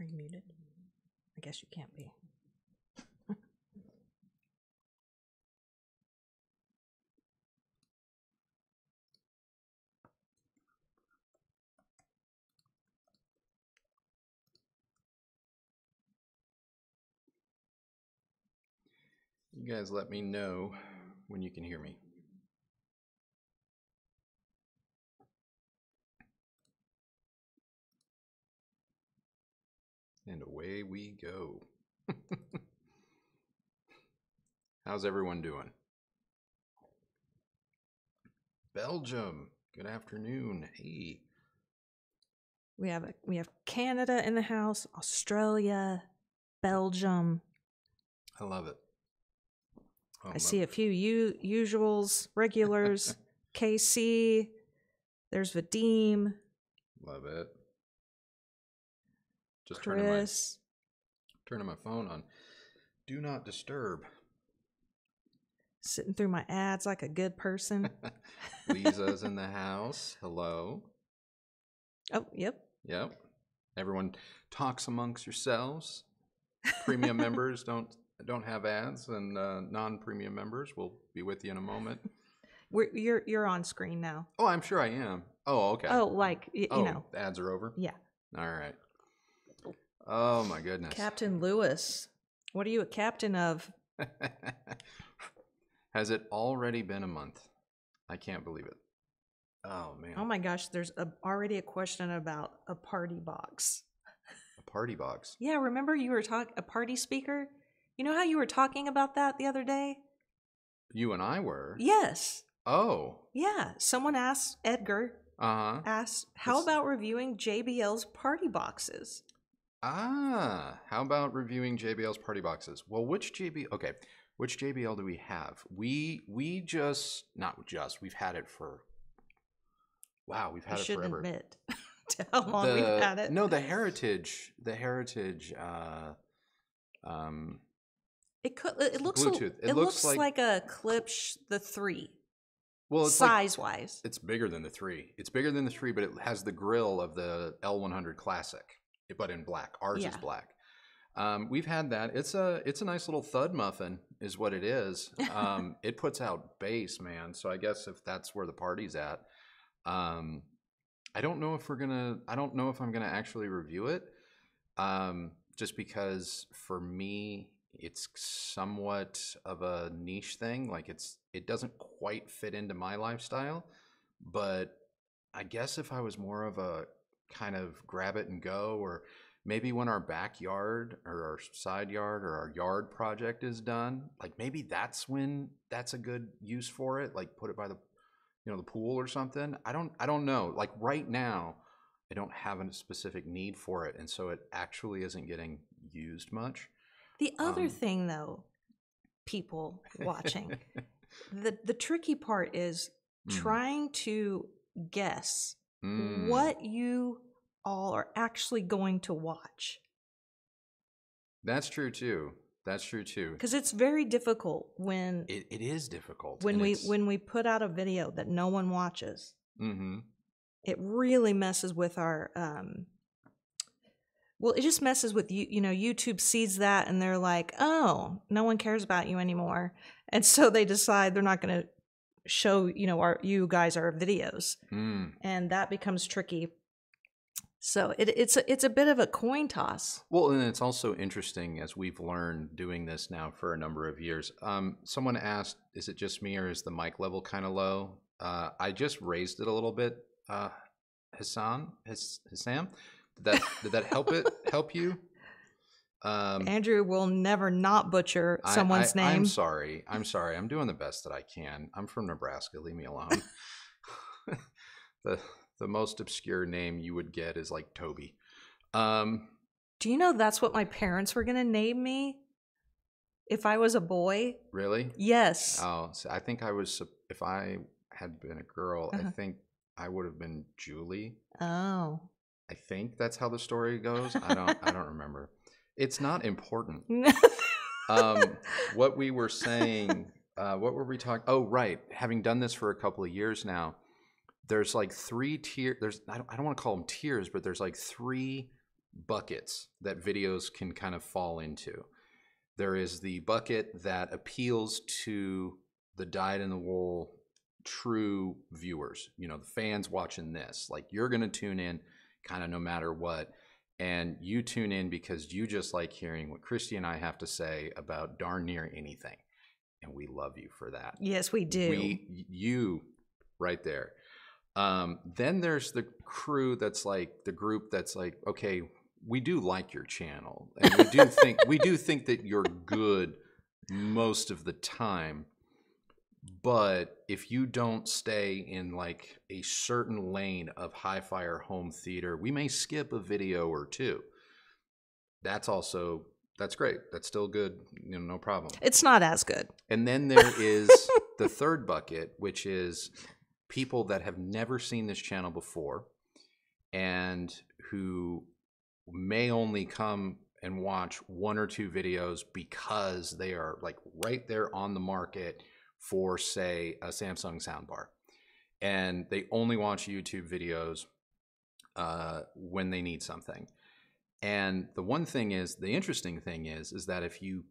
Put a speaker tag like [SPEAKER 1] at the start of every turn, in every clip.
[SPEAKER 1] Are you muted? I guess you can't be.
[SPEAKER 2] You guys let me know when you can hear me. And away we go. How's everyone doing? Belgium, good afternoon. Hey,
[SPEAKER 1] We have a, we have Canada in the house, Australia, Belgium.
[SPEAKER 2] I love it. Oh,
[SPEAKER 1] I see a few u- usuals, regulars, KC. There's Vadim,
[SPEAKER 2] Love it. Just turning my, turning my phone on. Do not disturb.
[SPEAKER 1] Sitting through my ads like a good person.
[SPEAKER 2] Lisa's in the house. Hello.
[SPEAKER 1] oh, yep.
[SPEAKER 2] Yep. Everyone talks amongst yourselves. Premium members don't don't have ads, and uh, non-premium members will be with you in a moment.
[SPEAKER 1] We're, you're you're on screen now.
[SPEAKER 2] Oh, I'm sure I am. Oh, okay.
[SPEAKER 1] Oh, like y-
[SPEAKER 2] oh,
[SPEAKER 1] you know,
[SPEAKER 2] ads are over.
[SPEAKER 1] yeah.
[SPEAKER 2] All right. Oh my goodness.
[SPEAKER 1] Captain Lewis. What are you a captain of?
[SPEAKER 2] Has it already been a month? I can't believe it. Oh man.
[SPEAKER 1] Oh my gosh, there's a, already a question about a party box.
[SPEAKER 2] A party box.
[SPEAKER 1] Yeah, remember you were talking a party speaker? You know how you were talking about that the other day?
[SPEAKER 2] You and I were.
[SPEAKER 1] Yes.
[SPEAKER 2] Oh.
[SPEAKER 1] Yeah. Someone asked Edgar
[SPEAKER 2] Uh huh.
[SPEAKER 1] asked, "How
[SPEAKER 2] It's-
[SPEAKER 1] about reviewing JBL's party boxes?"
[SPEAKER 2] Ah, how about reviewing JBL's party boxes? Well, which JBL? Okay, which JBL do we have? We we just not just we've had it for. Wow, we've had it
[SPEAKER 1] shouldn't
[SPEAKER 2] forever.
[SPEAKER 1] admit to how long we've had it.
[SPEAKER 2] No, the heritage, the heritage. Uh, um,
[SPEAKER 1] it could. It looks. A,
[SPEAKER 2] Bluetooth.
[SPEAKER 1] it,
[SPEAKER 2] It
[SPEAKER 1] looks,
[SPEAKER 2] looks
[SPEAKER 1] like, a Klipsch the three
[SPEAKER 2] well, it's like
[SPEAKER 1] size wise.
[SPEAKER 2] it's bigger than the three. It's bigger than the three, but it has the grill of the L100 Classic, but in black. Ours is black. Um, we've had that. It's a it's a nice little thud muffin, is what it is. Um, it puts out bass, man. So I guess if that's where the party's at, um, I don't know if we're gonna. I don't know if I'm gonna actually review it, um, just because for me it's somewhat of a niche thing. Like it's it doesn't quite fit into my lifestyle, but I guess if I was more of a kind of grab it and go, or maybe when our backyard or our side yard or our yard project is done, like maybe that's when that's a good use for it. Like put it by the you know the pool or something. I don't I don't know. Like right now, I don't have a specific need for it, and so it actually isn't getting used much.
[SPEAKER 1] The other
[SPEAKER 2] um,
[SPEAKER 1] thing, though, people watching, the the tricky part is
[SPEAKER 2] Mhm.
[SPEAKER 1] trying to guess
[SPEAKER 2] Mm.
[SPEAKER 1] what you all are actually going to watch
[SPEAKER 2] That's true too. That's true too.
[SPEAKER 1] because it's very difficult when
[SPEAKER 2] It, it is difficult
[SPEAKER 1] when we when we put out a video that no one watches
[SPEAKER 2] hmm
[SPEAKER 1] it really messes with our um well it just messes with you you know youtube sees that and they're like oh no one cares about you anymore and so they decide they're not going to show you know our you guys our videos
[SPEAKER 2] mm.
[SPEAKER 1] and that becomes tricky so it, it's a, it's a bit of a coin toss
[SPEAKER 2] Well, and it's also interesting as we've learned doing this now for a number of years. Um, someone asked, "Is it just me, or is the mic level kind of low?" Uh, I just raised it a little bit. Uh, Hassan, Hassam, did that did that help it help you? Um,
[SPEAKER 1] andrew will never not butcher someone's
[SPEAKER 2] I,
[SPEAKER 1] name
[SPEAKER 2] I'm sorry. I'm sorry. I'm doing the best that I can. I'm from Nebraska. Leave me alone. the the most obscure name you would get is like Toby. Um,
[SPEAKER 1] do you know that's what my parents were going to name me if i was a boy
[SPEAKER 2] really?
[SPEAKER 1] yes
[SPEAKER 2] Oh, so I think I was. If I had been a girl, I
[SPEAKER 1] Uh-huh.
[SPEAKER 2] think I would have been Julie.
[SPEAKER 1] oh
[SPEAKER 2] I think that's how the story goes. I don't. I don't remember. It's not important. Um, what we were saying. Uh, what were we talking? Oh, right. Having done this for a couple of years now, there's like three tier. There's. I don't, I don't want to call them tiers, but there's like three buckets that videos can kind of fall into. There is the bucket that appeals to the dyed in the wool true viewers, you know, the fans watching this. Like you're going to tune in kind of no matter what. And you tune in because you just like hearing what Kristi and I have to say about darn near anything. And we love you for that.
[SPEAKER 1] Yes, we do.
[SPEAKER 2] We, you, right there. Um, then there's the crew that's like the group that's like, okay, we do like your channel, and we do think we do think that you're good most of the time. But if you don't stay in like a certain lane of hi-fi or home theater, we may skip a video or two. That's also that's great. That's still good. You know, no problem.
[SPEAKER 1] It's not as good.
[SPEAKER 2] And then there is the third bucket, which is people that have never seen this channel before and who may only come and watch one or two videos because they are like right there on the market for say a Samsung soundbar and they only watch YouTube videos uh, when they need something. And the one thing is, the interesting thing is, is that if you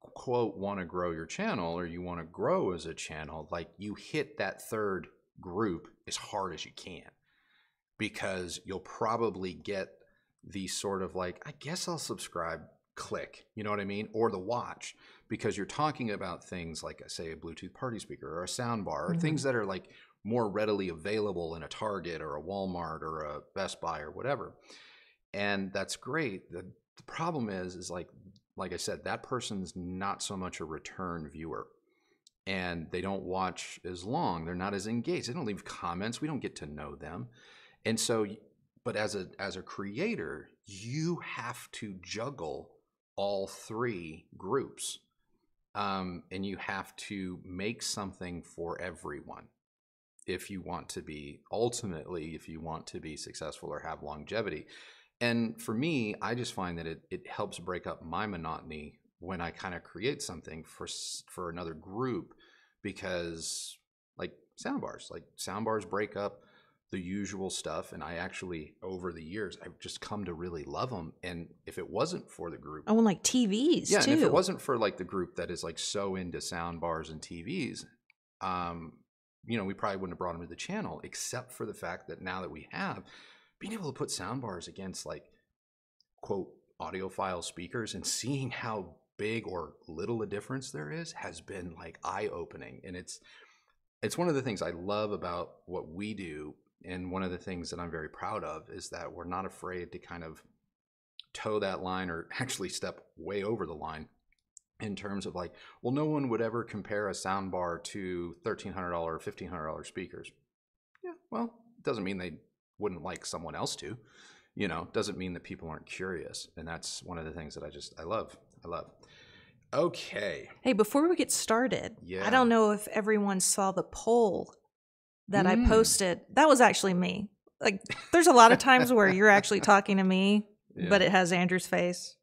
[SPEAKER 2] quote want to grow your channel or you want to grow as a channel, like you hit that third group as hard as you can because you'll probably get the sort of like, I guess I'll subscribe click, you know what I mean? Or the watch because you're talking about things like, say, a Bluetooth party speaker or a sound bar or
[SPEAKER 1] Mhm.
[SPEAKER 2] things that are like more readily available in a Target or a Walmart or a Best Buy or whatever. And that's great. The, the problem is, is like, like I said, that person's not so much a return viewer and they don't watch as long. They're not as engaged. They don't leave comments. We don't get to know them. And so, but as a as a creator, you have to juggle all three groups, um, and you have to make something for everyone if you want to be ultimately if you want to be successful or have longevity. And for me, I just find that it it helps break up my monotony when I kind of create something for for another group because like soundbars, like soundbars break up the usual stuff and I actually over the years I've just come to really love them and if it wasn't for the group
[SPEAKER 1] Oh, and like TVs
[SPEAKER 2] yeah,
[SPEAKER 1] too.
[SPEAKER 2] and if it wasn't for like the group that is like so into sound bars and TVs, um, you know, we probably wouldn't have brought them to the channel, except for the fact that now that we have, being able to put sound bars against like quote audiophile speakers and seeing how big or little a difference there is has been like eye opening, and it's it's one of the things I love about what we do, and one of the things that I'm very proud of is that we're not afraid to kind of toe that line or actually step way over the line in terms of like, well, no one would ever compare a soundbar to $1,300 or $1,500 speakers. Yeah, well, it doesn't mean they wouldn't like someone else to, you know, doesn't mean that people aren't curious. And that's one of the things that I just, I love. I love. Okay.
[SPEAKER 1] Hey, before we get started,
[SPEAKER 2] Yeah.
[SPEAKER 1] I don't know if everyone saw the poll that I
[SPEAKER 2] Mm.
[SPEAKER 1] posted. That was actually me. Like, there's a lot of times where you're actually talking to me,
[SPEAKER 2] Yeah.
[SPEAKER 1] but it has Andrew's face.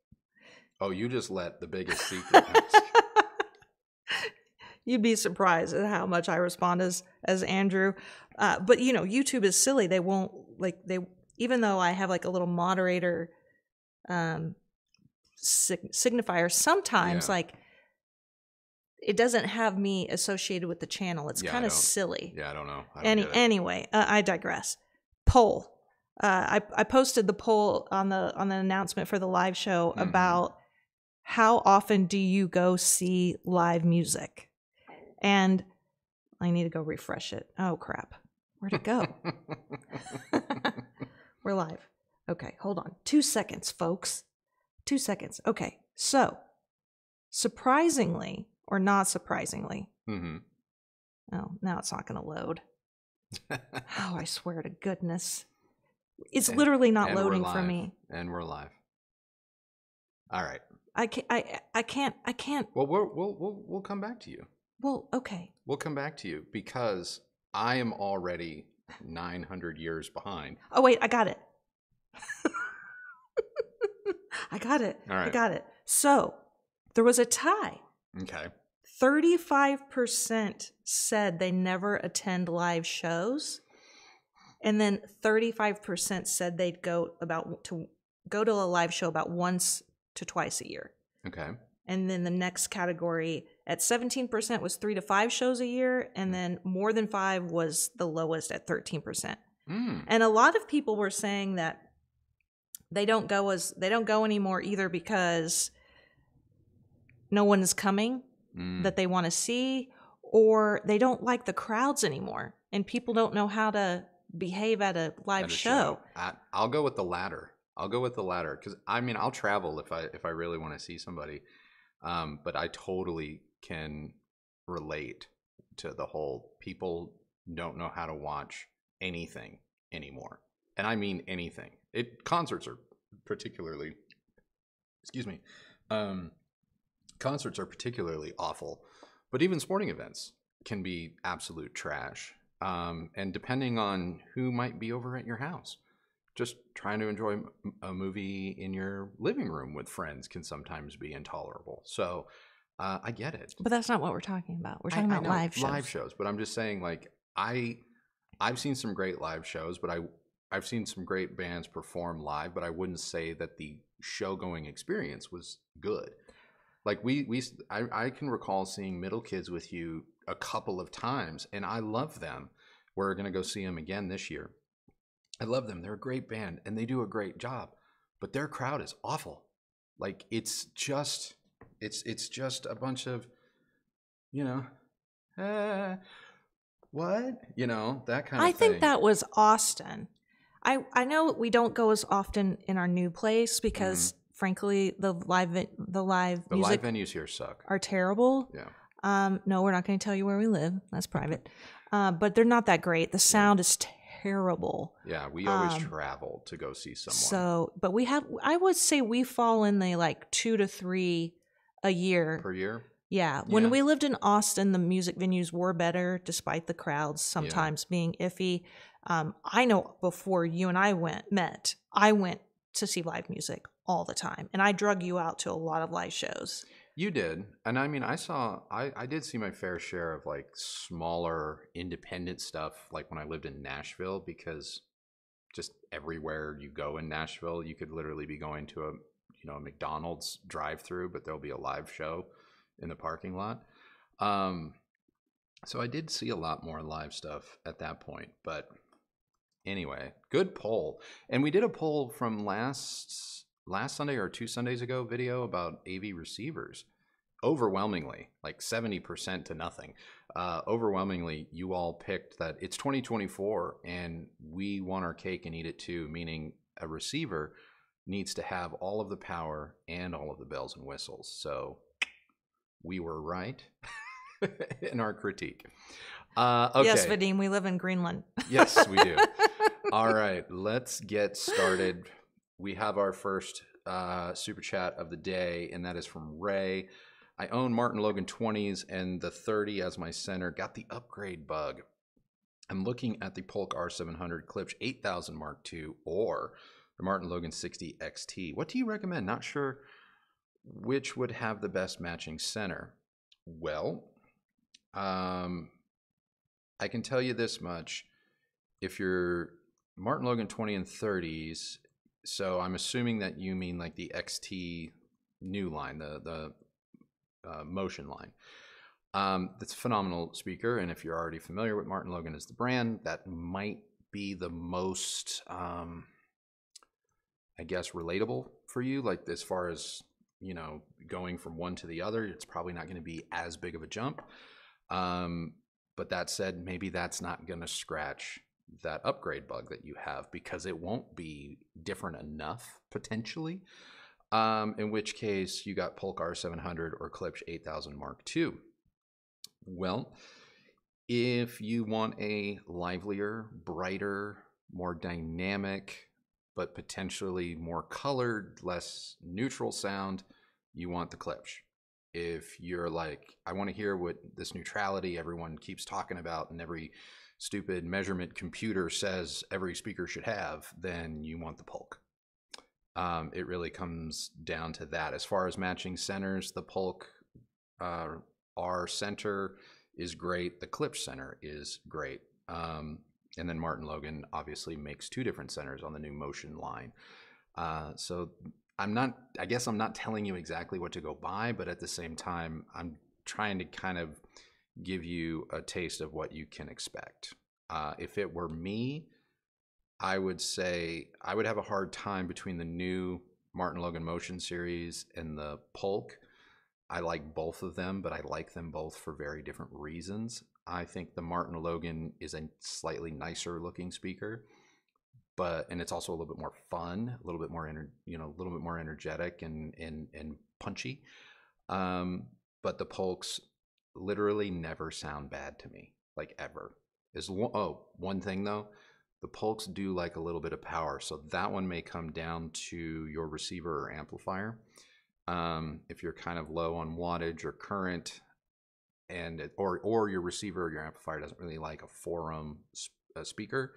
[SPEAKER 2] oh, you just let the biggest secret.
[SPEAKER 1] You'd be surprised at how much I respond as as Andrew. Uh, but you know, YouTube is silly. They won't like they even though I have like a little moderator um sig- signifier. Sometimes
[SPEAKER 2] Yeah.
[SPEAKER 1] like it doesn't have me associated with the channel. It's
[SPEAKER 2] Yeah,
[SPEAKER 1] kind of silly.
[SPEAKER 2] yeah, I don't know. I don't
[SPEAKER 1] Any anyway, uh, I digress. Poll. Uh, I I posted the poll on the on the announcement for the live show
[SPEAKER 2] Mhm.
[SPEAKER 1] about how often do you go see live music, and I need to go refresh it. Oh crap, where'd it go? We're live. Okay, hold on. Two seconds, folks. Two seconds. Okay, so surprisingly or not surprisingly,
[SPEAKER 2] hmm
[SPEAKER 1] oh now it's not going to load. Oh, I swear to goodness. It's
[SPEAKER 2] And-
[SPEAKER 1] literally not loading for me.
[SPEAKER 2] and we're live. All right.
[SPEAKER 1] I can't I I can't I can't
[SPEAKER 2] Well, we'll we'll we'll, we'll come back to you.
[SPEAKER 1] well, okay.
[SPEAKER 2] We'll come back to you because I am already 900 years behind.
[SPEAKER 1] Oh wait, I got it. I got it.
[SPEAKER 2] All
[SPEAKER 1] I got it. So, there was a tie.
[SPEAKER 2] Okay.
[SPEAKER 1] 35% said they never attend live shows. And then 35% said they'd go about to go to a live show about once to twice a year.
[SPEAKER 2] Okay.
[SPEAKER 1] And then the next category at 17% was three to five shows a year. And then more than five was the lowest at 13%.
[SPEAKER 2] Mm.
[SPEAKER 1] And a lot of people were saying that they don't go as they don't go anymore either because no one is coming
[SPEAKER 2] Mm.
[SPEAKER 1] that they want to see or they don't like the crowds anymore and people don't know how to behave at a live
[SPEAKER 2] at a
[SPEAKER 1] show.
[SPEAKER 2] I, I'll go with the latter. I'll go with the latter because I mean I'll travel if I if I really want to see somebody, um, but I totally can relate to the whole people don't know how to watch anything anymore, and I mean anything. It concerts are particularly, excuse me, um, concerts are particularly awful, but even sporting events can be absolute trash. Um, and depending on who might be over at your house, just trying to enjoy a movie in your living room with friends can sometimes be intolerable. So uh, I get it.
[SPEAKER 1] But that's not what we're talking about. We're talking
[SPEAKER 2] I
[SPEAKER 1] about
[SPEAKER 2] know,
[SPEAKER 1] live shows.
[SPEAKER 2] Live shows, but I'm just saying, like I, I've seen some great live shows, but I, I've seen some great bands perform live, but I wouldn't say that the show going experience was good. Like we, we, I, I can recall seeing Middle Kids with you a couple of times, and I love them. We're gonna go see them again this year. I love them. They're a great band, and they do a great job, but their crowd is awful. Like it's just, it's it's just a bunch of, you know, uh, what you know that kind of thing.
[SPEAKER 1] I
[SPEAKER 2] thing.
[SPEAKER 1] think that was Austin. I I know we don't go as often in our new place because frankly the live the live
[SPEAKER 2] the
[SPEAKER 1] music
[SPEAKER 2] live venues here suck.
[SPEAKER 1] are terrible.
[SPEAKER 2] Yeah,
[SPEAKER 1] Um, no, we're not going to tell you where we live. That's private. Uh, but they're not that great. The sound is terrible.
[SPEAKER 2] yeah. We always
[SPEAKER 1] Um,
[SPEAKER 2] travel to go see someone.
[SPEAKER 1] So, but we have. I would say we fall in the like two to three a year.
[SPEAKER 2] per year.
[SPEAKER 1] yeah. When
[SPEAKER 2] Yeah.
[SPEAKER 1] we lived in Austin, the music venues were better, despite the crowds sometimes being iffy. Um, I know before you and I went met, I went to see live music all the time, and I drug you out to a lot of live shows.
[SPEAKER 2] You did, and I mean, I saw, I, I did see my fair share of like smaller independent stuff, like when I lived in Nashville, because just everywhere you go in Nashville, you could literally be going to a, you know, a McDonald's drive-through, but there'll be a live show in the parking lot. Um, so I did see a lot more live stuff at that point, but anyway, good poll, and we did a poll from last last Sunday or two Sundays ago video about AV receivers. Overwhelmingly, like 70% to nothing. Uh, overwhelmingly, you all picked that it's 2024 and we want our cake and eat it too, meaning a receiver needs to have all of the power and all of the bells and whistles. So we were right in our critique. Uh, okay.
[SPEAKER 1] Yes, Vadim, we live in Greenland.
[SPEAKER 2] Yes, we do. All right, let's get started. We have our first uh, super chat of the day, and that is from Ray. I own Martin Logan 20s and the 30 as my center. Got the upgrade bug. I'm looking at the Polk R700 Klipsch 8000 Mark II or the Martin Logan 60 XT. What do you recommend? Not sure which would have the best matching center. Well, um, I can tell you this much. If you're Martin Logan 20 and 30s, so I'm assuming that you mean like the XT new line, the the uh, motion line. Um, that's a phenomenal speaker, and if you're already familiar with Martin Logan as the brand, that might be the most, um, I guess, relatable for you. Like as far as you know, going from one to the other, it's probably not going to be as big of a jump. Um, but that said, maybe that's not going to scratch that upgrade bug that you have because it won't be different enough potentially. Um, in which case, you got Polk R700 or Klipsch 8000 Mark II. Well, if you want a livelier, brighter, more dynamic, but potentially more colored, less neutral sound, you want the Klipsch. If you're like, I want to hear what this neutrality everyone keeps talking about and every stupid measurement computer says every speaker should have, then you want the Polk. Um, it really comes down to that. As far as matching centers, the Polk uh, R center is great. The Klipsch center is great. Um, and then Martin Logan obviously makes two different centers on the new Motion line. Uh, so I'm not. I guess I'm not telling you exactly what to go buy, but at the same time, I'm trying to kind of give you a taste of what you can expect. Uh, if it were me, I would say I would have a hard time between the new Martin Logan Motion series and the Polk. I like both of them, but I like them both for very different reasons. I think the Martin Logan is a slightly nicer looking speaker, but and it's also a little bit more fun, a little bit more you know, a little bit more energetic and and and punchy. Um, but the Polks literally never sound bad to me, like ever. Is oh one thing though, the Polks do like a little bit of power, so that one may come down to your receiver or amplifier. Um, if you're kind of low on wattage or current, and or or your receiver or your amplifier doesn't really like a four ohm sp- a speaker,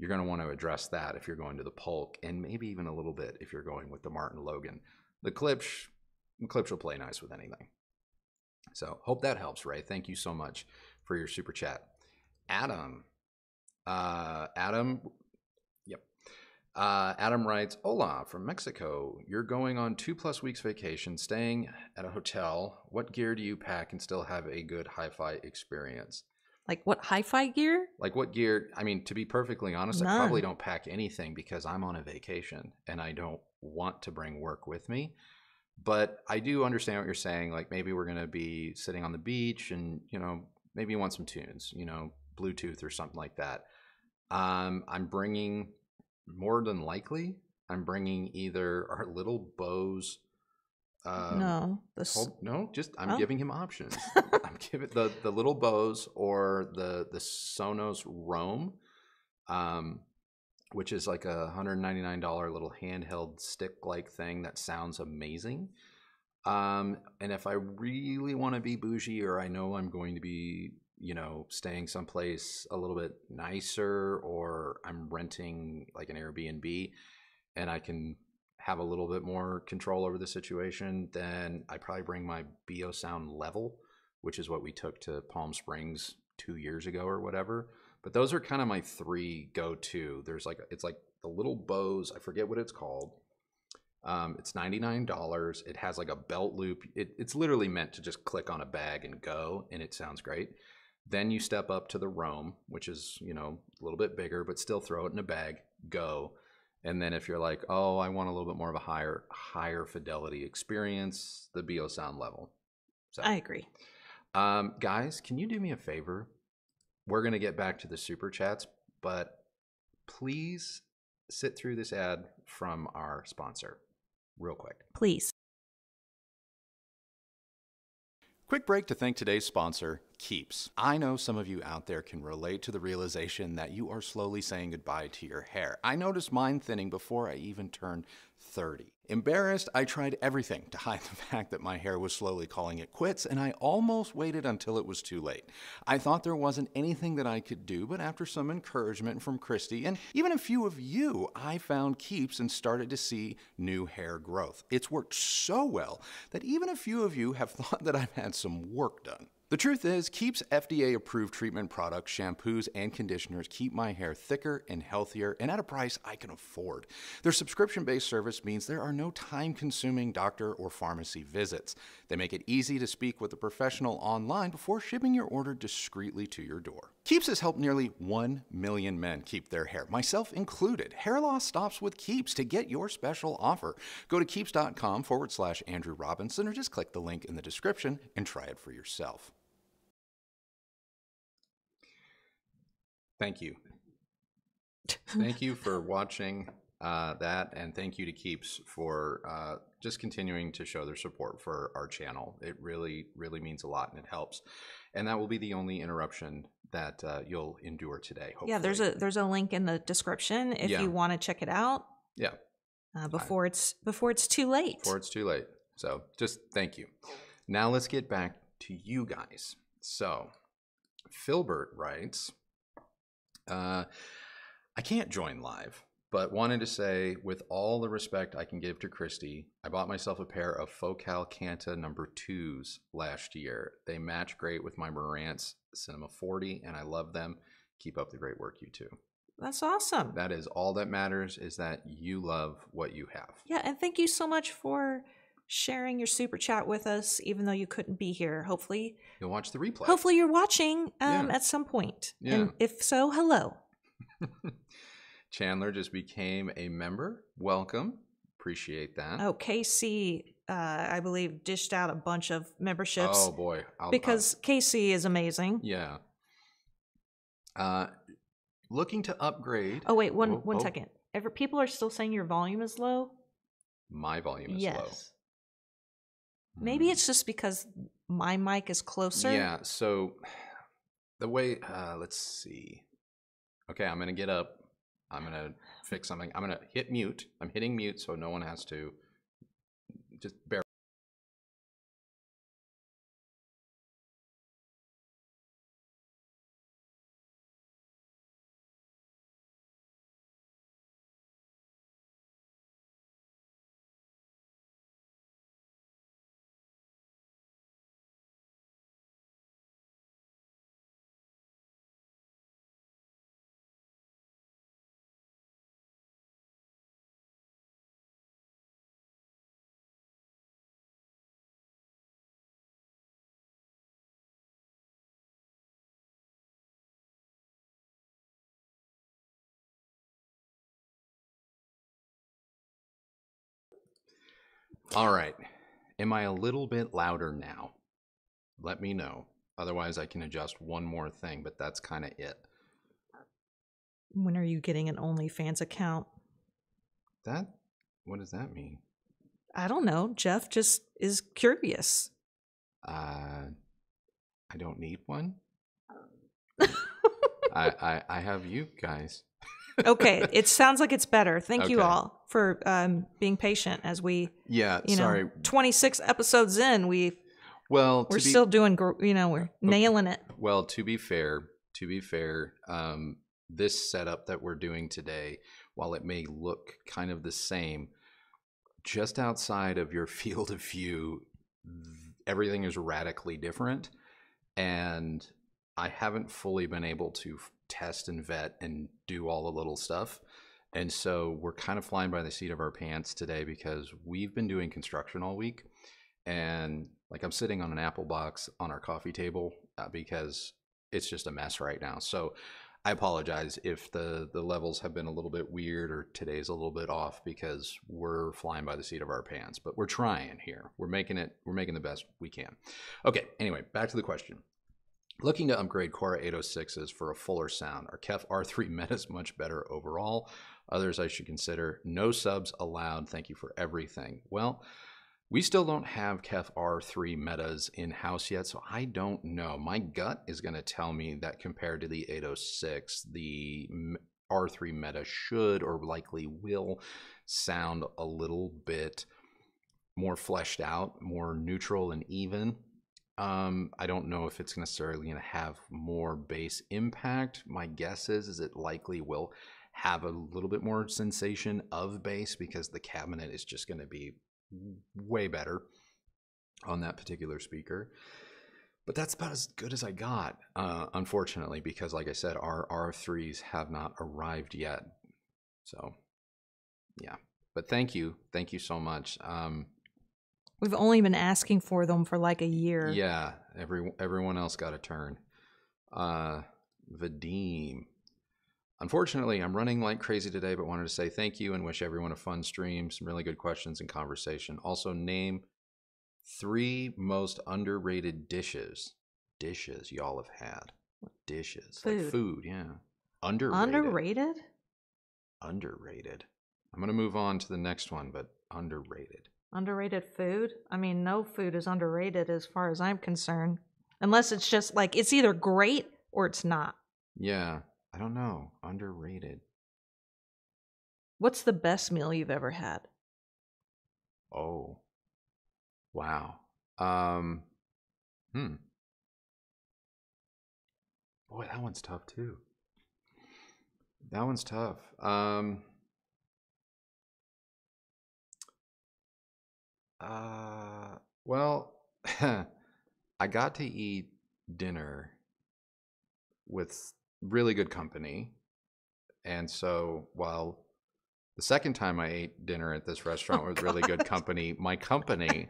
[SPEAKER 2] you're going to want to address that if you're going to the Polk, and maybe even a little bit if you're going with the Martin Logan. The Klipsch, the Klipsch will play nice with anything. So hope that helps, Ray. Thank you so much for your super chat. Adam, uh, Adam, yep. Uh, Adam writes, Hola from Mexico. You're going on two plus weeks vacation, staying at a hotel. What gear do you pack and still have a good hi fi experience?
[SPEAKER 1] Like what hi-fi gear?
[SPEAKER 2] Like what gear? I mean, to be perfectly honest, I probably don't pack anything because I'm on a vacation and I don't want to bring work with me. But I do understand what you're saying. Like maybe we're going to be sitting on the beach and, you know, maybe you want some tunes, you know, Bluetooth or something like that. Um, I'm bringing more than likely, I'm bringing either our little Bose. Um,
[SPEAKER 1] no.
[SPEAKER 2] Hold, no, just I'm
[SPEAKER 1] Oh.
[SPEAKER 2] giving him options. I'm giving the the little Bose or the the Sonos Roam, um, which is like a hundred ninety nine dollar little handheld stick like thing that sounds amazing. Um, and if I really want to be bougie, or I know I'm going to be, you know, staying someplace a little bit nicer, or I'm renting like an Airbnb, and I can have a little bit more control over the situation, then I probably bring my Beosound level, which is what we took to Palm Springs two years ago or whatever. But those are kind of my three go to. There's like it's like the little Bose, I forget what it's called. Um, it's ninety nine dollars. It has like a belt loop. It, it's literally meant to just click on a bag and go, and it sounds great. Then you step up to the Roam, which is you know a little bit bigger, but still throw it in a bag, go. And then if you're like, oh, I want a little bit more of a higher higher fidelity experience, the Beosound level. So,
[SPEAKER 1] I agree.
[SPEAKER 2] um, guys, can you do me a favor? We're gonna get back to the super chats, but please sit through this ad from our sponsor real quick.
[SPEAKER 1] Please.
[SPEAKER 2] Quick break to thank today's sponsor, Keeps. I know some of you out there can relate to the realization that you are slowly saying goodbye to your hair. I noticed mine thinning before I even turned 30. Embarrassed, I tried everything to hide the fact that my hair was slowly calling it quits, and I almost waited until it was too late. I thought there wasn't anything that I could do, but after some encouragement from Kristi and even a few of you, I found Keeps and started to see new hair growth. It's worked so well that even a few of you have thought that I've had some work done. The truth is, Keep's FDA approved treatment products, shampoos, and conditioners keep my hair thicker and healthier and at a price I can afford. Their subscription based service means there are no time consuming doctor or pharmacy visits. They make it easy to speak with a professional online before shipping your order discreetly to your door. Keeps has helped nearly 1 million men keep their hair, myself included. Hair loss stops with Keeps. To get your special offer, go to keeps.com forward slash Andrew Robinson or just click the link in the description and try it for yourself. Thank you. thank you for watching uh, that, and thank you to Keeps for uh, just continuing to show their support for our channel. It really, really means a lot, and it helps. And that will be the only interruption that uh, you'll endure today. Hopefully.
[SPEAKER 1] Yeah, there's a there's a link in the description if
[SPEAKER 2] Yeah.
[SPEAKER 1] you want to check it out
[SPEAKER 2] yeah
[SPEAKER 1] uh, before it's before it's too late.
[SPEAKER 2] before it's too late. So just thank you. Now let's get back to you guys. So Filbert writes, uh, I can't join live, but wanted to say, with all the respect I can give to Kristi, I bought myself a pair of Focal Kanta number twos last year. They match great with my Marantz Cinema 40, and I love them. Keep up the great work, you two.
[SPEAKER 1] That's awesome.
[SPEAKER 2] That is all that matters is that you love what you have.
[SPEAKER 1] Yeah, and thank you so much for sharing your super chat with us, even though you couldn't be here. Hopefully,
[SPEAKER 2] You'll watch the replay.
[SPEAKER 1] hopefully you're watching um,
[SPEAKER 2] Yeah.
[SPEAKER 1] at some point.
[SPEAKER 2] Yeah.
[SPEAKER 1] And if so, hello.
[SPEAKER 2] Chandler just became a member. Welcome. Appreciate that.
[SPEAKER 1] Oh, KC, uh, I believe, dished out a bunch of memberships
[SPEAKER 2] Oh, boy. I'll- I'll-
[SPEAKER 1] because KC is amazing.
[SPEAKER 2] yeah. Uh, looking to upgrade.
[SPEAKER 1] Oh wait, one
[SPEAKER 2] Whoa,
[SPEAKER 1] one
[SPEAKER 2] oh,
[SPEAKER 1] second. Ever people are still saying your volume is low.
[SPEAKER 2] My volume is
[SPEAKER 1] yes.
[SPEAKER 2] low.
[SPEAKER 1] Maybe it's just because my mic is closer.
[SPEAKER 2] Yeah. So the way, uh, let's see. Okay, I'm gonna get up. I'm gonna fix something. I'm gonna hit mute. I'm hitting mute so no one has to. Just bear. All right. Am I a little bit louder now? Let me know. Otherwise, I can adjust one more thing, but that's kind of it.
[SPEAKER 1] When are you getting an OnlyFans account?
[SPEAKER 2] That, what does that mean?
[SPEAKER 1] I don't know. Jeff just is curious.
[SPEAKER 2] Uh, I don't need one. I, I, I have you guys.
[SPEAKER 1] Okay, it sounds like it's better. Thank you all for um, being patient as we,
[SPEAKER 2] Yeah,
[SPEAKER 1] you
[SPEAKER 2] sorry.
[SPEAKER 1] 26 episodes in, we
[SPEAKER 2] well,
[SPEAKER 1] we're
[SPEAKER 2] be,
[SPEAKER 1] still doing, you know, we're nailing it.
[SPEAKER 2] Well, to be fair, to be fair, um, this setup that we're doing today, while it may look kind of the same, just outside of your field of view, everything is radically different. And I haven't fully been able to test and vet and do all the little stuff. And so we're kind of flying by the seat of our pants today because we've been doing construction all week. And like I'm sitting on an apple box on our coffee table uh, because it's just a mess right now. So I apologize if the the levels have been a little bit weird or today's a little bit off because we're flying by the seat of our pants, but we're trying here. We're making it we're making the best we can. Okay, anyway, back to the question. Looking to upgrade Chora 806s for a fuller sound. Are KEF R3 metas much better overall? Others I should consider. No subs allowed. Thank you for everything. Well, we still don't have KEF R3 metas in house yet, so I don't know. My gut is going to tell me that compared to the 806, the R3 meta should or likely will sound a little bit more fleshed out, more neutral and even. Um, I don't know if it's necessarily going to have more bass impact. My guess is, is it likely will have a little bit more sensation of bass because the cabinet is just going to be way better on that particular speaker. But that's about as good as I got, uh, unfortunately, because like I said, our R3s have not arrived yet. So, yeah. But thank you. Thank you so much. Um,
[SPEAKER 1] We've only been asking for them for like a year.
[SPEAKER 2] yeah, every, everyone else got a turn. Uh, Vadim. Unfortunately, I'm running like crazy today, but wanted to say thank you and wish everyone a fun stream. Some really good questions and conversation. Also, name three most underrated dishes. Dishes y'all have had. What dishes. Like
[SPEAKER 1] Food.
[SPEAKER 2] food, yeah. Underrated.
[SPEAKER 1] Underrated?
[SPEAKER 2] Underrated. I'm going to move on to the next one, but underrated.
[SPEAKER 1] Underrated food? I mean, no food is underrated as far as I'm concerned. Unless it's just like it's either great or it's not.
[SPEAKER 2] Yeah, I don't know. Underrated.
[SPEAKER 1] What's the best meal you've ever had?
[SPEAKER 2] Oh. Wow. Um hmm. Boy, that one's tough too. That one's tough. Um Uh well, I got to eat dinner with really good company And so while the second time I ate dinner at this restaurant
[SPEAKER 1] Oh,
[SPEAKER 2] with really good company, my company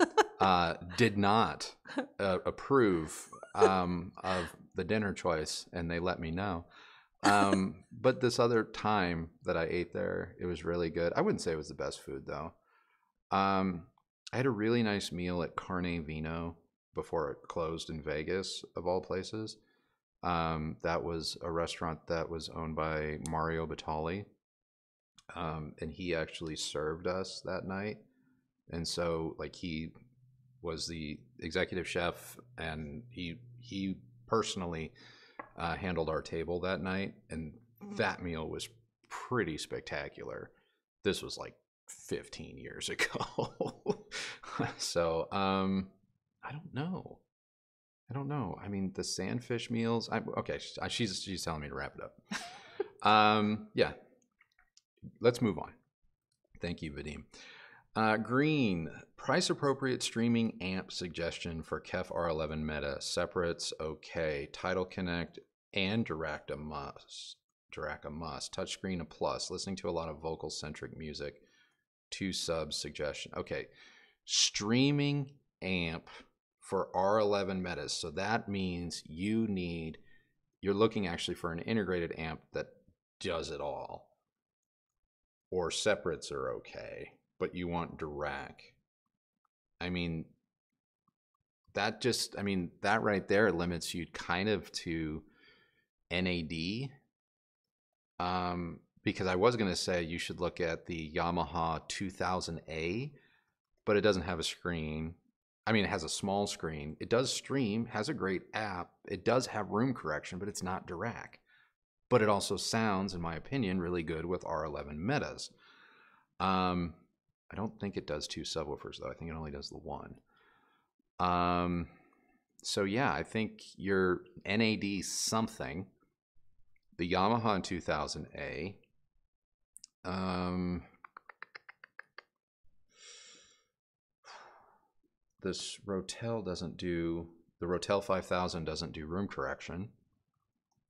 [SPEAKER 2] uh, did not uh, approve um, of the dinner choice, and they let me know. Um, but this other time that I ate there, it was really good. I wouldn't say it was the best food though. Um, I had a really nice meal at Carnevino before it closed in Vegas, of all places. Um, that was a restaurant that was owned by Mario Batali, um, and he actually served us that night. And so, like, he was the executive chef, and he he personally uh, handled our table that night, and that meal was pretty spectacular. This was like 15 years ago. so, um, I don't know. I don't know. I mean, the sandfish meals. I okay. She's she's telling me to wrap it up. um, yeah. Let's move on. Thank you, Vadim. Uh, Green price appropriate streaming amp suggestion for Kef R11 Meta. Separates okay. Tidal Connect and Dirac a must. Dirac a must. Touchscreen a plus. Listening to a lot of vocal centric music. Two subs suggestion. Okay, streaming amp for R11 metas. So that means you need, you're looking actually for an integrated amp that does it all. Or separates are okay, but you want Dirac. I mean, that just, I mean, that right there limits you kind of to NAD. Um, because I was going to say you should look at the Yamaha 2000A, but it doesn't have a screen. I mean, it has a small screen. It does stream, has a great app. It does have room correction, but it's not Dirac. But it also sounds, in my opinion, really good with R11 metas. Um, I don't think it does two subwoofers though. I think it only does the one. Um, so yeah, I think your NAD something, the Yamaha 2000A. Um, this Rotel doesn't do the Rotel 5000 doesn't do room correction.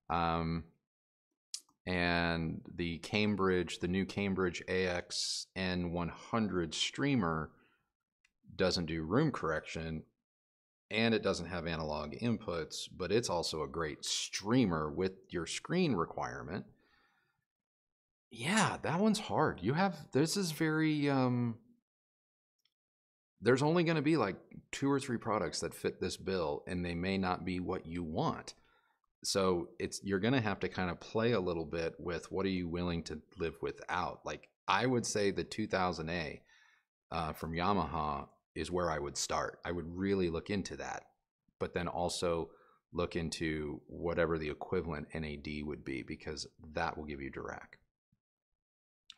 [SPEAKER 2] Um, and the Cambridge, the new Cambridge AXN 100 streamer doesn't do room correction and it doesn't have analog inputs, but it's also a great streamer with your screen requirement. Yeah, that one's hard. You have this is very um there's only going to be like two or three products that fit this bill and they may not be what you want. So it's you're going to have to kind of play a little bit with what are you willing to live without. Like I would say the 2000A uh, from Yamaha is where I would start. I would really look into that, but then also look into whatever the equivalent NAD would be because that will give you Dirac.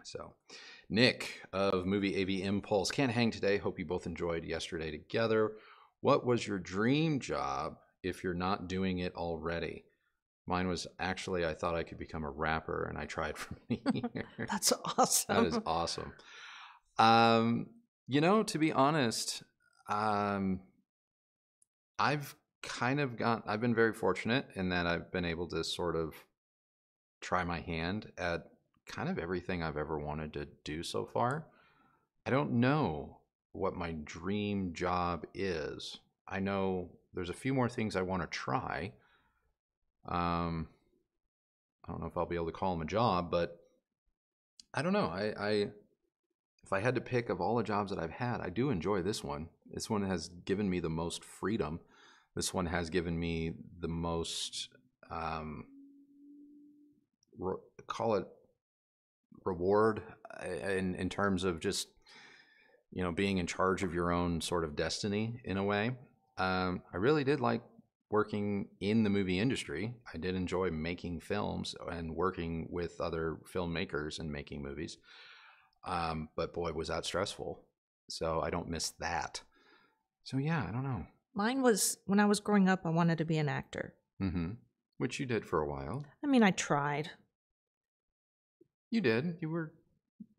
[SPEAKER 2] So, Nick of Movie AV Impulse can't hang today. Hope you both enjoyed yesterday together. What was your dream job if you're not doing it already? Mine was actually I thought I could become a rapper, and I tried for many years.
[SPEAKER 1] That's awesome.
[SPEAKER 2] That is awesome. Um, you know, to be honest, um, I've kind of got, I've been very fortunate in that I've been able to sort of try my hand at kind of everything I've ever wanted to do so far. I don't know what my dream job is. I know there's a few more things I want to try. Um, I don't know if I'll be able to call them a job, but I don't know. I, I if I had to pick of all the jobs that I've had, I do enjoy this one. This one has given me the most freedom. This one has given me the most um, call it reward uh, in in terms of just you know being in charge of your own sort of destiny in a way. Um, I really did like working in the movie industry. I did enjoy making films and working with other filmmakers and making movies. Um, but boy, was that stressful. So I don't miss that. So yeah, I don't know.
[SPEAKER 1] Mine was when I was growing up, I wanted to be an actor.
[SPEAKER 2] Mm-hmm. Which you did for a while.
[SPEAKER 1] I mean, I tried.
[SPEAKER 2] You did. You were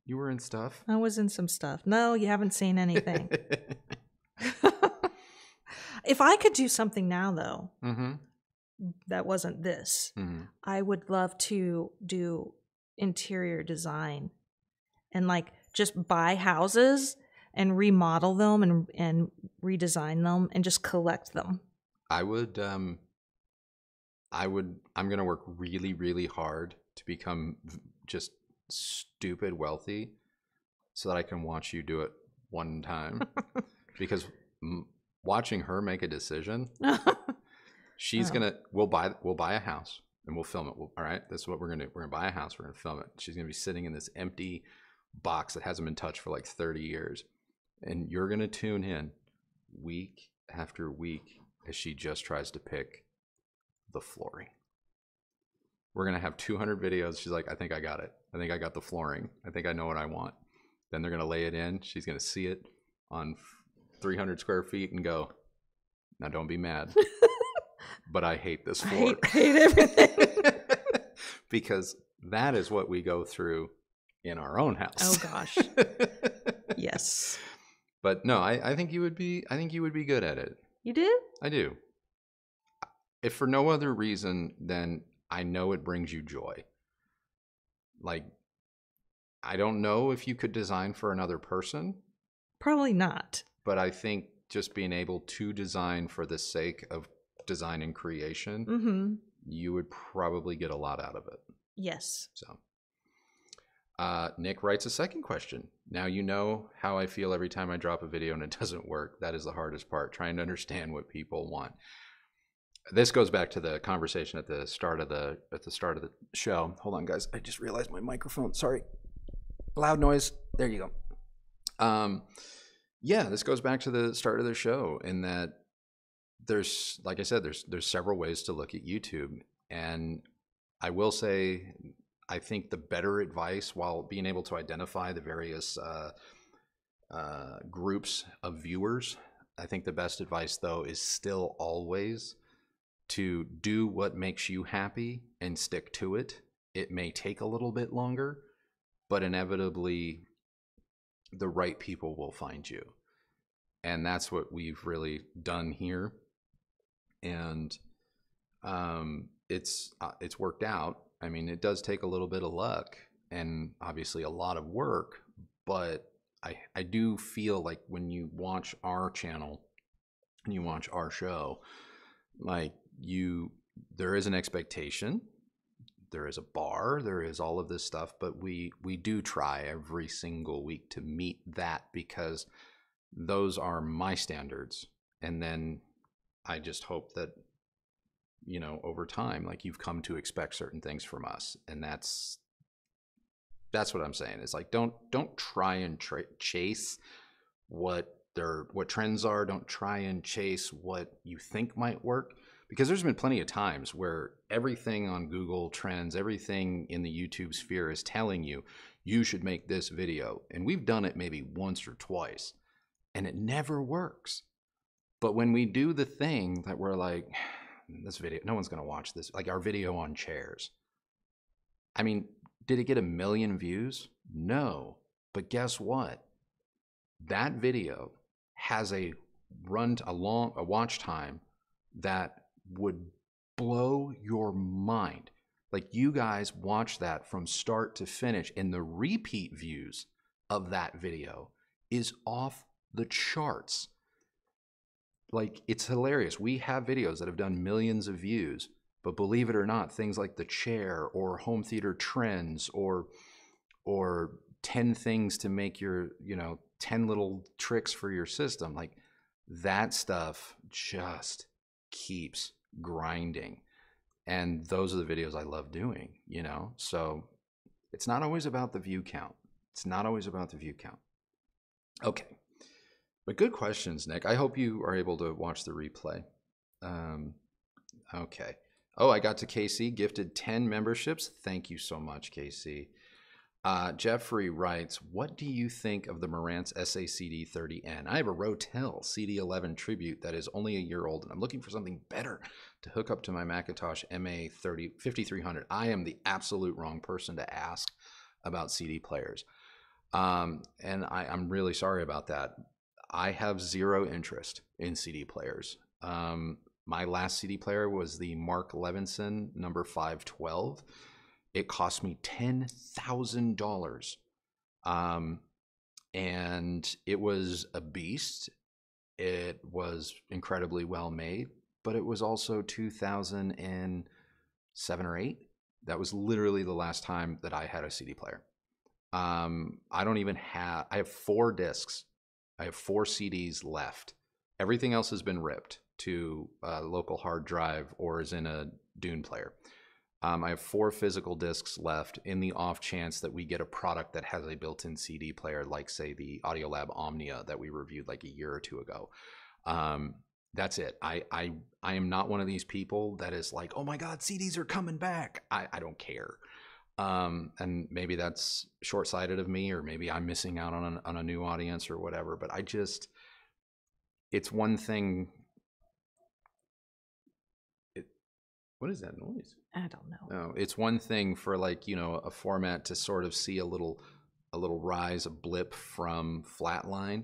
[SPEAKER 2] you were in stuff.
[SPEAKER 1] I was in some stuff. No, you haven't seen anything. if I could do something now, though,
[SPEAKER 2] mm-hmm.
[SPEAKER 1] that wasn't this.
[SPEAKER 2] Mhm.
[SPEAKER 1] I would love to do interior design and like just buy houses and remodel them and and redesign them and just collect them.
[SPEAKER 2] I would um I would I'm going to work really really hard to become just stupid wealthy so that I can watch you do it one time because m- watching her make a decision she's
[SPEAKER 1] Oh.
[SPEAKER 2] going to we'll buy we'll buy a house and we'll film it. We'll, all right, this is what we're going to do. We're going to buy a house, we're going to film it. She's going to be sitting in this empty box that hasn't been touched for like 30 years and you're going to tune in week after week as she just tries to pick the flooring. We're going to have 200 videos. She's like, I think I got it. I think I got the flooring. I think I know what I want. Then they're going to lay it in. She's going to see it on 300 square feet and go, Now don't be mad, but I hate this
[SPEAKER 1] I
[SPEAKER 2] floor.
[SPEAKER 1] hate, hate everything.
[SPEAKER 2] because that is what we go through in our own house.
[SPEAKER 1] Oh, gosh. yes.
[SPEAKER 2] But no, I, I think you would be I think you would be good at it.
[SPEAKER 1] You do?
[SPEAKER 2] I do. If for no other reason than I know it brings you joy. Like I don't know if you could design for another person,
[SPEAKER 1] Probably not.
[SPEAKER 2] but I think just being able to design for the sake of design and creation,
[SPEAKER 1] Mm-hmm.
[SPEAKER 2] you would probably get a lot out of it.
[SPEAKER 1] Yes.
[SPEAKER 2] So, uh, Nick writes a second question. Now you know how I feel every time I drop a video and it doesn't work. That is the hardest part, trying to understand what people want. This goes back to the conversation at the start of the at the start of the show. Hold on, guys. I just realized my microphone. Sorry, loud noise. There you go. Um, yeah, this goes back to the start of the show in that there's, like I said, there's there's several ways to look at YouTube, and I will say I think the better advice, while being able to identify the various uh, uh, groups of viewers, I think the best advice, though, is still always to do what makes you happy and stick to it. It may take a little bit longer, but inevitably, the right people will find you. And that's what we've really done here. And um, it's uh, it's worked out. I mean, it does take a little bit of luck and obviously a lot of work, but I I do feel like when you watch our channel and you watch our show, like you there is an expectation, there is a bar, there is all of this stuff, but we we do try every single week to meet that because those are my standards. And then I just hope that you know over time like you've come to expect certain things from us. And that's that's what i'm saying it's like don't don't try and tra- chase what their what trends are. Don't try and chase what you think might work because there's been plenty of times where everything on google trends everything in the youtube sphere is telling you you should make this video and we've done it maybe once or twice and it never works. But when we do the thing that we're like this video no one's going to watch this like our video on chairs. I mean did it get a million views? No but guess what? That video has a run a long a watch time that would blow your mind like you guys watch that from start to finish and the repeat views of that video is off the charts like it's hilarious. We have videos that have done millions of views, but believe it or not, things like the chair or home theater trends or or 10 things to make your, you know, 10 little tricks for your system, like that stuff just keeps grinding. And those are the videos I love doing, you know? So it's not always about the view count. It's not always about the view count. Okay. But good questions, Nick. I hope you are able to watch the replay. Um, okay. Oh, I got to KC, gifted 10 memberships. Thank you so much, KC. Uh, Jeffrey writes, What do you think of the Marantz SACD 30N? I have a Rotel CD11 Tribute that is only a year old, and I'm looking for something better to hook up to my McIntosh MA 30, 5300. I am the absolute wrong person to ask about CD players. Um, and I, I'm really sorry about that. I have zero interest in CD players. Um, my last CD player was the Mark Levinson number 512. It cost me $10,000. Um, and it was a beast. It was incredibly well made, but it was also 2007 or 8. That was literally the last time that I had a CD player. Um, I don't even have, I have four discs. I have four CDs left. Everything else has been ripped to a local hard drive or is in a Dune player. Um, I have four physical discs left in the off chance that we get a product that has a built in CD player, like, say, the Audiolab Omnia that we reviewed like a year or two ago. Um, that's it. I, I, I am not one of these people that is like, oh my God, CDs are coming back. I, I don't care. Um, and maybe that's short sighted of me, or maybe I'm missing out on, on a new audience or whatever. But I just, it's one thing What is that noise?
[SPEAKER 1] I don't know.
[SPEAKER 2] No, it's one thing for like you know a format to sort of see a little a little rise, a blip from flatline,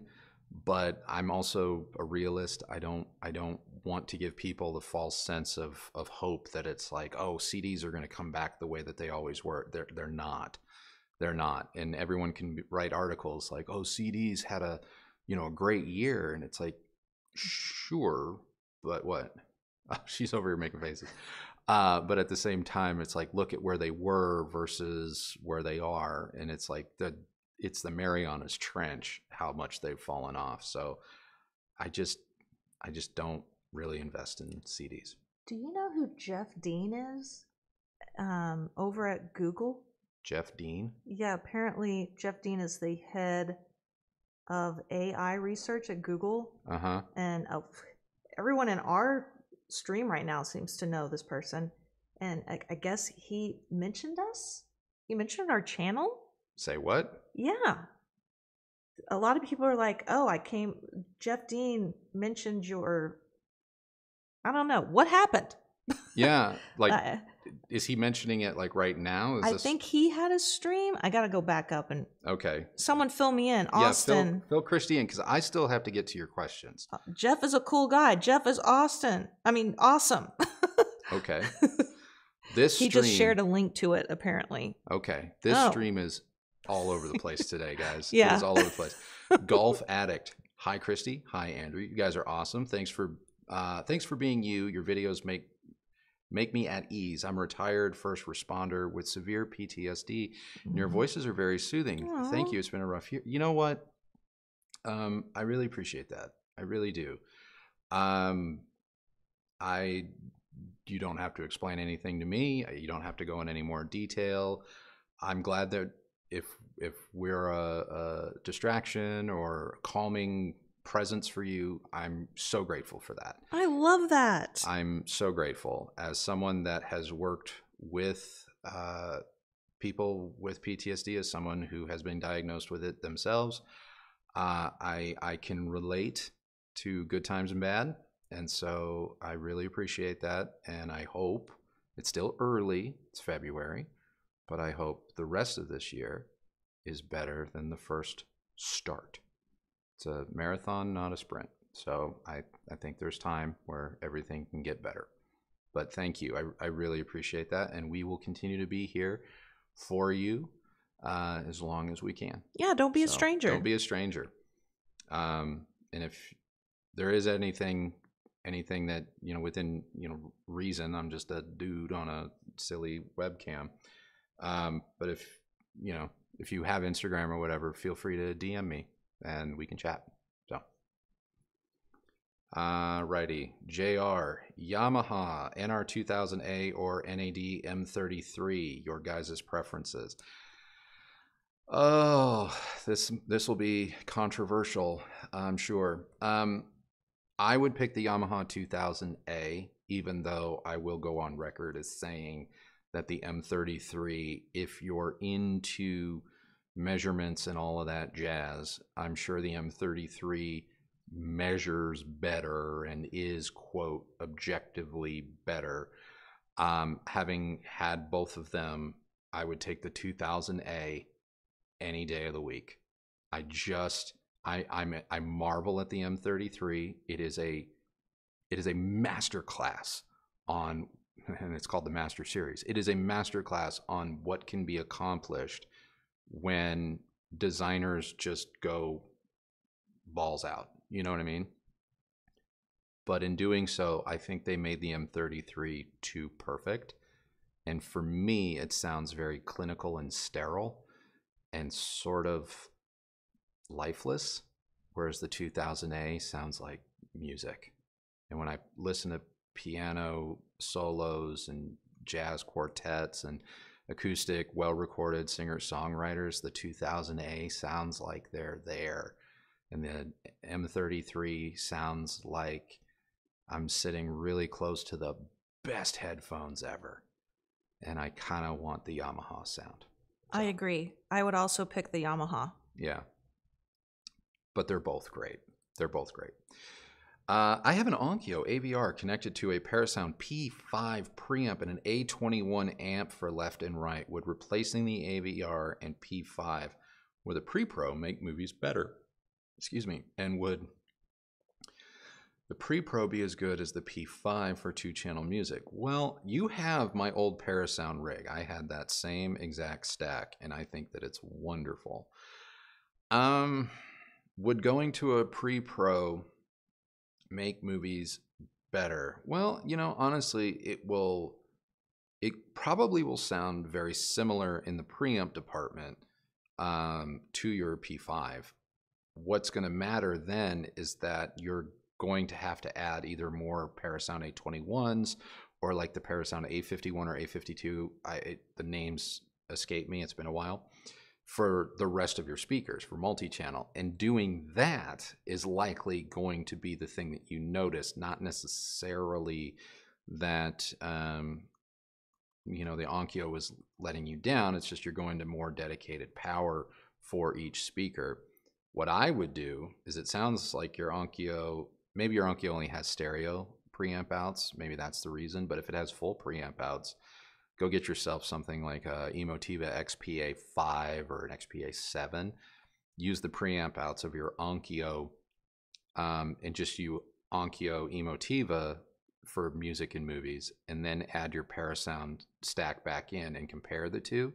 [SPEAKER 2] but I'm also a realist. I don't I don't want to give people the false sense of of hope that it's like oh CDs are going to come back the way that they always were. They're they're not. They're not. And everyone can write articles like oh CDs had a you know a great year, and it's like sure, but what? She's over here making faces. Uh, but at the same time, it's like look at where they were versus where they are, and it's like the it's the Marianas Trench how much they've fallen off. So I just I just don't really invest in CDs.
[SPEAKER 1] Do you know who Jeff Dean is? Um, over at Google.
[SPEAKER 2] Jeff Dean.
[SPEAKER 1] Yeah, apparently Jeff Dean is the head of AI research at Google.
[SPEAKER 2] Uh huh.
[SPEAKER 1] And uh, everyone in our stream right now seems to know this person. And I, I guess he mentioned us. He mentioned our channel.
[SPEAKER 2] Say what?
[SPEAKER 1] Yeah. A lot of people are like, "Oh, I came." Jeff Dean mentioned your. I don't know what happened.
[SPEAKER 2] Yeah, like uh, is he mentioning it like right now? Is
[SPEAKER 1] I this... think he had a stream. I got to go back up and
[SPEAKER 2] okay.
[SPEAKER 1] Someone fill me in, Austin.
[SPEAKER 2] Yeah, fill, fill Kristi in because I still have to get to your questions.
[SPEAKER 1] Uh, Jeff is a cool guy. Jeff is Austin. I mean, awesome.
[SPEAKER 2] okay. This
[SPEAKER 1] he
[SPEAKER 2] stream...
[SPEAKER 1] just shared a link to it apparently.
[SPEAKER 2] Okay, this oh. stream is all over the place today, guys.
[SPEAKER 1] yeah,
[SPEAKER 2] it is all over the place. Golf addict. Hi, Kristi. Hi, Andrew. You guys are awesome. Thanks for uh, thanks for being you. Your videos make make me at ease. I'm a retired first responder with severe PTSD, and your mm-hmm. voices are very soothing. Aww. Thank you. It's been a rough year. You know what? Um, I really appreciate that. I really do. Um, I you don't have to explain anything to me. You don't have to go in any more detail. I'm glad that if if we're a, a distraction or calming presence for you. I'm so grateful for that.
[SPEAKER 1] I love that.
[SPEAKER 2] I'm so grateful as someone that has worked with uh, people with PTSD, as someone who has been diagnosed with it themselves. Uh, I I can relate to good times and bad, and so I really appreciate that. And I hope it's still early; it's February, but I hope the rest of this year is better than the first start. It's a marathon, not a sprint. So I, I think there's time where everything can get better. But thank you. I, I really appreciate that. And we will continue to be here for you uh, as long as we can.
[SPEAKER 1] Yeah, don't be so a stranger.
[SPEAKER 2] Don't be a stranger. Um, and if there is anything anything that you know within you know reason i'm just a dude on a silly webcam um, but if you know if you have instagram or whatever feel free to dm me and we can chat. So, uh, righty, JR, Yamaha NR2000A or NAD M33, your guys' preferences. Oh, this this will be controversial, I'm sure. Um, I would pick the Yamaha 2000A, even though I will go on record as saying that the M33, if you're into measurements and all of that jazz. I'm sure the M33 measures better and is, quote, objectively better. Um, having had both of them, I would take the 2000A any day of the week. I just, I, I'm, I marvel at the M33. It is a it is a master class on and it's called the master series it is a master class on what can be accomplished when designers just go balls out you know what i mean? But in doing so i think they made the m33 too perfect and for me it sounds very clinical and sterile and sort of lifeless whereas the 2000a sounds like music. And when i listen to piano solos and jazz quartets and acoustic, well recorded singer songwriters. The 2000A sounds like they're there. And the M33 sounds like I'm sitting really close to the best headphones ever. And I kind of want the Yamaha sound.
[SPEAKER 1] I agree. I would also pick the Yamaha.
[SPEAKER 2] Yeah. But they're both great. They're both great. Uh, I have an Onkyo AVR connected to a Parasound P5 preamp and an A21 amp for left and right. Would replacing the AVR and P5 with a pre-pro make movies better? Excuse me. And would the pre-pro be as good as the P5 for two-channel music? Well, you have my old Parasound rig. I had that same exact stack, and I think that it's wonderful. Um, would going to a pre-pro make movies better? Well, you know, honestly, it will it probably will sound very similar in the preamp department um, to your P5. What's going to matter then is that you're going to have to add either more Parasound A21s or like the Parasound A51 or A52. I, it, the names escape me. It's been a while for the rest of your speakers for multi-channel and doing that is likely going to be the thing that you notice not necessarily that um, you know the onkyo is letting you down it's just you're going to more dedicated power for each speaker. What i would do is it sounds like your onkyo maybe your onkyo only has stereo preamp outs maybe that's the reason but if it has full preamp outs go get yourself something like a Emotiva XPA 5 or an XPA 7. Use the preamp outs of your Onkyo um, and just use Onkyo Emotiva for music and movies, and then add your Parasound stack back in and compare the two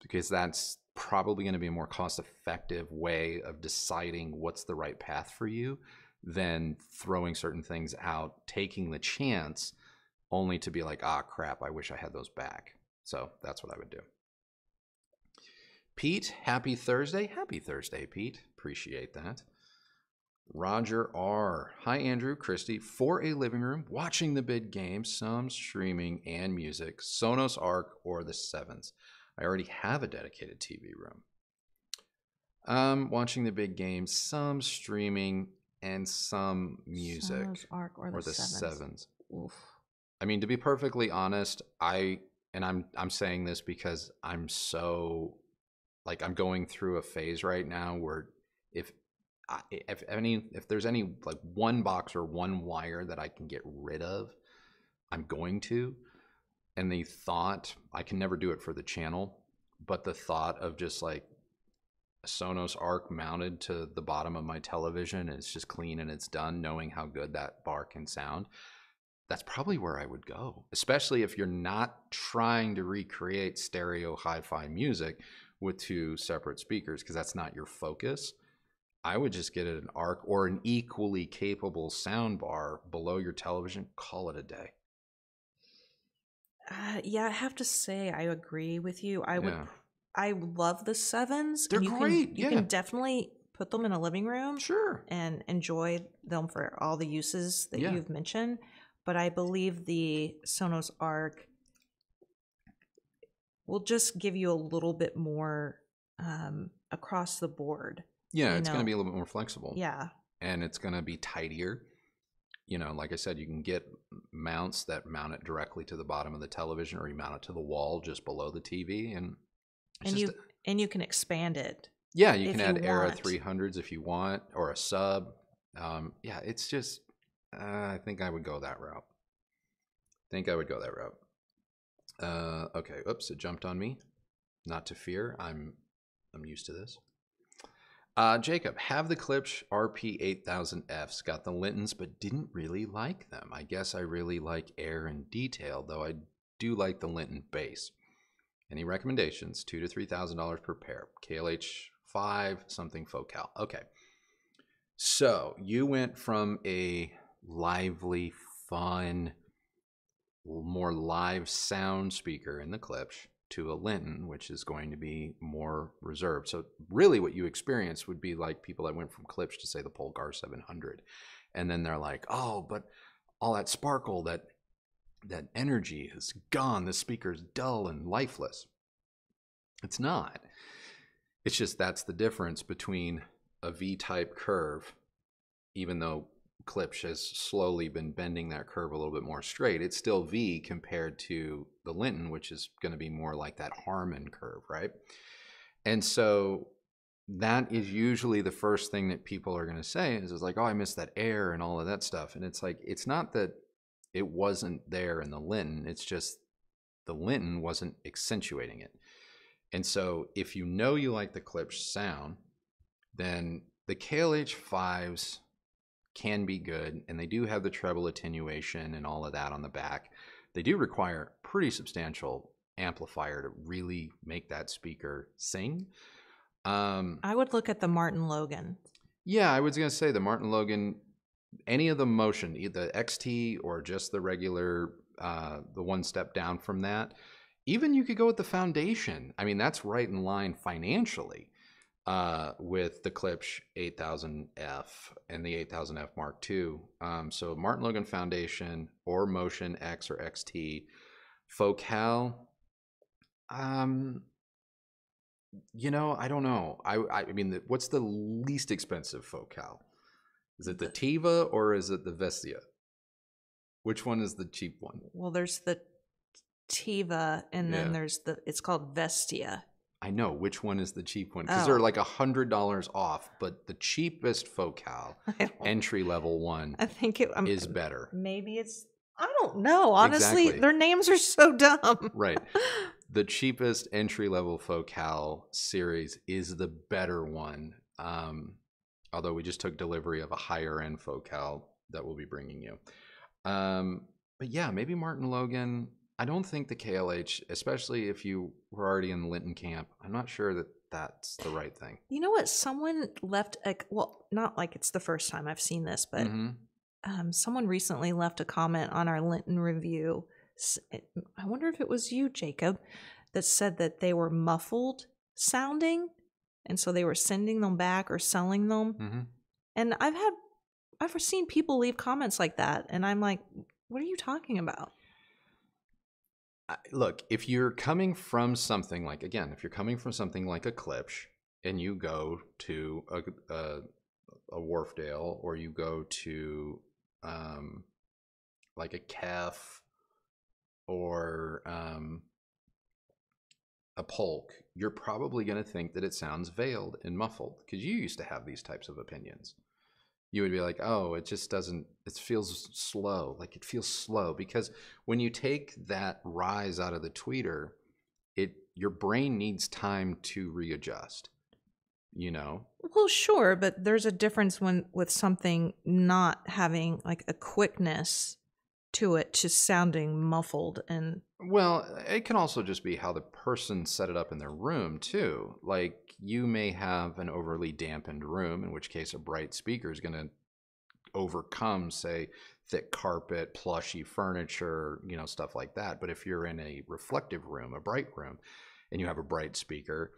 [SPEAKER 2] because that's probably going to be a more cost effective way of deciding what's the right path for you than throwing certain things out, taking the chance only to be like, ah, crap, I wish I had those back. So that's what I would do. Pete, happy Thursday. Happy Thursday, Pete. Appreciate that. Roger R. Hi, Andrew, Kristi. For a living room, watching the big game, some streaming and music, Sonos Arc or the Sevens. I already have a dedicated TV room. Um, watching the big game, some streaming and some music,
[SPEAKER 1] Sonos Arc or the,
[SPEAKER 2] or the
[SPEAKER 1] sevens.
[SPEAKER 2] sevens. I mean, to be perfectly honest, I and I'm I'm saying this because I'm so like I'm going through a phase right now where if if any if there's any like one box or one wire that I can get rid of, I'm going to. And the thought I can never do it for the channel, but the thought of just like a Sonos Arc mounted to the bottom of my television and it's just clean and it's done, knowing how good that bar can sound that's probably where I would go, especially if you're not trying to recreate stereo hi fi music with two separate speakers, because that's not your focus. I would just get an ARC or an equally capable sound bar below your television, call it a day.
[SPEAKER 1] Uh, yeah, I have to say I agree with you. I would
[SPEAKER 2] Yeah.
[SPEAKER 1] I love the sevens.
[SPEAKER 2] They're
[SPEAKER 1] you
[SPEAKER 2] great,
[SPEAKER 1] Can, you
[SPEAKER 2] yeah.
[SPEAKER 1] can definitely put them in a living room
[SPEAKER 2] Sure.
[SPEAKER 1] and enjoy them for all the uses that
[SPEAKER 2] Yeah.
[SPEAKER 1] you've mentioned. But I believe the Sonos Arc will just give you a little bit more um, across the board.
[SPEAKER 2] Yeah, it's going to be a little bit more flexible.
[SPEAKER 1] Yeah.
[SPEAKER 2] and it's going to be tidier. You know, like I said, you can get mounts that mount it directly to the bottom of the television, or you mount it to the wall just below the TV, and
[SPEAKER 1] And you and you can expand it.
[SPEAKER 2] yeah, you can
[SPEAKER 1] you
[SPEAKER 2] add Era
[SPEAKER 1] want.
[SPEAKER 2] 300s if you want, or a sub. Um, yeah, it's just uh, I think I would go that route. think I would go that route. Uh, okay, oops, it jumped on me. Not to fear, I'm I'm used to this. Uh, Jacob, have the Klipsch RP8000Fs. Got the Lintons, but didn't really like them. I guess I really like air and detail, though I do like the Linton bass. Any recommendations? Two to three thousand dollars per pair. KLH five something Focal. Okay. So you went from a lively, fun, more live sound speaker in the Klipsch to a Linton, which is going to be more reserved. So really what you experience would be like people that went from Klipsch to say the Polk R700. And then they're like, oh, but all that sparkle, that that energy is gone. The speaker's dull and lifeless. It's not. It's just that's the difference between a V-type curve, even though Klipsch has slowly been bending that curve a little bit more straight. It's still V compared to the Linton, which is going to be more like that Harman curve, right? And so that is usually the first thing that people are going to say is, is like, oh, I miss that air and all of that stuff. And it's like, it's not that it wasn't there in the Linton, it's just the Linton wasn't accentuating it. And so if you know you like the Klipsch sound, then the KLH 5s can be good, and they do have the treble attenuation and all of that on the back. They do require pretty substantial amplifier to really make that speaker sing. Um,
[SPEAKER 1] I would look at the Martin Logan.
[SPEAKER 2] Yeah, I was gonna say the Martin Logan, any of the motion, either the XT or just the regular, uh, the one step down from that. Even you could go with the foundation. I mean, that's right in line financially uh, with the Klipsch 8000F and the 8000F Mark II. Um, so Martin Logan Foundation or Motion X or XT, Focal. Um, you know, I don't know. I I mean, the, what's the least expensive Focal? Is it the Theva or is it the Vestia? Which one is the cheap one?
[SPEAKER 1] Well, there's the Theva, and then
[SPEAKER 2] Yeah.
[SPEAKER 1] there's the. It's called Vestia.
[SPEAKER 2] I know which one is the cheap one because
[SPEAKER 1] Oh.
[SPEAKER 2] they're like a hundred dollars off, but the cheapest Focal entry level one
[SPEAKER 1] I think it um,
[SPEAKER 2] is better.
[SPEAKER 1] Maybe it's. I don't know. Honestly,
[SPEAKER 2] Exactly.
[SPEAKER 1] their names are so dumb.
[SPEAKER 2] Right. The cheapest entry level Focal series is the better one. Um, although we just took delivery of a higher end Focal that we'll be bringing you. Um, but yeah, maybe Martin Logan. I don't think the KLH, especially if you were already in the Linton camp, I'm not sure that that's the right thing.
[SPEAKER 1] You know what? Someone left a well, not like it's the first time I've seen this, but
[SPEAKER 2] Mhm.
[SPEAKER 1] um, someone recently left a comment on our Linton review. I wonder if it was you, Jacob, that said that they were muffled sounding, and so they were sending them back or selling them.
[SPEAKER 2] Mhm.
[SPEAKER 1] And I've had, I've seen people leave comments like that, and I'm like, what are you talking about?
[SPEAKER 2] Look, if you're coming from something like again, if you're coming from something like a Klipsch and you go to a a, a Wharfedale or you go to um, like a Kef or um, a Polk, you're probably going to think that it sounds veiled and muffled because you used to have these types of opinions. You would be like, oh, it just doesn't, it feels slow. Like it feels slow because when you take that rise out of the tweeter, it your brain needs time to readjust. You know,
[SPEAKER 1] Well, sure, but there's a difference when with something not having like a quickness to it, to sounding muffled and
[SPEAKER 2] Well, it can also just be how the person set it up in their room too. Like you may have an overly dampened room, in which case a bright speaker is going to overcome, say, thick carpet, plushy furniture, you know, stuff like that. But if you're in a reflective room, a bright room, and you have a bright speaker,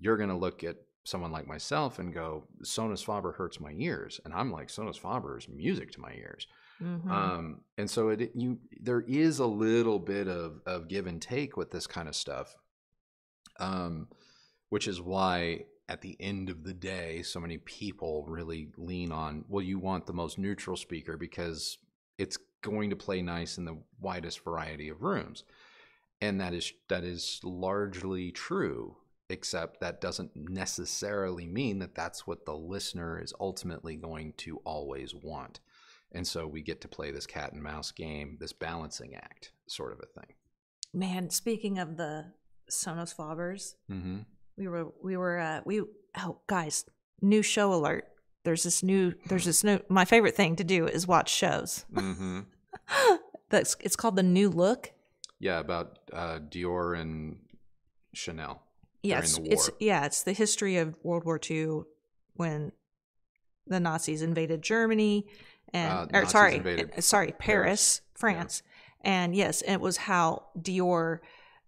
[SPEAKER 2] you're going to look at someone like myself and go, Sonus Faber hurts my ears. And I'm like, Sonus Faber is music to my ears.
[SPEAKER 1] Mhm.
[SPEAKER 2] Um, and so it you there is a little bit of of give and take with this kind of stuff. Um, which is why at the end of the day, so many people really lean on, well, you want the most neutral speaker because it's going to play nice in the widest variety of rooms. And that is that is largely true, except that doesn't necessarily mean that that's what the listener is ultimately going to always want. And so we get to play this cat and mouse game, this balancing act sort of a thing.
[SPEAKER 1] man, speaking of the Sonus Fabers,
[SPEAKER 2] Mm-hmm.
[SPEAKER 1] we were we were uh, we oh guys, new show alert. There's this new. There's this new. My favorite thing to do is watch shows.
[SPEAKER 2] hmm
[SPEAKER 1] That's it's called the New Look.
[SPEAKER 2] Yeah, about uh, Dior and Chanel.
[SPEAKER 1] Yeah, it's,
[SPEAKER 2] the
[SPEAKER 1] it's
[SPEAKER 2] war.
[SPEAKER 1] yeah, it's the history of World War II when the Nazis invaded Germany and
[SPEAKER 2] Uh,
[SPEAKER 1] or sorry,
[SPEAKER 2] invaded
[SPEAKER 1] uh, sorry, Paris, France, and yes, it was how Dior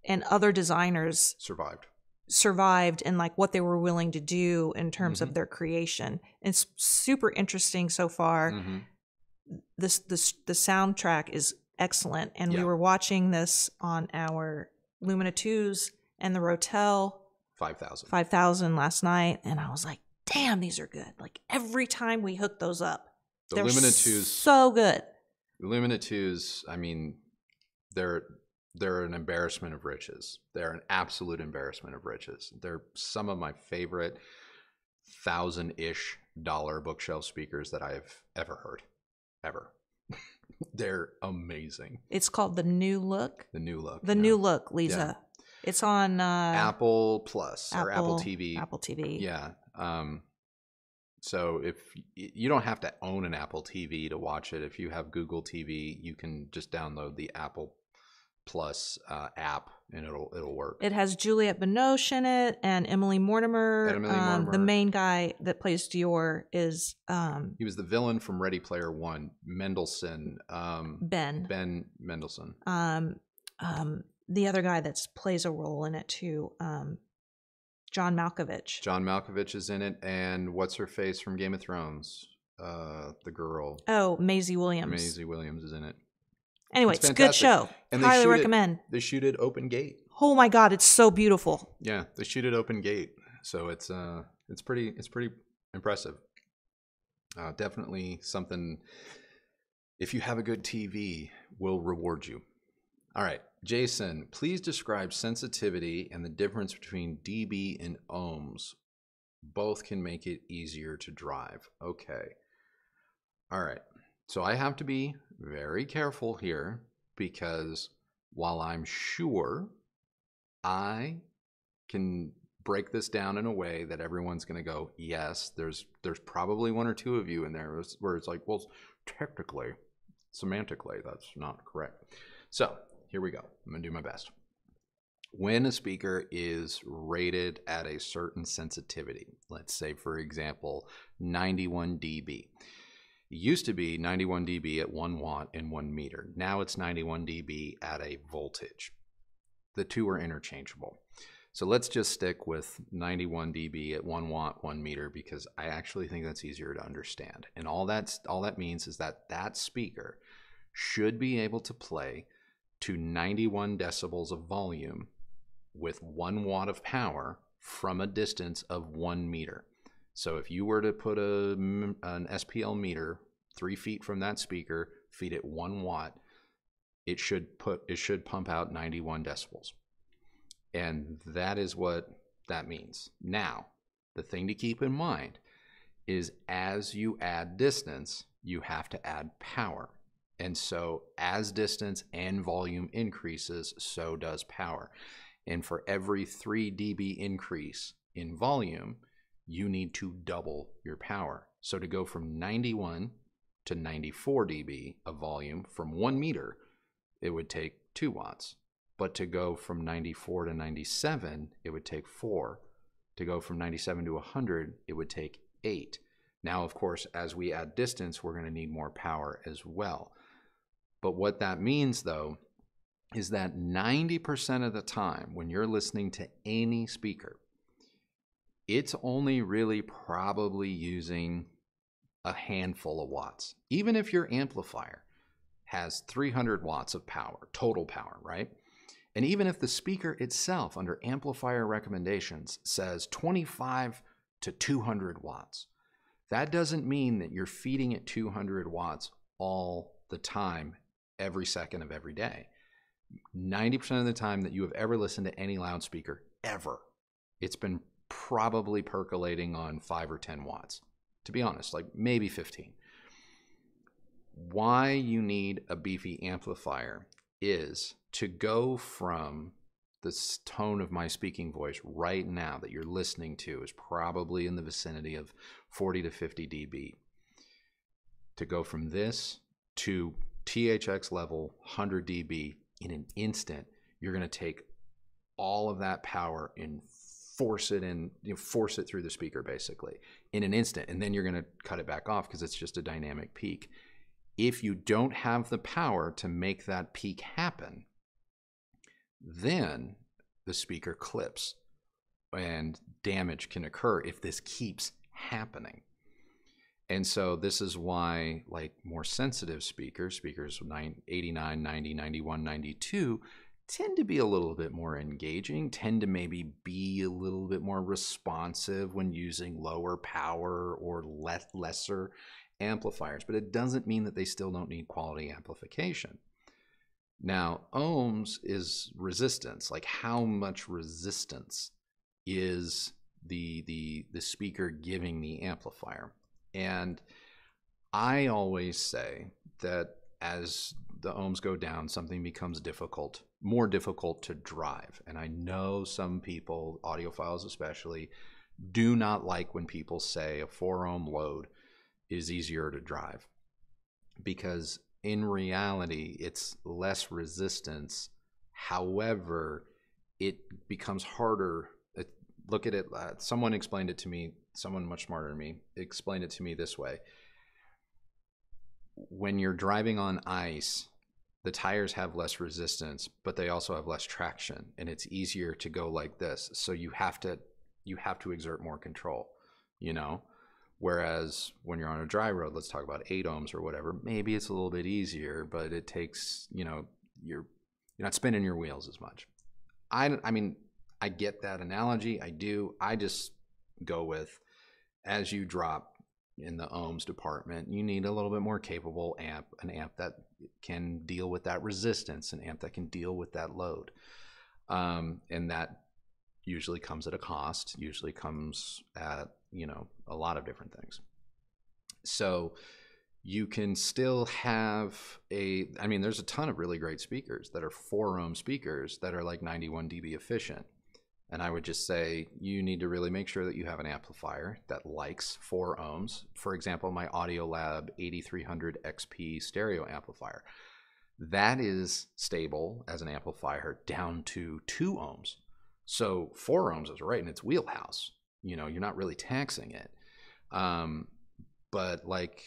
[SPEAKER 1] and other designers
[SPEAKER 2] Survived.
[SPEAKER 1] survived and like what they were willing to do in terms
[SPEAKER 2] Mm-hmm.
[SPEAKER 1] of their creation. It's super interesting so far.
[SPEAKER 2] hmm
[SPEAKER 1] This this the soundtrack is excellent, and we were watching this on our Lumina twos and the Rotel
[SPEAKER 2] Five thousand.
[SPEAKER 1] 5000 last night and I was like, "Damn, these are good." Like every time we hook those up,
[SPEAKER 2] The
[SPEAKER 1] they're
[SPEAKER 2] Lumina twos.
[SPEAKER 1] so good.
[SPEAKER 2] The Lumina twos. I mean, they're they're an embarrassment of riches. They're an absolute embarrassment of riches. They're some of my favorite thousand ish dollar bookshelf speakers that I've ever heard, ever. they're amazing.
[SPEAKER 1] It's called The New Look.
[SPEAKER 2] The new look.
[SPEAKER 1] The
[SPEAKER 2] yeah.
[SPEAKER 1] New Look, Lisa. It's on uh
[SPEAKER 2] Apple Plus or Apple TV.
[SPEAKER 1] Apple TV.
[SPEAKER 2] Yeah. Um, so if you don't have to own an Apple TV to watch it, if you have Google TV, you can just download the Apple Plus uh, app and it'll it'll work.
[SPEAKER 1] It has Juliette Binoche in it and Emily Mortimer.
[SPEAKER 2] And Emily
[SPEAKER 1] Um, the main guy that plays Dior is um,
[SPEAKER 2] he was the villain from Ready Player One, Mendelsohn, um,
[SPEAKER 1] Ben.
[SPEAKER 2] Ben Mendelsohn.
[SPEAKER 1] Um, um, the other guy that plays a role in it too, um, John Malkovich.
[SPEAKER 2] John Malkovich is in it, and what's her face from Game of Thrones? Uh, the girl,
[SPEAKER 1] Oh, Maisie Williams.
[SPEAKER 2] Maisie Williams, is in it.
[SPEAKER 1] Anyway,
[SPEAKER 2] It's
[SPEAKER 1] it's, a good show.
[SPEAKER 2] And
[SPEAKER 1] Highly
[SPEAKER 2] shoot it-
[SPEAKER 1] recommend.
[SPEAKER 2] They shoot it open gate.
[SPEAKER 1] Oh my god, it's so beautiful.
[SPEAKER 2] Yeah, they shoot it open gate, so it's uh, it's pretty, it's pretty impressive. Uh, definitely something. If you have a good TV, will reward you. All right, Jason, please describe sensitivity and the difference between dB and ohms. Both can make it easier to drive. Okay. All right. So I have to be very careful here because while I'm sure I can break this down in a way that everyone's going to go, yes, there's there's probably one or two of you in there where it's- like, well, technically, semantically, that's not correct. So here we go. I'm going to do my best. When a speaker is rated at a certain sensitivity, let's say, for example, 91 dB. It used to be 91 dB at 1 watt and 1 meter. Now it's 91 dB at a voltage. The two are interchangeable. So let's just stick with 91 dB at 1 watt, 1 meter because I actually think that's easier to understand. And all that's all that means is that that speaker should be able to play to 91 decibels of volume with 1 watt of power from a distance of 1 meter. So if you were to put a, an SPL meter three feet from that speaker, feed it one watt, it should put it should pump out 91 decibels. And that is what that means. Now, the thing to keep in mind is as you add distance, you have to add power. And so as distance and volume increases, so does power. And for every 3 dB increase in volume, you need to double your power. So to go from 91 to 94 dB of volume from 1 meter, it would take 2 watts. But to go from 94 to 97, it would take 4. To go from 97 to 100, it would take 8. Now, of course, as we add distance, we're going to need more power as well. But what that means, though, is that 90% of the time when you're listening to any speaker, it's only really probably using a handful of watts. Even if your amplifier has 300 watts of power, total power, right? And even if the speaker itself, under amplifier recommendations, says 25 to 200 watts, that doesn't mean that you're feeding it 200 watts all the time, every second of every day. 90% of the time that you have ever listened to any loudspeaker, ever, it's been probably percolating on 5 or 10 watts. To be honest, like maybe 15. Why you need a beefy amplifier is to go from the tone of my speaking voice right now that you're listening to is probably in the vicinity of 40 to 50 dB. To go from this to THX level 100 dB in an instant, you're going to take all of that power and force it in, you know, force it through the speaker basically in an instant, and then you're going to cut it back off because it's just a dynamic peak. If you don't have the power to make that peak happen, then the speaker clips and damage can occur if this keeps happening. And so this is why like more sensitive speakers, speakers 89, 90, 91, 92 tend to be a little bit more engaging, tend to maybe be a little bit more responsive when using lower power or less lesser amplifiers, but it doesn't mean that they still don't need quality amplification. Now, ohms is resistance. Like how much resistance is the the the speaker giving the amplifier? And I always say that as the ohms go down, something becomes difficult, more difficult to drive. And I know some people, audiophiles especially, do not like when people say a four ohm load is easier to drive because in reality, it's less resistance. However, it becomes harder. Look at it. Uh, someone explained it to me. Someone much smarter than me explained it to me this way. When you're driving on ice, the tires have less resistance, but they also have less traction, and it's easier to go like this. So you have to you have to exert more control. You know, Whereas when you're on a dry road, let's talk about eight ohms or whatever, maybe it's a little bit easier, but it takes, you know, you're you're not spinning your wheels as much. I I mean, I get that analogy. I do. I just go with as you drop in the ohms department, you need a little bit more capable amp, an amp that can deal with that resistance, an amp that can deal with that load. Um, and that usually comes at a cost, usually comes at you know, a lot of different things. So you can still have a, I mean, there's a ton of really great speakers that are four ohm speakers that are like 91 dB efficient. And I would just say you need to really make sure that you have an amplifier that likes four ohms. For example, my Audiolab 8300 XP stereo amplifier. That is stable as an amplifier down to two ohms. So four ohms is right in its wheelhouse you know you're not really taxing it um, but like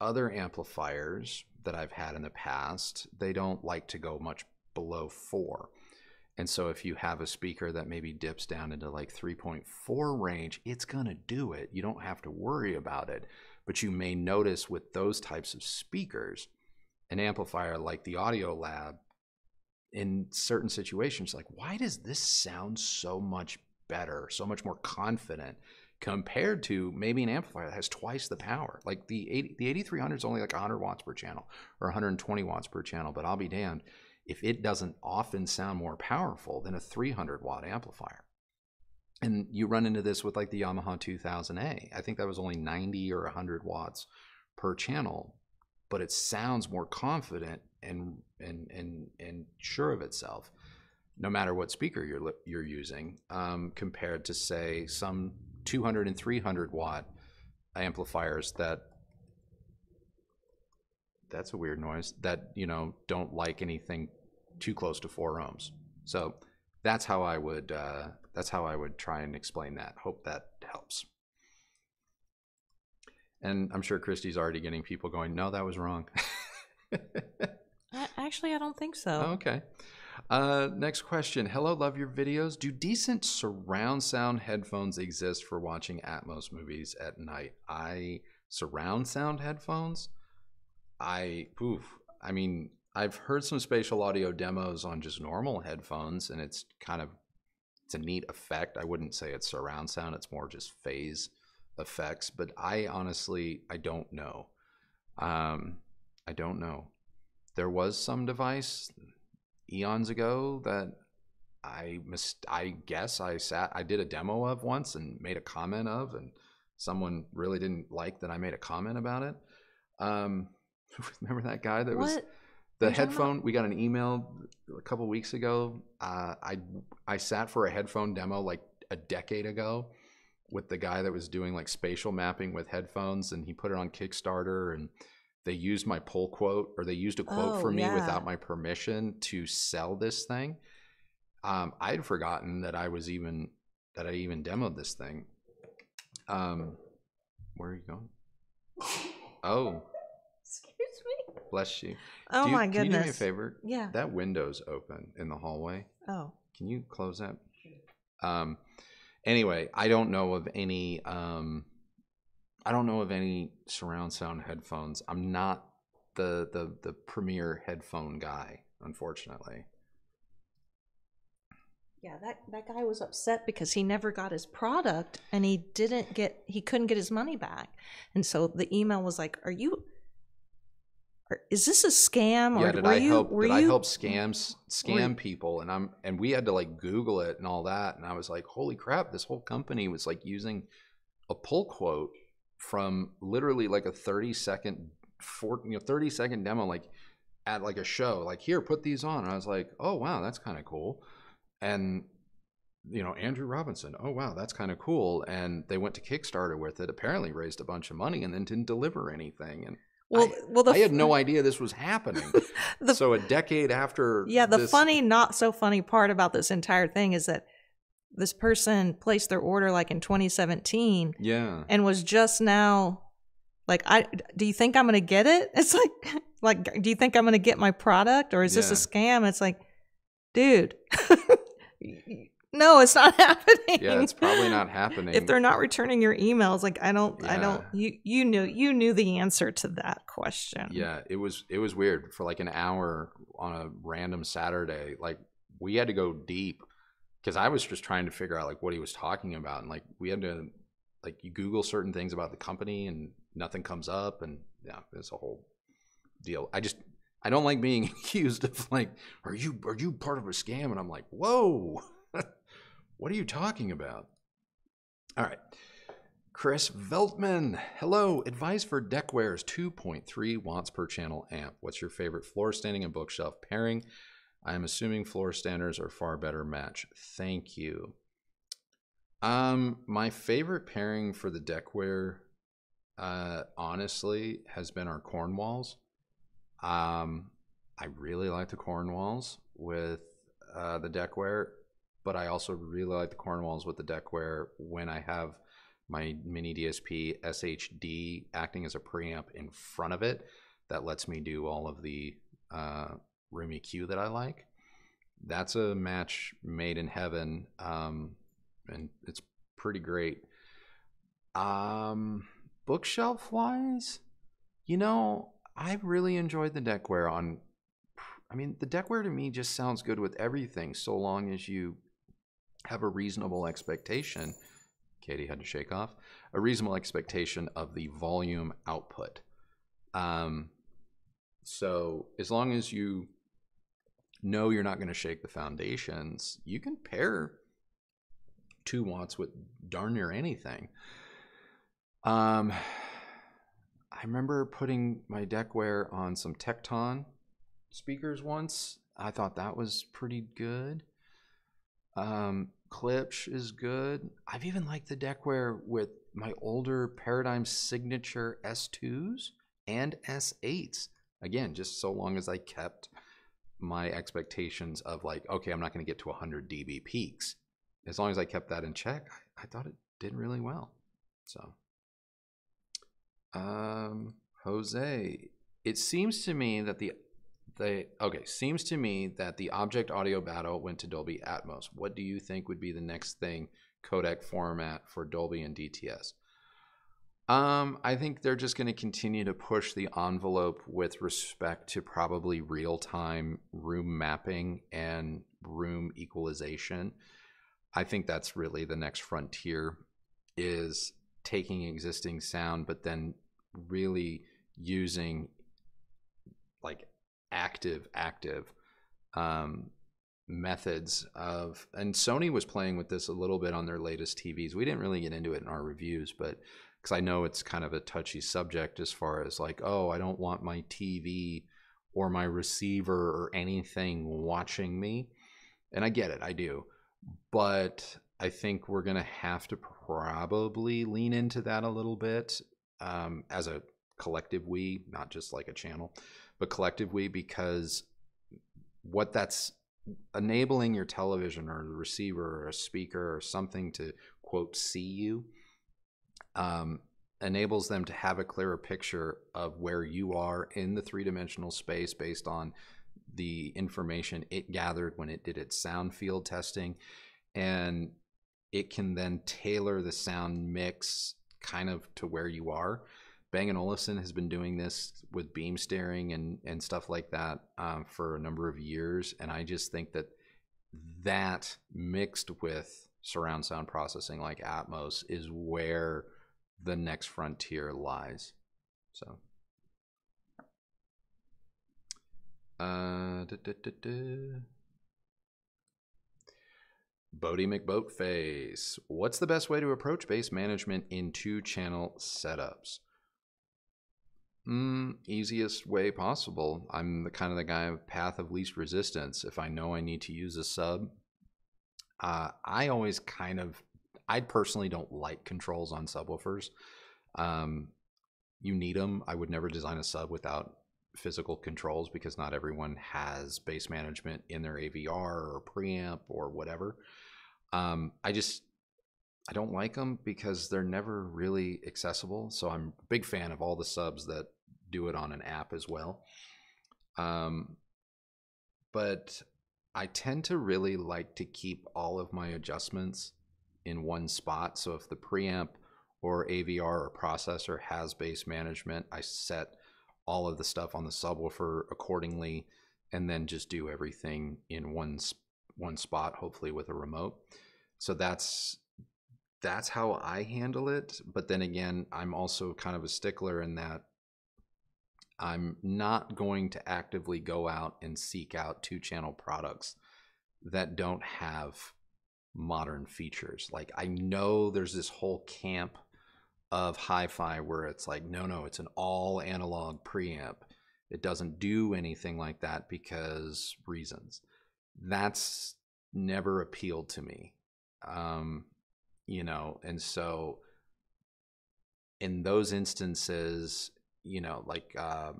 [SPEAKER 2] other amplifiers that i've had in the past they don't like to go much below four and so if you have a speaker that maybe dips down into like 3.4 range it's going to do it. You don't have to worry about it. But you may notice with those types of speakers an amplifier like the Audio Lab, in certain situations like why does this sound so much better, so much more confident compared to maybe an amplifier that has twice the power. Like the 80, the 8300 is only like 100 watts per channel or 120 watts per channel, but I'll be damned if it doesn't often sound more powerful than a 300 watt amplifier. And you run into this with like the Yamaha 2000A. I think that was only 90 or 100 watts per channel, but it sounds more confident and and and and sure of itself no matter what speaker you're you're using, um, compared to say some 200 and 300 watt amplifiers that that's a weird noise that you know don't like anything too close to four ohms. So that's how I would uh, that's how I would try and explain that. Hope that helps. And I'm sure Kristi's already getting people going. No, that was wrong.
[SPEAKER 1] Actually, I don't think so.
[SPEAKER 2] okay. Uh, next question. Hello, love your videos. Do decent surround sound headphones exist for watching Atmos movies at night? I surround sound headphones. I oof. I mean, I've heard some spatial audio demos on just normal headphones, and it's kind of it's a neat effect. I wouldn't say it's surround sound; it's more just phase effects. But I honestly, I don't know. Um, I don't know. There was some device eons ago that I missed. I guess I sat. I did a demo of once and made a comment of, and someone really didn't like that I made a comment about it. Um, remember that guy that
[SPEAKER 1] what?
[SPEAKER 2] was The headphone, we got an email a couple weeks ago. Uh, I I sat for a headphone demo like a decade ago with the guy that was doing like spatial mapping with headphones, and he put it on Kickstarter, and they used my pull quote or they used a quote
[SPEAKER 1] Oh,
[SPEAKER 2] for me
[SPEAKER 1] yeah.
[SPEAKER 2] without my permission to sell this thing. Um, I'd forgotten that I was even that I even demoed this thing. Um, where are you going? Oh. Bless you.
[SPEAKER 1] Oh
[SPEAKER 2] you-
[SPEAKER 1] my
[SPEAKER 2] Can you do me a favor?
[SPEAKER 1] Yeah.
[SPEAKER 2] That window's open in the hallway.
[SPEAKER 1] Oh.
[SPEAKER 2] Can you close that? Um, anyway, I don't know of any. Um, I don't know of any surround sound headphones. I'm not the the the premier headphone guy, unfortunately.
[SPEAKER 1] Yeah, that, that guy was upset because he never got his product and he didn't get he couldn't get his money back. And so the email was like, "Are you is this a scam or
[SPEAKER 2] yeah, did
[SPEAKER 1] were
[SPEAKER 2] I
[SPEAKER 1] you
[SPEAKER 2] help?
[SPEAKER 1] were
[SPEAKER 2] Did
[SPEAKER 1] you
[SPEAKER 2] I help scams scam people? And I'm and we had to like Google it and all that. And I was like, holy crap! This whole company was like using a pull quote from literally like a 30 second, four, you know, 30 second demo, like at like a show. Like here, put these on. And I was like, oh wow, that's kind of cool. And you know, Andrew Robinson. Oh wow, that's kind of cool. And they went to Kickstarter with it. Apparently, raised a bunch of money and then didn't deliver anything. And
[SPEAKER 1] Well,
[SPEAKER 2] I-
[SPEAKER 1] well the
[SPEAKER 2] I had no idea this was happening.
[SPEAKER 1] the
[SPEAKER 2] so a decade after
[SPEAKER 1] Yeah, the
[SPEAKER 2] this-
[SPEAKER 1] funny, not so funny part about this entire thing is that this person placed their order like in 2017
[SPEAKER 2] yeah
[SPEAKER 1] and was just now like, I do you think I'm gonna get it? It's like, like, do you think I'm gonna get my product or is this a scam? It's like, dude, no, it's not happening.
[SPEAKER 2] yeah it's probably not happening
[SPEAKER 1] If they're not returning your emails, like I don't, I don't. You you knew you knew the answer to that question.
[SPEAKER 2] yeah it was it was weird for like an hour on a random saturday like we had to go deep because i was just trying to figure out like what he was talking about and like we had to like you google certain things about the company and nothing comes up and yeah it's a whole deal i just i don't like being accused of like are you are you part of a scam and i'm like whoa what are you talking about all right Chris Veltman, hello. Advice for Decware's 2.3 watts per channel amp. What's your favorite floor standing and bookshelf pairing? I am assuming floor standers are far better match. Thank you. Um, my favorite pairing for the Decware, uh, honestly, has been our Cornwalls. Um, I really like the Cornwalls with uh, the Decware, but I also really like the Cornwalls with the Decware when I have my mini DSP SHD acting as a preamp in front of it that lets me do all of the uh, room EQ that I like. That's a match made in heaven, um, and it's pretty great. Um, bookshelf wise, you know, I really enjoyed the Decware on. I mean, the Decware to me just sounds good with everything, so long as you have a reasonable expectation. Katie had to shake off a reasonable expectation of the volume output. Um, so as long as you know you're not going to shake the foundations, you can pair two watts with darn near anything. Um, I remember putting my Decware on some Tekton speakers once. I thought that was pretty good. Um, Klipsch is good. I've even liked the Decware with my older Paradigm Signature S2s and S8s. Again, just so long as I kept my expectations of like, okay, I'm not going to get to 100 dB peaks. As long as I kept that in check, I, I thought it did really well. So, um, Jose, it seems to me that the they okay seems to me that the object audio battle went to Dolby Atmos. What do you think would be the next thing codec format for Dolby and DTS? Um, I think they're just going to continue to push the envelope with respect to probably real time room mapping and room equalization. I think that's really the next frontier is taking existing sound, but then really using like active, active um, methods of. And Sony was playing with this a little bit on their latest TVs. We didn't really get into it in our reviews, but because I know it's kind of a touchy subject as far as like, oh, I don't want my TV or my receiver or anything watching me. And I get it, I do. But I think we're going to have to probably lean into that a little bit um, as a collective we, not just like a channel, but collective we, because what that's enabling your television or the receiver or a speaker or something to quote see you um, enables them to have a clearer picture of where you are in the three dimensional space based on the information it gathered when it did its sound field testing. And it can then tailor the sound mix kind of to where you are. Bang & Olufsen has been doing this with beam steering and, and stuff like that um, for a number of years. And I just think that that mixed with surround sound processing like Atmos is where the next frontier lies. So. Uh, da, da, da, Bodie McBoatface. What's the best way to approach bass management in two channel setups? Mm, easiest way possible. I'm the kind of the guy of path of least resistance. If I know I need to use a sub, uh, I always kind of I personally don't like controls on subwoofers. Um, you need them. I would never design a sub without physical controls because not everyone has bass management in their AVR or preamp or whatever. Um, I just I don't like them because they're never really accessible. So I'm a big fan of all the subs that do it on an app as well. Um, but I tend to really like to keep all of my adjustments in one spot. So if the preamp or AVR or processor has bass management, I set all of the stuff on the subwoofer accordingly and then just do everything in one one spot hopefully with a remote. So that's that's how I handle it, but then again, I'm also kind of a stickler in that I'm not going to actively go out and seek out two channel products that don't have modern features. Like I know there's this whole camp of hi-fi where it's like no no it's an all analog preamp. It doesn't do anything like that because reasons. That's never appealed to me. Um, you know, and so in those instances, you know, like uh,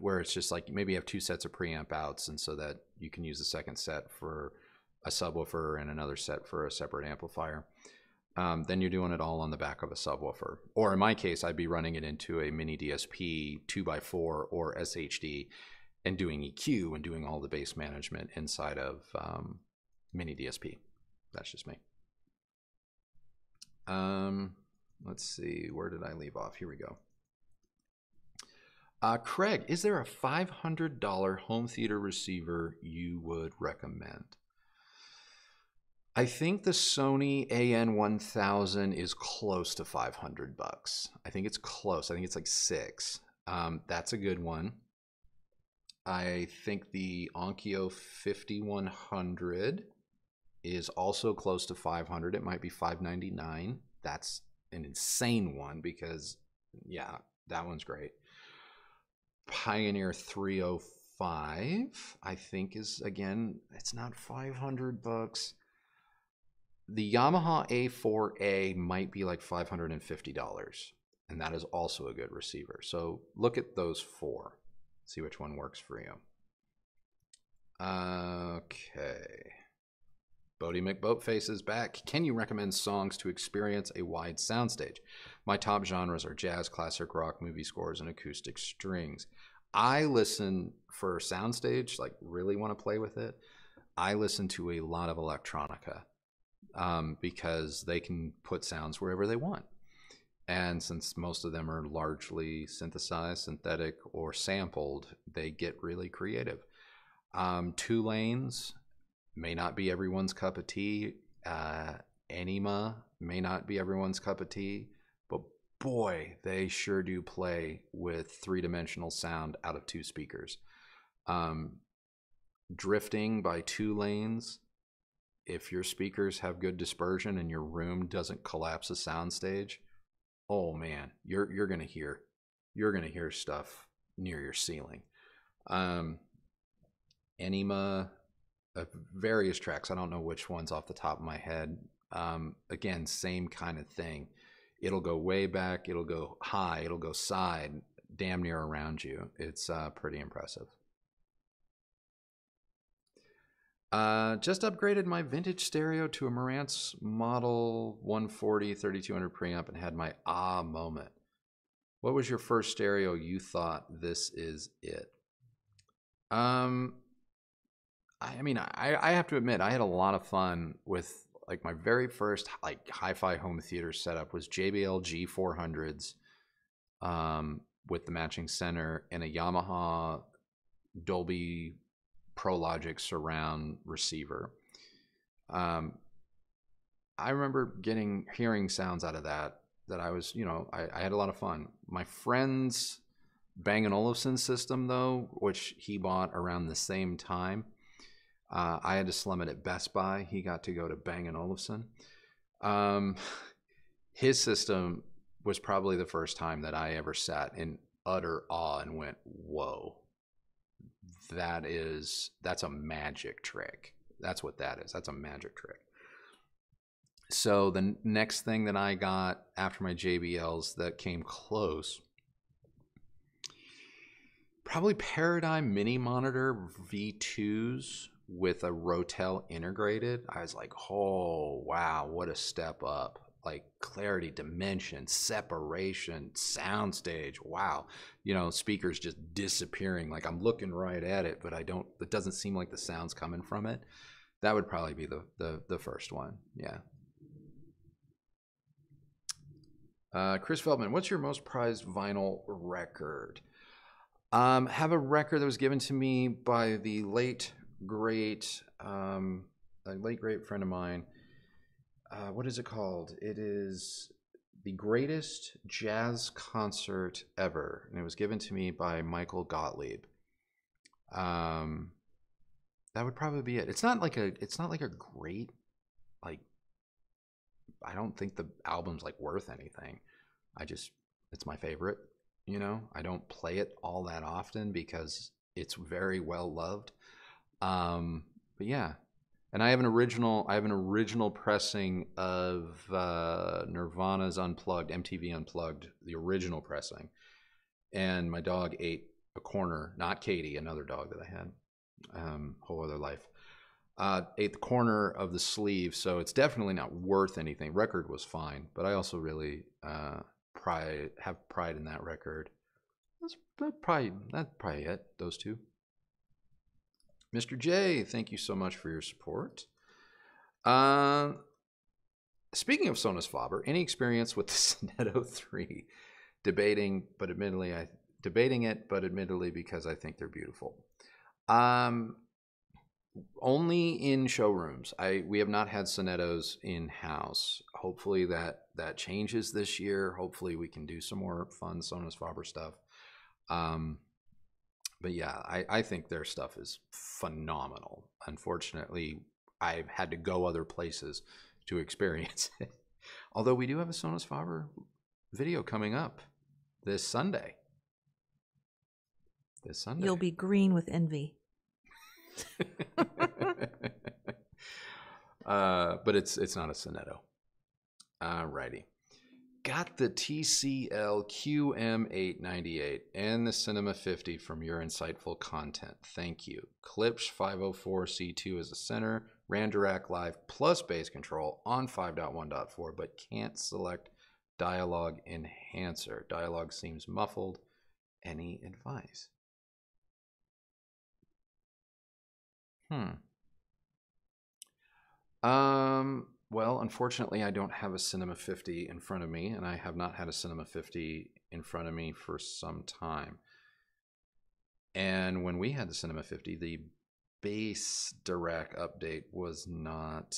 [SPEAKER 2] where it's just like maybe you have two sets of preamp outs, and so that you can use the second set for a subwoofer and another set for a separate amplifier. Um, then you're doing it all on the back of a subwoofer. Or in my case, I'd be running it into a mini DSP 2x4 or SHD and doing EQ and doing all the bass management inside of um, mini DSP. That's just me. Um, let's see, where did I leave off? Here we go. Uh, Craig, is there a $500 home theater receiver you would recommend? I think the Sony AN1000 is close to 500 bucks. I think it's close. I think it's like six. Um, that's a good one. I think the Onkyo 5100 is also close to 500. It might be 599. That's an insane one because, yeah, that one's great. Pioneer 305, I think, is again, it's not 500 bucks the Yamaha A4A might be like $550, and that is also a good receiver. So look at those four, see which one works for you. Okay. Bodie McBoatface is back. Can you recommend songs to experience a wide soundstage? My top genres are jazz, classic rock, movie scores, and acoustic strings. I listen for soundstage, like really want to play with it. I listen to a lot of electronica um, because they can put sounds wherever they want. And since most of them are largely synthesized, synthetic, or sampled, they get really creative. Um, two lanes may not be everyone's cup of tea. Uh, Anima may not be everyone's cup of tea, but boy, they sure do play with three dimensional sound out of two speakers. Um, drifting by two lanes if your speakers have good dispersion and your room doesn't collapse a soundstage, oh man, you're you're gonna hear you're gonna hear stuff near your ceiling. Um, Anima, various tracks. I don't know which ones off the top of my head. Um, again, same kind of thing. It'll go way back. It'll go high. It'll go side, damn near around you. It's uh, pretty impressive. Uh, just upgraded my vintage stereo to a Marantz Model 140 3200 preamp and had my ah moment. What was your first stereo you thought this is it? Um, I mean, I, I have to admit, I had a lot of fun with like my very first like hi-fi home theater setup was JBL G400s um, with the matching center and a Yamaha Dolby ProLogic surround receiver. Um, I remember getting hearing sounds out of that that I was, you know, I, I had a lot of fun. My friend's Bang & Olufsen system, though, which he bought around the same time, uh, I had to slum it at Best Buy. He got to go to Bang & Olufsen. Um, his system was probably the first time that I ever sat in utter awe and went, "Whoa, that is that's a magic trick." That's what that is. That's a magic trick. So the next thing that I got after my JBLs that came close, probably Paradigm Mini Monitor V2s with a Rotel integrated, I was like, oh, wow, what a step up. Like clarity, dimension, separation, soundstage. Wow. You know, speakers just disappearing. Like I'm looking right at it, but I don't, it doesn't seem like the sound's coming from it. That would probably be the, the, the first one. Yeah. Uh, Chris Feldman, what's your most prized vinyl record? Um, have a record that was given to me by the late great, um, a late great friend of mine. Uh, what is it called? It is the greatest jazz concert ever, and it was given to me by Michael Gottlieb. Um, that would probably be it. It's not like a. It's not like a great, like. I don't think the album's like worth anything. I just, it's my favorite. You know, I don't play it all that often because it's very well loved. Um, but yeah, and I have an original. I have an original pressing of uh, Nirvana's Unplugged, MTV Unplugged, the original pressing. And my dog ate a corner. Not Katie, another dog that I had. Um, whole other life. Uh, ate the corner of the sleeve, so it's definitely not worth anything. Record was fine, but I also really uh, pride have pride in that record. That's probably that's probably it. Those two. Mr. J, thank you so much for your support. Uh, speaking of Sonus Faber, any experience with the Sonetto 3? Debating, but admittedly, I debating it, but admittedly because I think they're beautiful. Um, only in showrooms. I we have not had Sonettos in house. Hopefully that that changes this year. Hopefully we can do some more fun Sonus Faber stuff. Um, but yeah, I, I think their stuff is phenomenal. Unfortunately, I've had to go other places to experience it. Although we do have a Sonus Faber video coming up this Sunday. This Sunday.
[SPEAKER 1] You'll be green with envy.
[SPEAKER 2] uh, but it's it's not a Sonetto. Alrighty got the TCL QM898 and the Cinema 50 from your insightful content. Thank you. Klipsch 504C2 is a center, Dirac Live plus bass control on 5.1.4, but can't select dialogue enhancer. Dialogue seems muffled. Any advice? Hmm. Um, well, unfortunately, I don't have a Cinema 50 in front of me, and I have not had a Cinema 50 in front of me for some time. And when we had the Cinema 50, the base Dirac update was not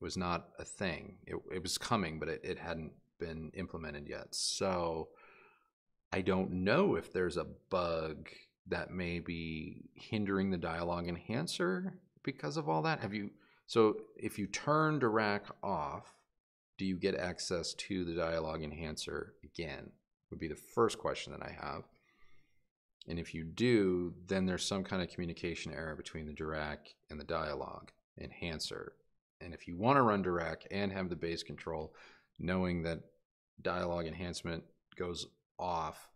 [SPEAKER 2] was not a thing. It, it was coming, but it, it hadn't been implemented yet. So I don't know if there's a bug that may be hindering the dialogue enhancer because of all that. Have you so if you turn Dirac off, do you get access to the dialogue enhancer again? Would be the first question that I have. And if you do, then there's some kind of communication error between the Dirac and the dialogue enhancer. And if you want to run Dirac and have the bass control, knowing that dialogue enhancement goes off,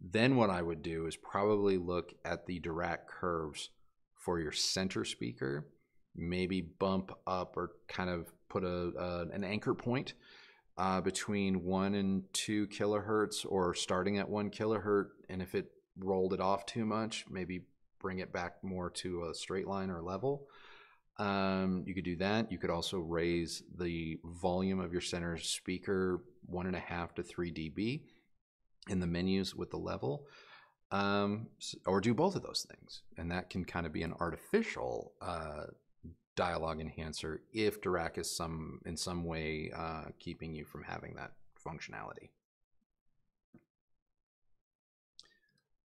[SPEAKER 2] then what I would do is probably look at the Dirac curves for your center speaker, maybe bump up or kind of put a, an anchor point uh, between one and two kilohertz, or starting at one kilohertz. And if it rolled it off too much, maybe bring it back more to a straight line or level. Um, you could do that. You could also raise the volume of your center speaker one and a half to three dB in the menus with the level, um, or do both of those things. And that can kind of be an artificial uh, dialogue enhancer if Dirac is some in some way uh, keeping you from having that functionality.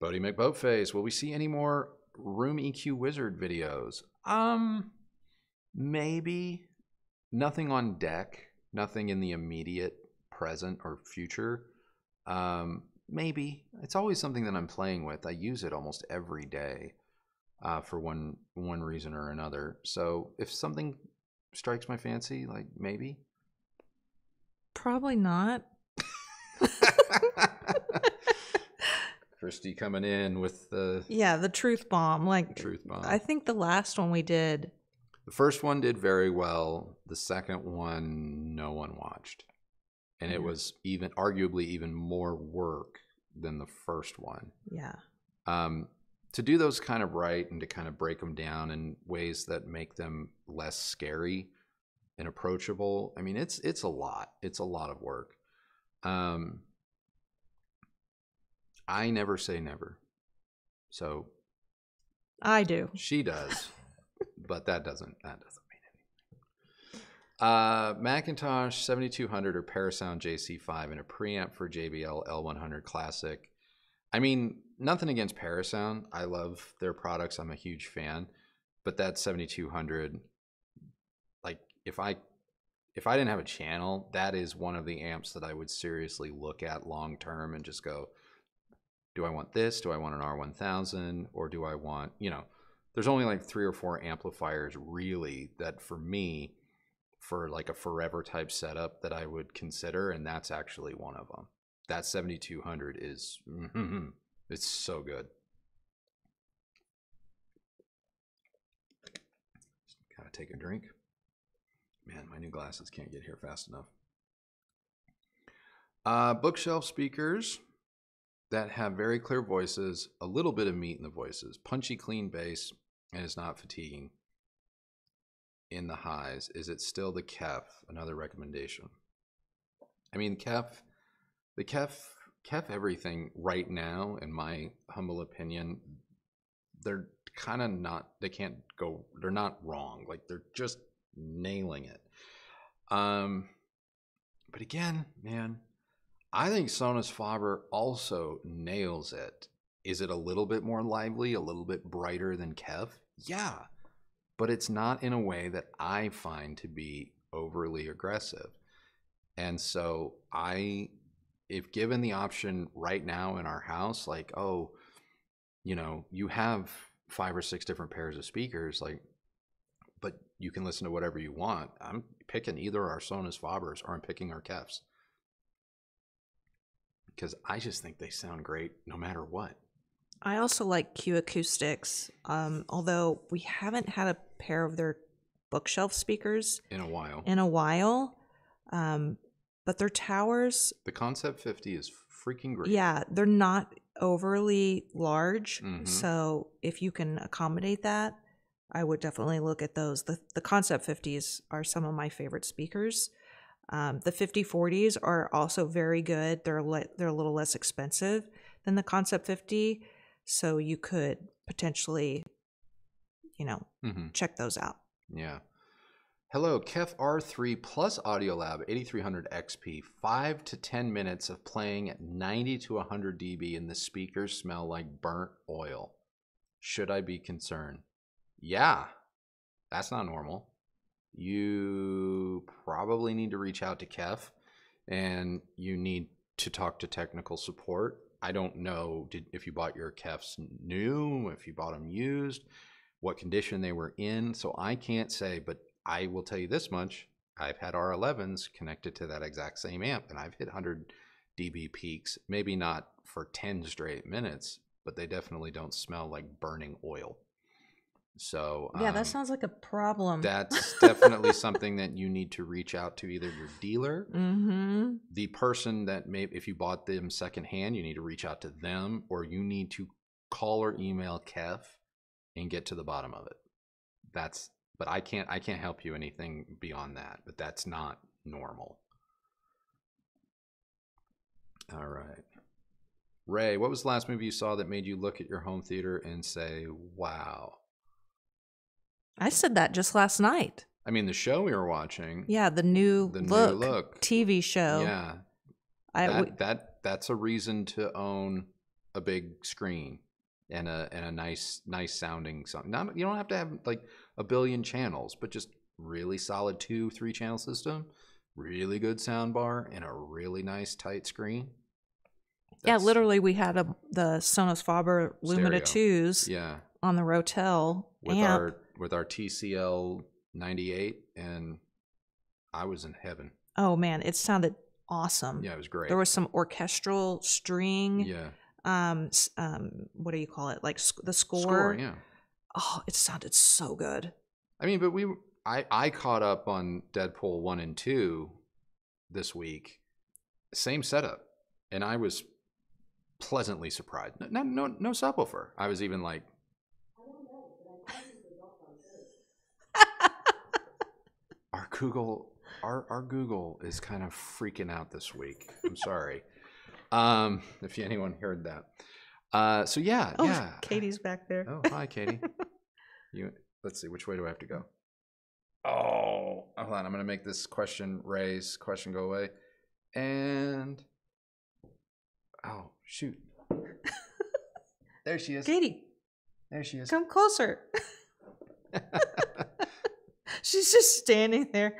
[SPEAKER 2] Bodie McBoatface, will we see any more Room EQ Wizard videos? Um, maybe. Nothing on deck. Nothing in the immediate present or future. Um, maybe it's always something that I'm playing with. I use it almost every day for one one reason or another. So if something strikes my fancy, like maybe.
[SPEAKER 1] Probably not.
[SPEAKER 2] Kristi coming in with the
[SPEAKER 1] Yeah, the truth bomb. Like
[SPEAKER 2] truth bomb.
[SPEAKER 1] I think the last one we did.
[SPEAKER 2] The first one did very well. The second one, no one watched. And it was even, arguably, even more work than the first one.
[SPEAKER 1] Yeah.
[SPEAKER 2] Um, to do those kind of right and to kind of break them down in ways that make them less scary and approachable. I mean, it's it's a lot. It's a lot of work. Um, I never say never. So
[SPEAKER 1] I do.
[SPEAKER 2] she does, but that doesn't that doesn't mean anything. Uh, McIntosh 7200 or Parasound JC5 and a preamp for JBL L100 Classic. I mean, nothing against Parasound. I love their products. I'm a huge fan. But that 7200, like if I if I didn't have a channel, that is one of the amps that I would seriously look at long term and just go, do I want this? Do I want an R1000? Or do I want, you know, there's only like three or four amplifiers really that for me, for like a forever type setup that I would consider. And that's actually one of them. That 7200 is, it's so good. Gotta take a drink. Man, my new glasses can't get here fast enough. Uh, bookshelf speakers that have very clear voices, a little bit of meat in the voices, punchy, clean bass, and is not fatiguing in the highs. Is it still the Kef? Another recommendation. I mean, Kef, the Kef, Kef everything right now, in my humble opinion, they're kind of not, they can't go, they're not wrong. Like they're just nailing it. Um, but again, man, I think Sonus Faber also nails it. Is it a little bit more lively, a little bit brighter than Kef? Yeah, but it's not in a way that I find to be overly aggressive. And so I, if given the option right now in our house, like, oh, you know, you have five or six different pairs of speakers, like, but you can listen to whatever you want. I'm picking either our Sonus Fabers or I'm picking our Kefs because I just think they sound great no matter what.
[SPEAKER 1] I also like Q Acoustics, um, although we haven't had a pair of their bookshelf speakers
[SPEAKER 2] In a while,
[SPEAKER 1] in a while. Um, but their towers,
[SPEAKER 2] the Concept 50 is freaking great.
[SPEAKER 1] yeah, they're not overly large.
[SPEAKER 2] Mhm.
[SPEAKER 1] So if you can accommodate that, I would definitely look at those. The the Concept 50s are some of my favorite speakers. Um, the 5040s are also very good. They're le- they're a little less expensive than the Concept 50, so you could potentially, you know,
[SPEAKER 2] hmm
[SPEAKER 1] check those out.
[SPEAKER 2] Yeah. Hello, Kef R3 plus Audiolab 8300 XP. Five to 10 minutes of playing at 90 to 100 dB, and the speakers smell like burnt oil. Should I be concerned? Yeah, that's not normal. You probably need to reach out to Kef and you need to talk to technical support I don't know did, if you bought your kefs new, if you bought them used, what condition they were in. So I can't say, but I will tell you this much: I've had R11s connected to that exact same amp, and I've hit 100 dB peaks. Maybe not for 10 straight minutes, but they definitely don't smell like burning oil. So
[SPEAKER 1] Yeah,
[SPEAKER 2] um,
[SPEAKER 1] that sounds like a problem.
[SPEAKER 2] that's definitely something that you need to reach out to either your dealer,
[SPEAKER 1] mm-hmm.
[SPEAKER 2] the person that may, if you bought them secondhand, you need to reach out to them, or you need to call or email Kef and get to the bottom of it. That's, but I can't, I can't help you anything beyond that. But that's not normal. All right, Ray, what was the last movie you saw that made you look at your home theater and say, "Wow"?
[SPEAKER 1] I said that just last night.
[SPEAKER 2] I mean, the show we were watching.
[SPEAKER 1] Yeah, the new
[SPEAKER 2] The new
[SPEAKER 1] look,
[SPEAKER 2] look.
[SPEAKER 1] TV show.
[SPEAKER 2] Yeah,
[SPEAKER 1] I
[SPEAKER 2] that, that that's a reason to own a big screen and a and a nice nice sounding something. Not you don't have to have like a billion channels, but just really solid two three channel system, really good sound bar, and a really nice tight screen.
[SPEAKER 1] yeah, literally, we had a the Sonus Faber Lumina
[SPEAKER 2] Stereo.
[SPEAKER 1] twos
[SPEAKER 2] Yeah,
[SPEAKER 1] on the Rotel
[SPEAKER 2] with
[SPEAKER 1] amp.
[SPEAKER 2] our with our TCL ninety eight, and I was in heaven.
[SPEAKER 1] oh man, it sounded awesome.
[SPEAKER 2] Yeah, it was great.
[SPEAKER 1] There was some orchestral string.
[SPEAKER 2] yeah
[SPEAKER 1] Um, um, what do you call it? Like sc- the score.
[SPEAKER 2] score. Yeah.
[SPEAKER 1] Oh, it sounded so good.
[SPEAKER 2] I mean, but we, I, I caught up on Deadpool one and two this week, same setup, and I was pleasantly surprised. No, no, no subwoofer. I was even like, our Google, our our Google is kind of freaking out this week. I'm sorry, um, if anyone heard that. Uh, so yeah,
[SPEAKER 1] Oh,
[SPEAKER 2] yeah.
[SPEAKER 1] Katie's back there.
[SPEAKER 2] Oh, hi, Katie. you let's see, which way do I have to go? Oh, hold on. I'm gonna make this question raise question go away. And oh shoot. there she is.
[SPEAKER 1] Katie,
[SPEAKER 2] There she is.
[SPEAKER 1] come closer. She's just standing there,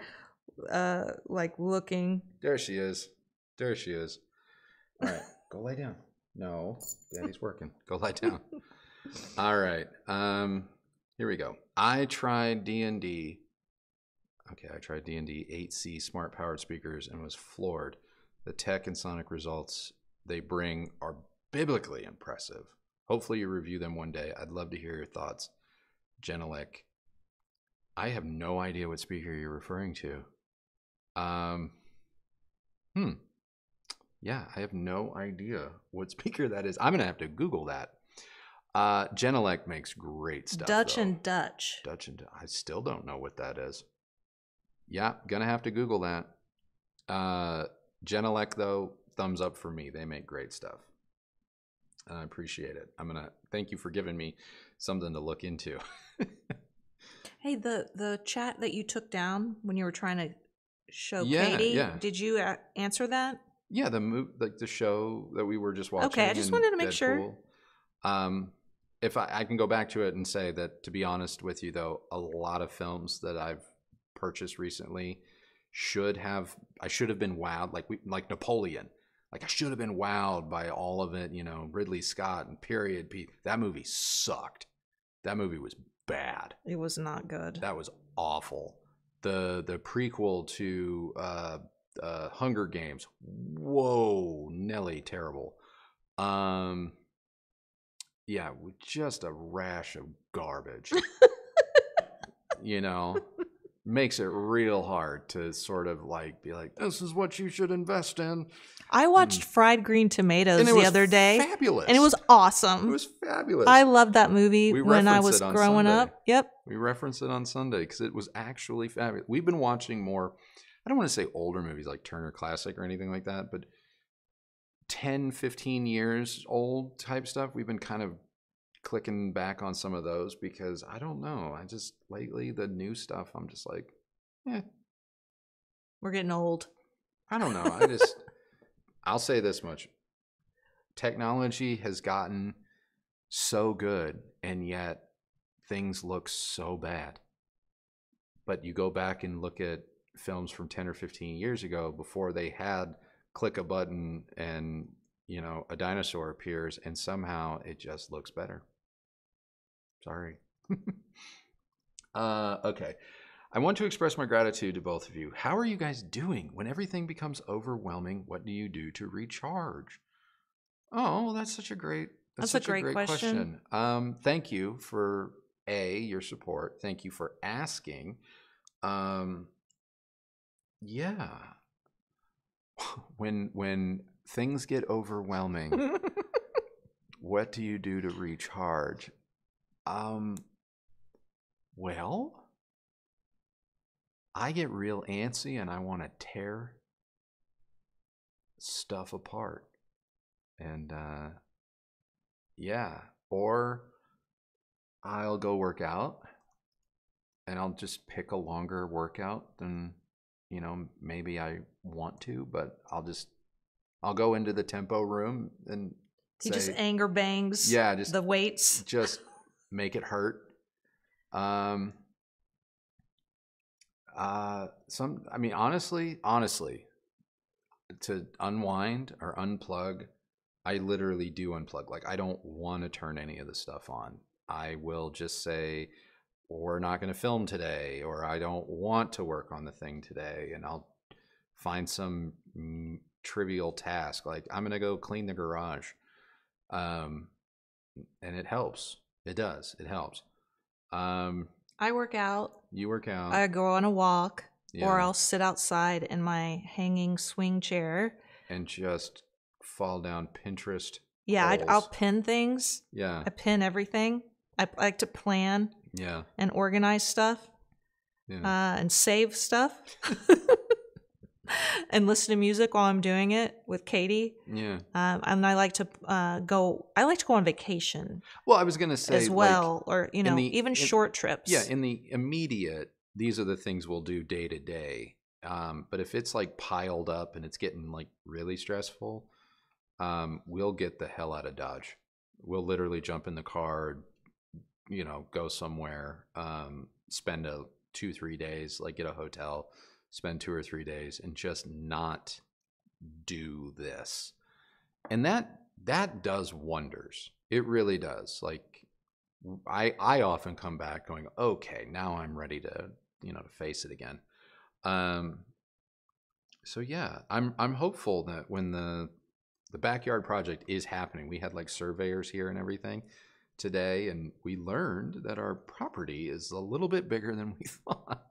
[SPEAKER 1] uh, like looking.
[SPEAKER 2] there she is. There she is. All right, go lay down. No, Daddy's working. Go lie down. All right. Um, here we go. I tried D and D. Okay, I tried D and D 8C smart powered speakers and was floored. The tech and sonic results they bring are biblically impressive. Hopefully, you review them one day. I'd love to hear your thoughts. Genelec. I have no idea what speaker you're referring to. Um, hmm. Yeah, I have no idea what speaker that is. I'm gonna have to Google that. Uh, Genelec makes great stuff.
[SPEAKER 1] Dutch
[SPEAKER 2] though.
[SPEAKER 1] and Dutch.
[SPEAKER 2] Dutch and I still don't know what that is. Yeah, gonna have to Google that. Uh, Genelec though, thumbs up for me. They make great stuff. And I appreciate it. I'm gonna thank you for giving me something to look into.
[SPEAKER 1] Hey, the the chat that you took down when you were trying to show
[SPEAKER 2] Yeah,
[SPEAKER 1] Katie.
[SPEAKER 2] yeah.
[SPEAKER 1] Did you answer that?
[SPEAKER 2] Yeah, the move like the show that we were just watching.
[SPEAKER 1] Okay, I just wanted to make sure.
[SPEAKER 2] Um, if I, I can go back to it and say that, to be honest with you, though, a lot of films that I've purchased recently should have I should have been wowed, like we like Napoleon. Like I should have been wowed by all of it, you know, Ridley Scott and period. P. That movie sucked. That movie was bad.
[SPEAKER 1] It was not good.
[SPEAKER 2] That was awful. The the prequel to uh, uh, Hunger Games. Whoa, Nelly, terrible. Um, yeah, just a rash of garbage. you know, makes it real hard to sort of like be like, this is what you should invest in.
[SPEAKER 1] I watched Fried Green Tomatoes the
[SPEAKER 2] was
[SPEAKER 1] other day,
[SPEAKER 2] fabulous,
[SPEAKER 1] and it was awesome.
[SPEAKER 2] it was fabulous.
[SPEAKER 1] I loved that movie
[SPEAKER 2] We
[SPEAKER 1] when I was growing
[SPEAKER 2] Sunday.
[SPEAKER 1] up. Yep.
[SPEAKER 2] We referenced it on Sunday because it was actually fabulous. We've been watching more, I don't want to say older movies like Turner Classic or anything like that, but 10, 15 years old type stuff. We've been kind of clicking back on some of those because I don't know. I just, lately, the new stuff, I'm just like, eh,
[SPEAKER 1] We're getting old.
[SPEAKER 2] I don't know. I just, I'll say this much technology has gotten so good, and yet things look so bad. But you go back and look at films from 10 or 15 years ago before they had click a button and you know, a dinosaur appears and somehow it just looks better. Sorry. uh, okay. I want to express my gratitude to both of you. How are you guys doing? When everything becomes overwhelming, what do you do to recharge? Oh, that's such a great that's,
[SPEAKER 1] That's a
[SPEAKER 2] such
[SPEAKER 1] great question.
[SPEAKER 2] Um, thank you for a your support. Thank you for asking. Um, yeah. When when things get overwhelming, what do you do to recharge? Um, well, I get real antsy and I want to tear stuff apart. And uh, yeah, or I'll go work out and I'll just pick a longer workout than you know maybe I want to, but I'll just I'll go into the tempo room and
[SPEAKER 1] He
[SPEAKER 2] say,
[SPEAKER 1] just anger bangs
[SPEAKER 2] yeah, just
[SPEAKER 1] the weights.
[SPEAKER 2] just make it hurt. Um, uh, some, I mean, honestly, honestly, to unwind or unplug, I literally do unplug. Like, I don't want to turn any of the stuff on. I will just say, we're not going to film today, or I don't want to work on the thing today, and I'll find some trivial task. Like, I'm going to go clean the garage. Um, and it helps. It does. It helps. Um,
[SPEAKER 1] I work out.
[SPEAKER 2] you work out.
[SPEAKER 1] I go on a walk,
[SPEAKER 2] yeah,
[SPEAKER 1] or I'll sit outside in my hanging swing chair.
[SPEAKER 2] and just fall down Pinterest.
[SPEAKER 1] Yeah, I'd, I'll pin things.
[SPEAKER 2] Yeah,
[SPEAKER 1] I pin everything. I like to plan
[SPEAKER 2] yeah,
[SPEAKER 1] and organize stuff
[SPEAKER 2] yeah.
[SPEAKER 1] uh, and save stuff and listen to music while I'm doing it with Katie.
[SPEAKER 2] yeah.
[SPEAKER 1] Um, and I like to uh, go. I like to go on vacation
[SPEAKER 2] Well, I was gonna say
[SPEAKER 1] as
[SPEAKER 2] like,
[SPEAKER 1] well, or you know,
[SPEAKER 2] the-
[SPEAKER 1] even
[SPEAKER 2] in-
[SPEAKER 1] short trips.
[SPEAKER 2] yeah, in the immediate, these are the things we'll do day to day. Um, but if it's like piled up and it's getting like really stressful, um, we'll get the hell out of Dodge. We'll literally jump in the car, you know, go somewhere, um, spend a two, three days, like get a hotel, spend two or three days and just not do this. And that that does wonders. It really does. Like I I often come back going, okay, now I'm ready to, you know, to face it again. Um so yeah, I'm I'm hopeful that when the the backyard project is happening, we had like surveyors here and everything today and we learned that our property is a little bit bigger than we thought.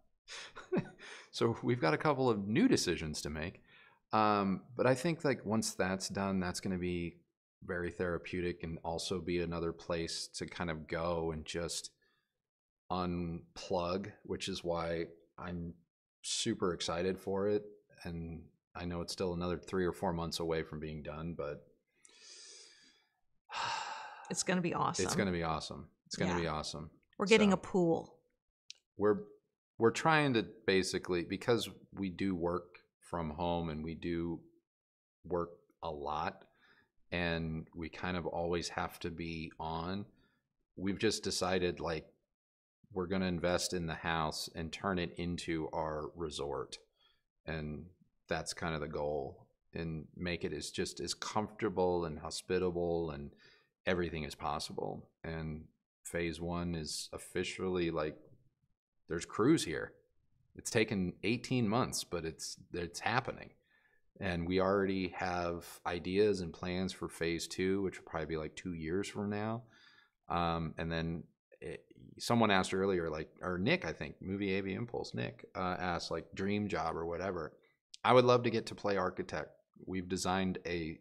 [SPEAKER 2] so we've got a couple of new decisions to make. Um, but I think like once that's done, that's going to be very therapeutic and also be another place to kind of go and just unplug, which is why I'm super excited for it. And I know it's still another three or four months away from being done, but
[SPEAKER 1] it's going to be awesome.
[SPEAKER 2] it's going to be awesome. It's going to
[SPEAKER 1] Yeah.
[SPEAKER 2] be awesome.
[SPEAKER 1] We're getting
[SPEAKER 2] so-
[SPEAKER 1] a pool.
[SPEAKER 2] we're we're trying to basically because we do work from home and we do work a lot and we kind of always have to be on we've just decided like we're going to invest in the house and turn it into our resort and that's kind of the goal and make it as just as comfortable and hospitable and everything is possible and phase 1 is officially like there's crews here. It's taken 18 months, but it's it's happening. And we already have ideas and plans for phase two, which will probably be like two years from now. Um, and then it, someone asked earlier, like, or Nick, I think, movie AV Impulse, Nick uh, asked, like, dream job or whatever. I would love to get to play architect. We've designed a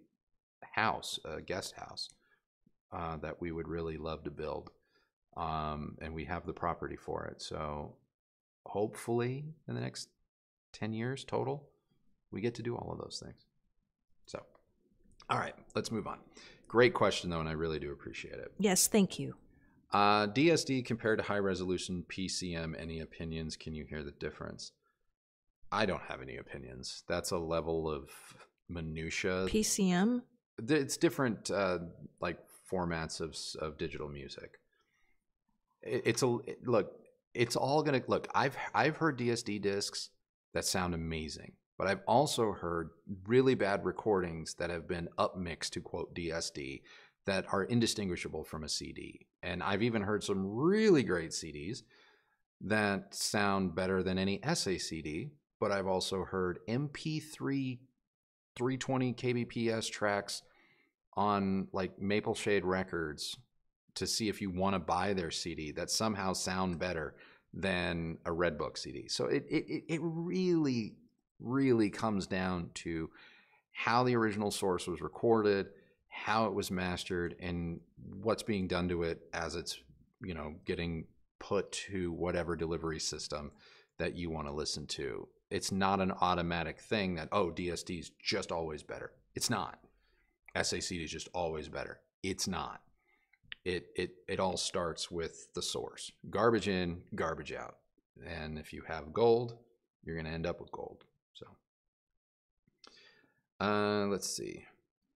[SPEAKER 2] house, a guest house, that we would really love to build um, and we have the property for it. So hopefully, in the next ten years total, we get to do all of those things. So, all right, let's move on. Great question though, and I really do appreciate it.
[SPEAKER 1] Yes, thank you.
[SPEAKER 2] Uh, DSD compared to high resolution PCM. Any opinions? Can you hear the difference? I don't have any opinions. That's a level of minutia.
[SPEAKER 1] PCM.
[SPEAKER 2] It's different uh, like formats of of digital music. It, it's a look. It's all gonna look. I've I've heard DSD discs that sound amazing. But I've also heard really bad recordings that have been upmixed to quote DSD that are indistinguishable from a CD. And I've even heard some really great CDs that sound better than any SACD, but I've also heard MP3 320 kbps tracks on like Maple Shade Records to see if you want to buy their CD that somehow sound better than a Redbook CD. So it it it really really comes down to how the original source was recorded, how it was mastered, and what's being done to it as it's you know getting put to whatever delivery system that you want to listen to. It's not an automatic thing that oh DSD is just always better. It's not. SACD is just always better. It's not. It it it all starts with the source. Garbage in, garbage out. And if you have gold, you're going to end up with gold. So uh, let's see.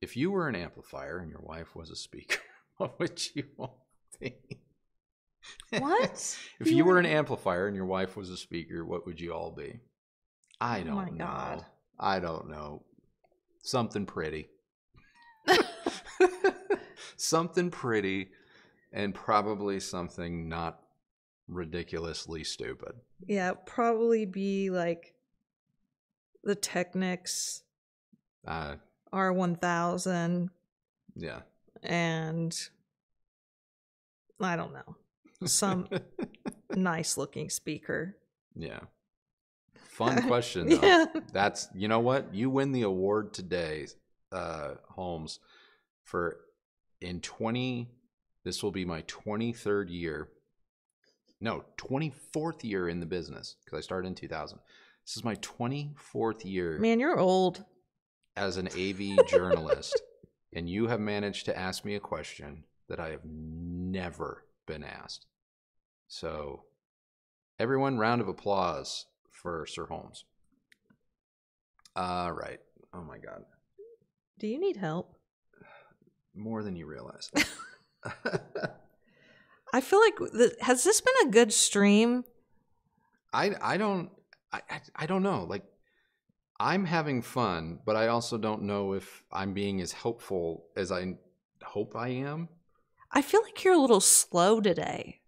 [SPEAKER 2] If you were an amplifier and your wife was a speaker, what would you want to be?
[SPEAKER 1] What?
[SPEAKER 2] if you were an amplifier and your wife was a speaker, what would you all be? I
[SPEAKER 1] Oh
[SPEAKER 2] don't
[SPEAKER 1] my
[SPEAKER 2] know.
[SPEAKER 1] God.
[SPEAKER 2] I don't know. Something pretty. something pretty and probably something not ridiculously stupid.
[SPEAKER 1] Yeah, probably be like the Technics
[SPEAKER 2] Uh
[SPEAKER 1] R1000
[SPEAKER 2] yeah.
[SPEAKER 1] and I don't know. Some nice looking speaker.
[SPEAKER 2] yeah. Fun question though.
[SPEAKER 1] Yeah.
[SPEAKER 2] That's you know what? You win the award today, uh, Holmes, for in twenty. This will be my twenty third year. No, twenty fourth year in the business because I started in two thousand. This is my twenty fourth year
[SPEAKER 1] Man, you're old.
[SPEAKER 2] as an AV journalist, and you have managed to ask me a question that I have never been asked. So, everyone, round of applause for Sir Holmes. All right. Oh my God.
[SPEAKER 1] Do you need help?
[SPEAKER 2] More than you realize.
[SPEAKER 1] I feel like the, has this been a good stream?
[SPEAKER 2] I I don't I I- I don't know. Like I'm having fun, but I also don't know if I'm being as helpful as I hope I am.
[SPEAKER 1] I feel like you're a little slow today.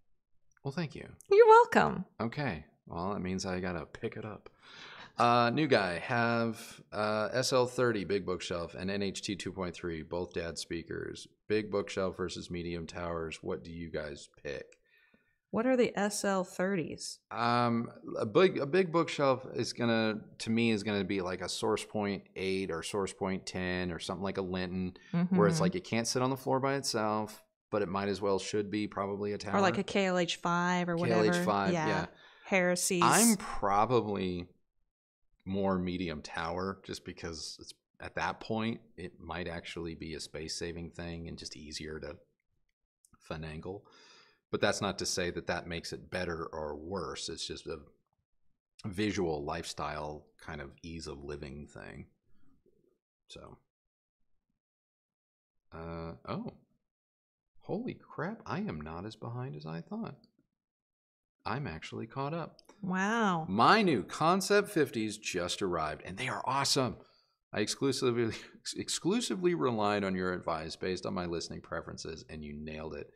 [SPEAKER 2] Well, thank you.
[SPEAKER 1] You're welcome.
[SPEAKER 2] Okay. Well, that means I gotta pick it up. Uh, new guy have uh, SL30 big bookshelf and NHT 2.3 both dad speakers. Big bookshelf versus medium towers. What do you guys pick?
[SPEAKER 1] What are the SL30s?
[SPEAKER 2] Um, a big a big bookshelf is gonna to me is gonna be like a Source Point eight or Source Point ten or something like a Linton, where it's
[SPEAKER 1] Mhm.
[SPEAKER 2] like it can't sit on the floor by itself, but it might as well should be probably a tower
[SPEAKER 1] or like a KLH5 or whatever.
[SPEAKER 2] KLH5. Yeah,
[SPEAKER 1] Heresies.
[SPEAKER 2] I'm probably more medium tower just because it's at that point it might actually be a space saving thing and just easier to finagle. But that's not to say that that makes it better or worse. It's just a visual lifestyle kind of ease of living thing. So, uh, oh, holy crap! I am not as behind as I thought. I'm actually caught up.
[SPEAKER 1] Wow.
[SPEAKER 2] My new Concept 50s just arrived, and they are awesome. I exclusively exclusively relied on your advice based on my listening preferences, and you nailed it.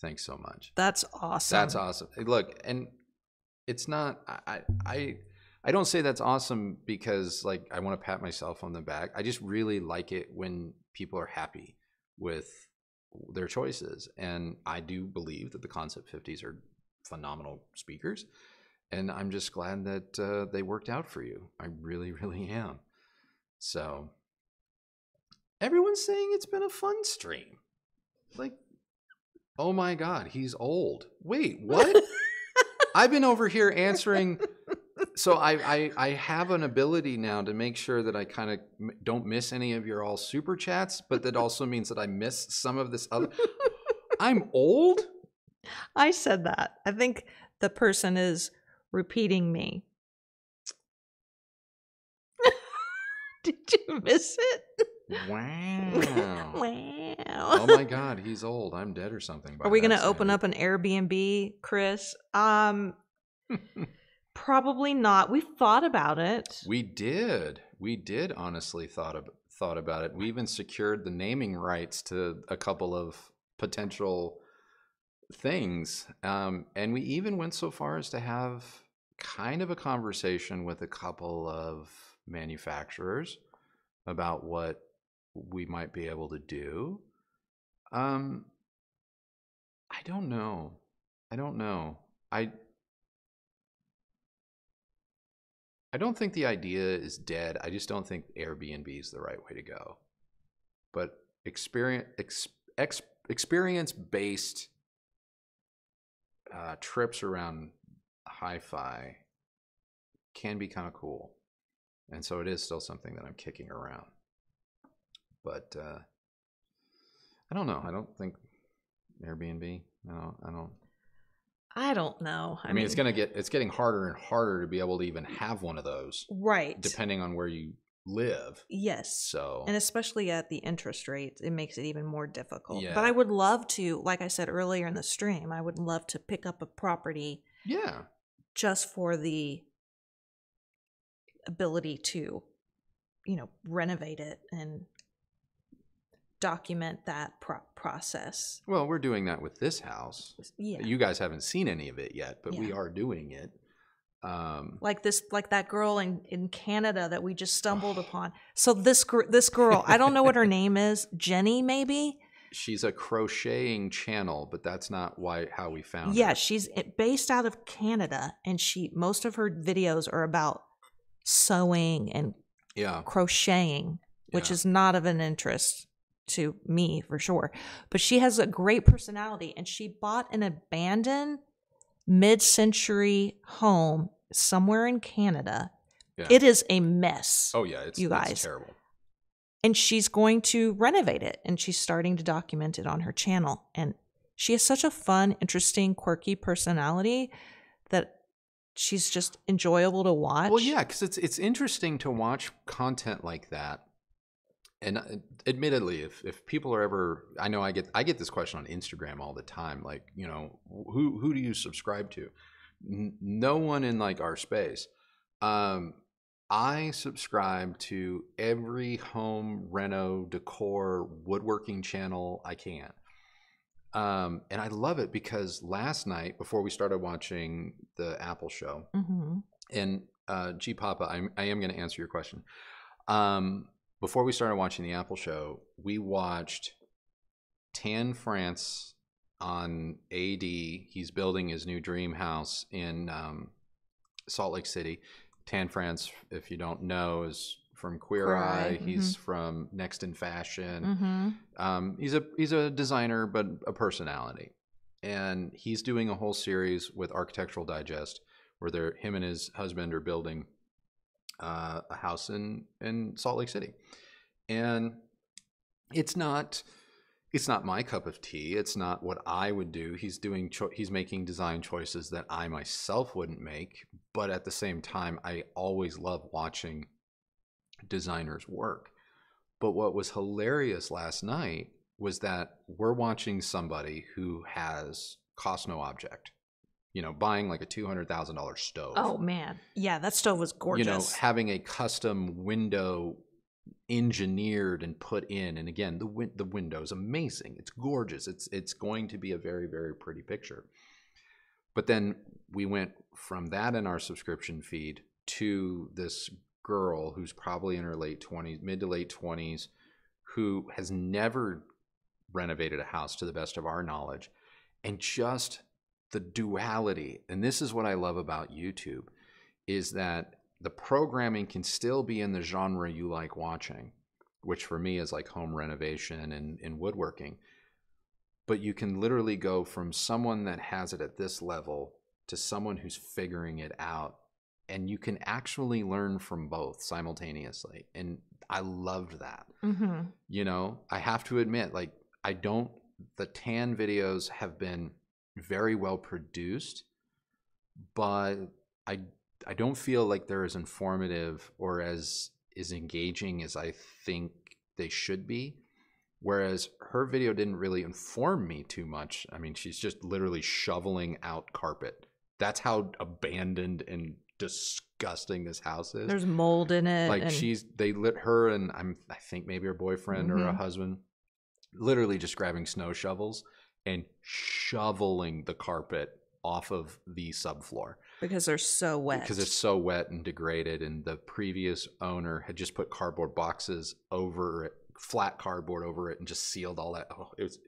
[SPEAKER 2] Thanks so much.
[SPEAKER 1] That's awesome.
[SPEAKER 2] That's awesome. Look, and it's not. I I I don't say that's awesome because like I want to pat myself on the back. I just really like it when people are happy with their choices, and I do believe that the Concept 50s are phenomenal speakers, and I'm just glad that uh, they worked out for you. I really, really am. So everyone's saying it's been a fun stream. Like, oh my god, he's old. Wait, what? I've been over here answering. So I, I I have an ability now to make sure that I kind of don't miss any of your all super chats, but that also means that I miss some of this other. I'm old.
[SPEAKER 1] I said that. I think the person is repeating me. Did you miss it?
[SPEAKER 2] Wow.
[SPEAKER 1] wow.
[SPEAKER 2] oh my god, he's old. I'm dead or something.
[SPEAKER 1] Are we going to open up an Airbnb, Chris? Um probably not. We've thought about it.
[SPEAKER 2] We did. we did honestly thought of, thought about it. We even secured the naming rights to a couple of potential things, um, and we even went so far as to have kind of a conversation with a couple of manufacturers about what we might be able to do. Um, I don't know. I don't know. I I don't think the idea is dead. I just don't think Airbnb is the right way to go. But experience ex, ex, experience based uh, trips around hi-fi can be kind of cool, and so it is still something that I'm kicking around. But uh, I don't know. I don't think Airbnb. No, I don't.
[SPEAKER 1] I don't know.
[SPEAKER 2] I, mean, it's gonna get it's getting harder and harder to be able to even have one of those,
[SPEAKER 1] right.
[SPEAKER 2] depending on where you live.
[SPEAKER 1] yes.
[SPEAKER 2] So
[SPEAKER 1] And especially at the interest rates, it makes it even more difficult.
[SPEAKER 2] Yeah.
[SPEAKER 1] But I would love to, like I said earlier in the stream, I would love to pick up a property
[SPEAKER 2] yeah,
[SPEAKER 1] just for the ability to, you know, renovate it and document that pro- process.
[SPEAKER 2] well, we're doing that with this house.
[SPEAKER 1] Yeah.
[SPEAKER 2] You guys haven't seen any of it yet, but we are doing it. Um,
[SPEAKER 1] like this like that girl in in Canada that we just stumbled upon. So this gr- this girl, I don't know what her name is, Jenny maybe?
[SPEAKER 2] She's a crocheting channel, but that's not why how we found
[SPEAKER 1] Yeah,
[SPEAKER 2] her.
[SPEAKER 1] she's eh, based out of Canada and she most of her videos are about sewing and
[SPEAKER 2] Yeah,
[SPEAKER 1] crocheting, which
[SPEAKER 2] Yeah.
[SPEAKER 1] is not of an interest to me for sure. But she has a great personality and she bought an abandoned mid-century home somewhere in Canada.
[SPEAKER 2] Yeah.
[SPEAKER 1] It is a mess.
[SPEAKER 2] Oh yeah, it's
[SPEAKER 1] You
[SPEAKER 2] it's
[SPEAKER 1] guys.
[SPEAKER 2] terrible.
[SPEAKER 1] And she's going to renovate it and she's starting to document it on her channel and she has such a fun interesting quirky personality that she's just enjoyable to watch
[SPEAKER 2] Well, yeah, because it's it's interesting to watch content like that. And uh, admittedly, if if people are ever, I know I get I get this question on Instagram all the time. Like, you know, who who do you subscribe to? N- no one in like our space. Um, I subscribe to every home reno decor woodworking channel I can. Um, and I love it because last night before we started watching the Apple show,
[SPEAKER 1] hmm
[SPEAKER 2] and uh, G Papa, I'm, I am going to answer your question. Um, before we started watching the Apple show, we watched Tan France on AD. He's building his new dream house in um, Salt Lake City. Tan France, if you don't know, is from Queer,
[SPEAKER 1] Queer
[SPEAKER 2] Eye.
[SPEAKER 1] Eye,
[SPEAKER 2] He's from Next in Fashion.
[SPEAKER 1] hmm
[SPEAKER 2] Um, he's a he's a designer, but a personality, and he's doing a whole series with Architectural Digest, where they're him and his husband are building uh, a house in in Salt Lake City, and it's not it's not my cup of tea. It's not what I would do. He's doing cho- he's making design choices that I myself wouldn't make, but at the same time, I always love watching designers work. But what was hilarious last night was that we're watching somebody who has cost no object. You know, buying like a two hundred thousand dollar stove.
[SPEAKER 1] oh man yeah that stove was gorgeous
[SPEAKER 2] You know, having a custom window engineered and put in, and again, the win- the window's amazing. It's gorgeous. It's it's going to be a very very pretty picture. But then we went from that in our subscription feed to this girl who's probably in her late 20s, mid to late 20s, who has never renovated a house to the best of our knowledge. And just the duality, and this is what I love about YouTube, is that the programming can still be in the genre you like watching, which for me is like home renovation and, and woodworking. But you can literally go from someone that has it at this level to someone who's figuring it out and you can actually learn from both simultaneously and i loved that.
[SPEAKER 1] Hmm
[SPEAKER 2] you know i have to admit like i don't the tan videos have been very well produced but i i don't feel like they're as informative or as as engaging as i think they should be whereas her video didn't really inform me too much i mean she's just literally shoveling out carpet that's how abandoned and disgusting this house is.
[SPEAKER 1] There's mold in it.
[SPEAKER 2] like
[SPEAKER 1] and
[SPEAKER 2] she's they lit her and I'm I think maybe her boyfriend or a
[SPEAKER 1] mm-hmm.
[SPEAKER 2] husband literally just grabbing snow shovels and shoveling the carpet off of the subfloor
[SPEAKER 1] because they're so wet.
[SPEAKER 2] because it's so wet and degraded and the previous owner had just put cardboard boxes over it flat cardboard over it and just sealed all that oh it was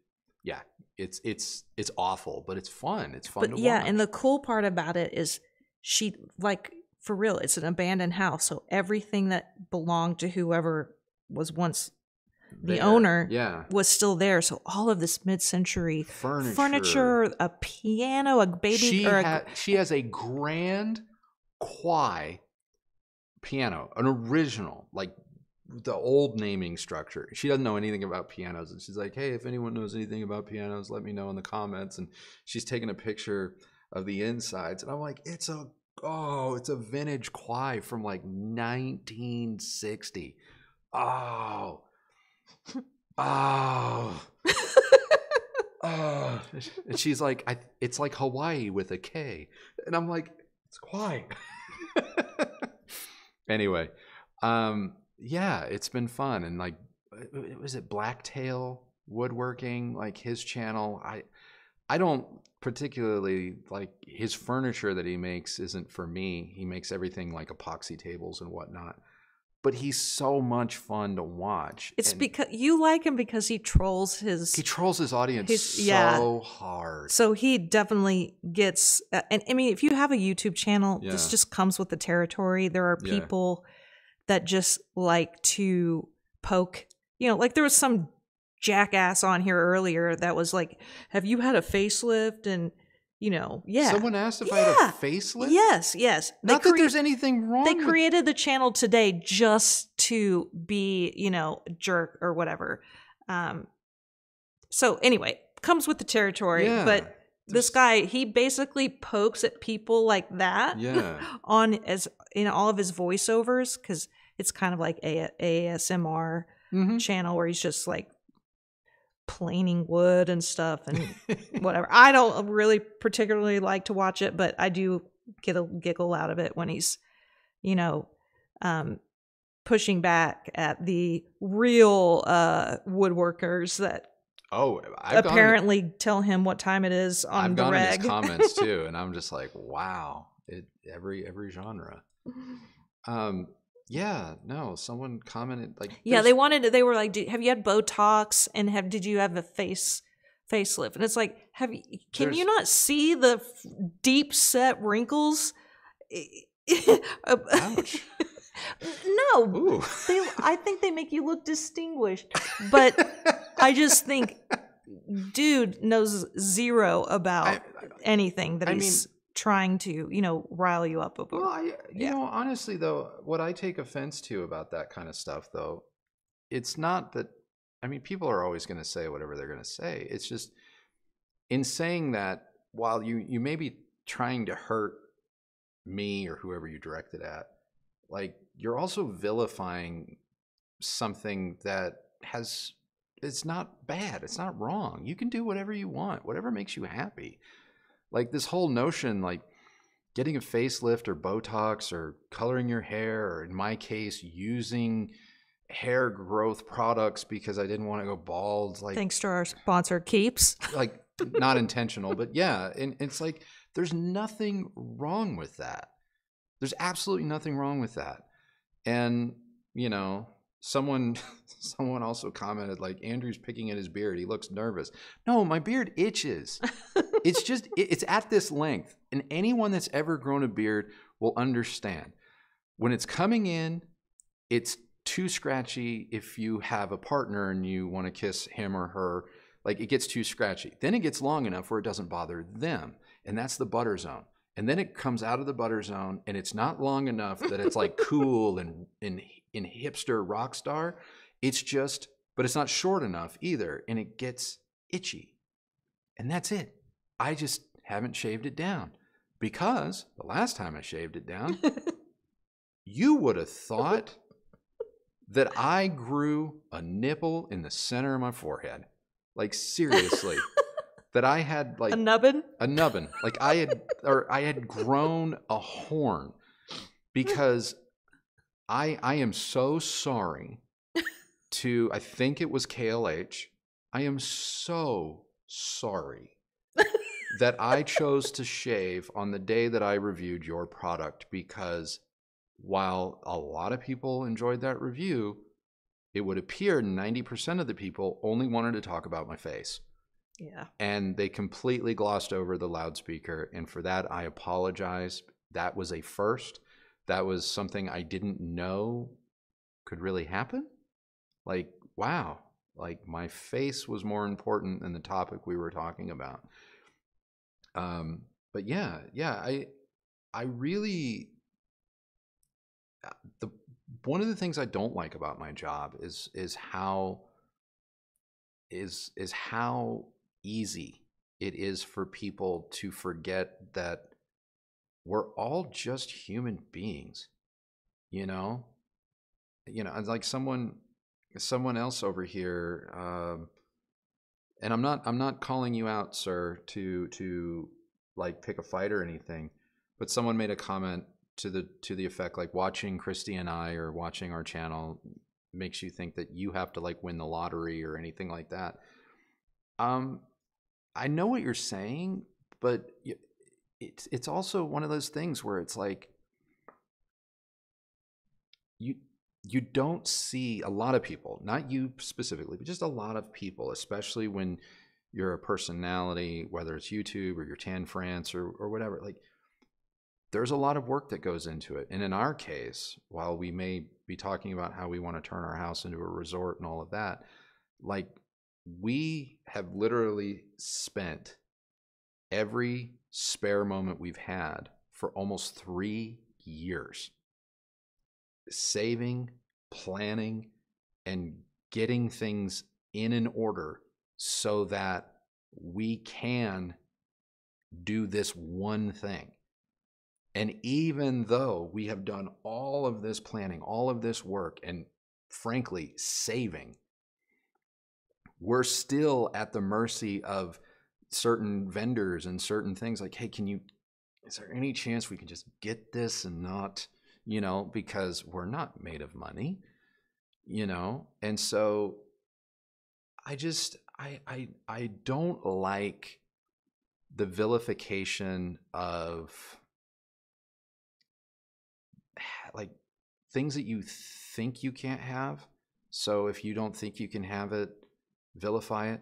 [SPEAKER 2] yeah it's it's it's awful but it's fun it's fun
[SPEAKER 1] but yeah,
[SPEAKER 2] watch.
[SPEAKER 1] and the cool part about it is she like for real, it's an abandoned house, so everything that belonged to whoever was once the
[SPEAKER 2] There.
[SPEAKER 1] owner
[SPEAKER 2] yeah
[SPEAKER 1] was still there. So all of this mid-century
[SPEAKER 2] furniture
[SPEAKER 1] furniture, a piano, a baby,
[SPEAKER 2] she,
[SPEAKER 1] a,
[SPEAKER 2] ha- she has a grand Kawai piano, an original, like the old naming structure. She doesn't know anything about pianos, and she's like, "Hey, if anyone knows anything about pianos, let me know in the comments." And she's taking a picture of the insides, and I'm like, "It's a oh, it's a vintage Kawai from like 1960." Oh, oh. Oh, and she's like, I, it's like Hawaii with a K, and I'm like, it's Hawaii. anyway, um, yeah, it's been fun, and like, uh, was it Blacktail Woodworking? Like his channel, I, I don't particularly like his furniture that he makes isn't for me. He makes everything like epoxy tables and whatnot, but he's so much fun to watch.
[SPEAKER 1] it's
[SPEAKER 2] and
[SPEAKER 1] because you like him because he trolls his
[SPEAKER 2] he trolls his audience
[SPEAKER 1] His-
[SPEAKER 2] so
[SPEAKER 1] yeah.
[SPEAKER 2] hard.
[SPEAKER 1] So he definitely gets, uh, and I mean, if you have a YouTube channel, this just comes with the territory. There are
[SPEAKER 2] Yeah.
[SPEAKER 1] people that just like to poke, you know, like there was some jackass on here earlier that was like, Have you had a facelift? And, you know, yeah.
[SPEAKER 2] Someone asked if I had
[SPEAKER 1] Yeah.
[SPEAKER 2] a facelift.
[SPEAKER 1] yes, yes.
[SPEAKER 2] Not
[SPEAKER 1] They
[SPEAKER 2] that there's anything wrong.
[SPEAKER 1] they
[SPEAKER 2] with-
[SPEAKER 1] created the channel today just to be, you know, jerk or whatever. Um, so anyway, comes with the territory.
[SPEAKER 2] Yeah,
[SPEAKER 1] but this guy, he basically pokes at people like that
[SPEAKER 2] Yeah.
[SPEAKER 1] on as in all of his voiceovers because it's kind of like a ASMR
[SPEAKER 2] Mhm.
[SPEAKER 1] channel where he's just like planing wood and stuff and whatever. I don't really particularly like to watch it, but I do get a giggle out of it when he's, you know, um, pushing back at the real uh, woodworkers that
[SPEAKER 2] oh, I've gone
[SPEAKER 1] apparently tell him what time it is on
[SPEAKER 2] I've
[SPEAKER 1] the
[SPEAKER 2] gone in
[SPEAKER 1] reg.
[SPEAKER 2] his comments too, and I'm just like, wow, it every every genre. Um, yeah, no, someone commented like,
[SPEAKER 1] yeah,
[SPEAKER 2] there's-
[SPEAKER 1] they wanted. They were like, "Have you had Botox and have did you have a face facelift?" And it's like, "Have you? Can you not see the f- deep set wrinkles?"
[SPEAKER 2] Oh, uh, ouch.
[SPEAKER 1] no, they I think they make you look distinguished. But I just think dude knows zero about
[SPEAKER 2] I-
[SPEAKER 1] anything that
[SPEAKER 2] I
[SPEAKER 1] he's trying to, you know, rile you up about.
[SPEAKER 2] Well, I, you
[SPEAKER 1] Yeah.
[SPEAKER 2] know, honestly though, what I take offense to about that kind of stuff though, it's not that I mean, people are always going to say whatever they're going to say. It's just in saying that while you you may be trying to hurt me or whoever you direct it at, like you're also vilifying something that has it's not bad. It's not wrong. You can do whatever you want, whatever makes you happy. Like this whole notion, like getting a facelift or Botox or coloring your hair, or in my case, using hair growth products because I didn't want to go bald. Like,
[SPEAKER 1] Thanks to our sponsor Keeps.
[SPEAKER 2] like not intentional, but yeah. And it's like there's nothing wrong with that. There's absolutely nothing wrong with that. And you know, someone someone also commented like Andrew's picking at his beard. He looks nervous. No, my beard itches. it's just it's at this length, and anyone that's ever grown a beard will understand. When it's coming in, it's too scratchy if you have a partner and you want to kiss him or her like it gets too scratchy. Then it gets long enough where it doesn't bother them. And that's the butter zone. And then it comes out of the butter zone and it's not long enough that it's like cool and in in hipster rock star. It's just but it's not short enough either and it gets itchy. And that's it. I just haven't shaved it down because the last time I shaved it down, you would have thought that I grew a nipple in the center of my forehead. Like seriously. that I had like
[SPEAKER 1] a nubbin?
[SPEAKER 2] a nubbin. Like I had or I had grown a horn. because I I am so sorry to I think it was KLH. I am so sorry that I chose to shave on the day that I reviewed your product because while a lot of people enjoyed that review, it would appear 90% of the people only wanted to talk about my face.
[SPEAKER 1] Yeah.
[SPEAKER 2] And they completely glossed over the loudspeaker. And for that, I apologize. That was a first. That was something I didn't know could really happen. Like, wow, like my face was more important than the topic we were talking about. Um, but yeah, yeah, I, I really, uh, the one of the things I don't like about my job is is how is is how easy it is for people to forget that we're all just human beings you know? You know like someone someone else over here um, and i'm not i'm not calling you out sir to to like pick a fight or anything but someone made a comment to the to the effect like watching Kristi and i or watching our channel makes you think that you have to like win the lottery or anything like that. Um I know what you're saying, but it's it's also one of those things where it's like you you don't see a lot of people, not you specifically, but just a lot of people, especially when you're a personality, whether it's YouTube or your Tan France or or whatever, like there's a lot of work that goes into it. And in our case, while we may be talking about how we want to turn our house into a resort and all of that, like we have literally spent every spare moment we've had for almost three years saving, planning, and getting things in an order so that we can do this one thing. And even though we have done all of this planning, all of this work, and frankly, saving we're still at the mercy of certain vendors and certain things like hey can you is there any chance we can just get this and not you know because we're not made of money you know and so i just i i i don't like the vilification of like things that you think you can't have so if you don't think you can have it vilify it.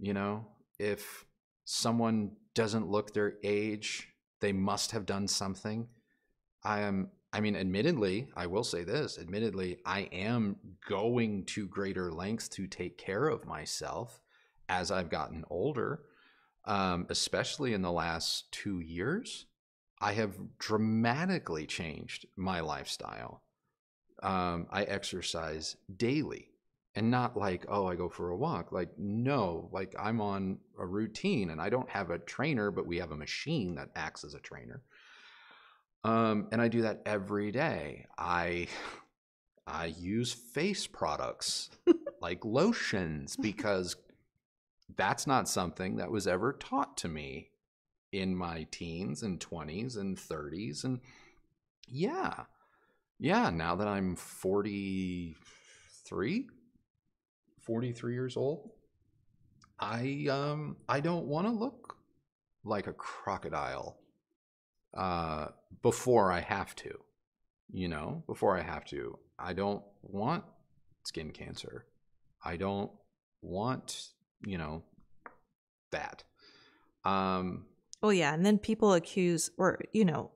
[SPEAKER 2] You know, if someone doesn't look their age, they must have done something. I am, I mean, admittedly, I will say this admittedly, I am going to greater lengths to take care of myself as I've gotten older, um, especially in the last two years. I have dramatically changed my lifestyle. Um, I exercise daily and not like oh i go for a walk. Like no like i'm on a routine and i don't have a trainer but we have a machine that acts as a trainer. Um, and i do that every day. I i use face products like lotions because that's not something that was ever taught to me in my teens and 20s and 30s and yeah. Yeah now that i'm 43 43 years old, I um I don't want to look like a crocodile uh before I have to. You know, before I have to. I don't want skin cancer. I don't want, you know, that. Um
[SPEAKER 1] well yeah, and then people accuse or you know,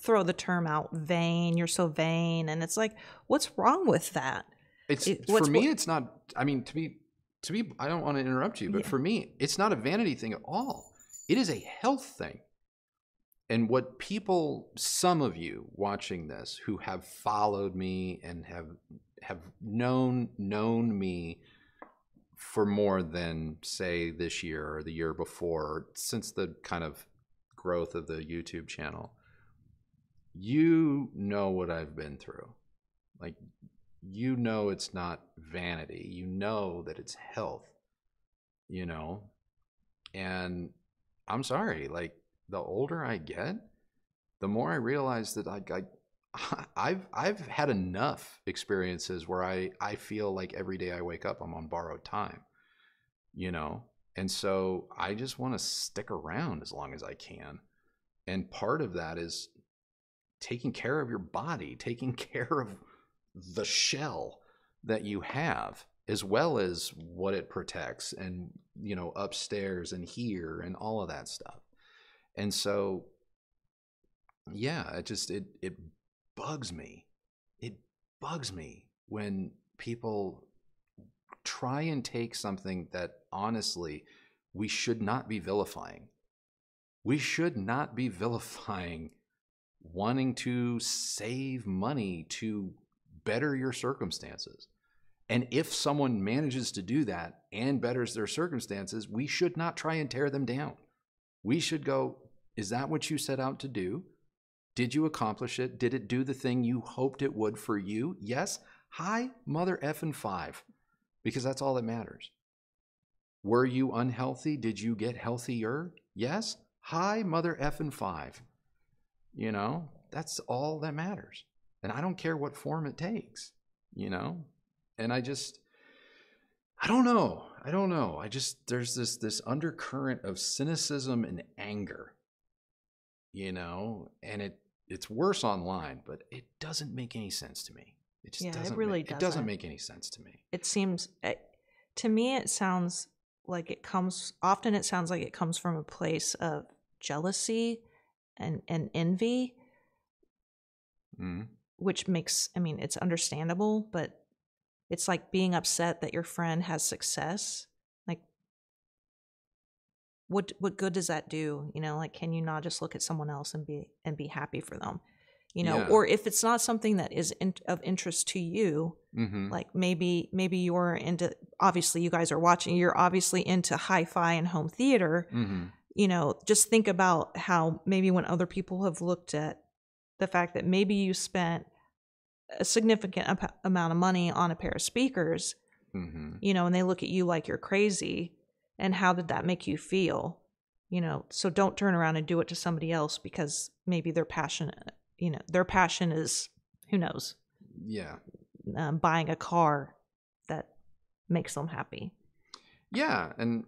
[SPEAKER 1] throw the term out vain, you're so vain and it's like what's wrong with that?
[SPEAKER 2] It's it, for me. It's not. I mean, to be to be. I don't want to interrupt you, but yeah. for me, it's not a vanity thing at all. It is a health thing. And what people, some of you watching this, who have followed me and have have known known me for more than say this year or the year before, since the kind of growth of the YouTube channel, you know what I've been through. Like you know it's not vanity. You know that it's health, you know? And I'm sorry, like the older I get, the more I realize that I, I, I've I've had enough experiences where I I feel like every day I wake up I'm on borrowed time. You know? And so I just want to stick around as long as I can. And part of that is taking care of your body, taking care of the shell that you have as well as what it protects and you know upstairs and here and all of that stuff. And so yeah, it just it it bugs me. It bugs me when people try and take something that honestly we should not be vilifying. We should not be vilifying wanting to save money to better your circumstances. And if someone manages to do that and betters their circumstances, we should not try and tear them down. We should go, is that what you set out to do? Did you accomplish it? Did it do the thing you hoped it would for you? Yes. Hi, mother F and five, because that's all that matters. Were you unhealthy? Did you get healthier? Yes. Hi, mother F and five. You know, that's all that matters. And I don't care what form it takes, you know? And I just, I don't know. I don't know. I just, there's this, this undercurrent of cynicism and anger, you know? And it, it's worse online, but it doesn't make any sense to me. It just
[SPEAKER 1] Yeah,
[SPEAKER 2] doesn't.
[SPEAKER 1] really
[SPEAKER 2] make, It doesn't
[SPEAKER 1] doesn't.
[SPEAKER 2] make any sense to me.
[SPEAKER 1] It seems, it, to me, it sounds like it comes, often it sounds like it comes from a place of jealousy and, and envy,
[SPEAKER 2] Mm.
[SPEAKER 1] Which makes, I mean, it's understandable, but it's like being upset that your friend has success. Like, what what good does that do? You know, like, can you not just look at someone else and be and be happy for them? You know,
[SPEAKER 2] Yeah.
[SPEAKER 1] or if it's not something that is in, of interest to you,
[SPEAKER 2] hmm
[SPEAKER 1] like maybe maybe you're into obviously you guys are watching you're obviously into hi-fi and home theater
[SPEAKER 2] hmm
[SPEAKER 1] you know just think about how maybe when other people have looked at the fact that maybe you spent a significant ap- amount of money on a pair of speakers
[SPEAKER 2] hmm
[SPEAKER 1] you know and they look at you like you're crazy and how did that make you feel you know so don't turn around and do it to somebody else because maybe their passion you know their passion is who knows
[SPEAKER 2] Yeah.
[SPEAKER 1] um, buying a car that makes them happy.
[SPEAKER 2] Yeah, and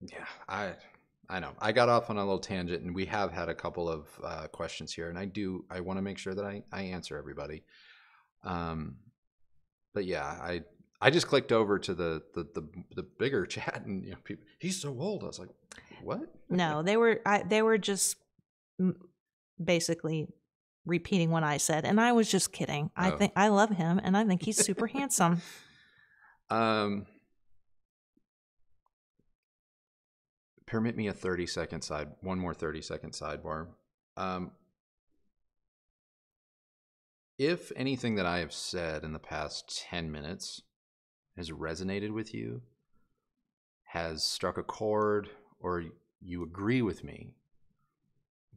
[SPEAKER 2] yeah, I I know I got off on a little tangent, and we have had a couple of uh, questions here, and I do I want to make sure that I I answer everybody. Um, but yeah, I I just clicked over to the the the, the bigger chat, and you know, people, he's so old. I was like, what?
[SPEAKER 1] No, they were I, they were just basically repeating what I said, and I was just kidding. I
[SPEAKER 2] Oh.
[SPEAKER 1] think I love him, and I think he's super handsome.
[SPEAKER 2] Um, permit me a 30 second side, one more 30 second sidebar. Um, if anything that I have said in the past 10 minutes has resonated with you, has struck a chord, or you agree with me,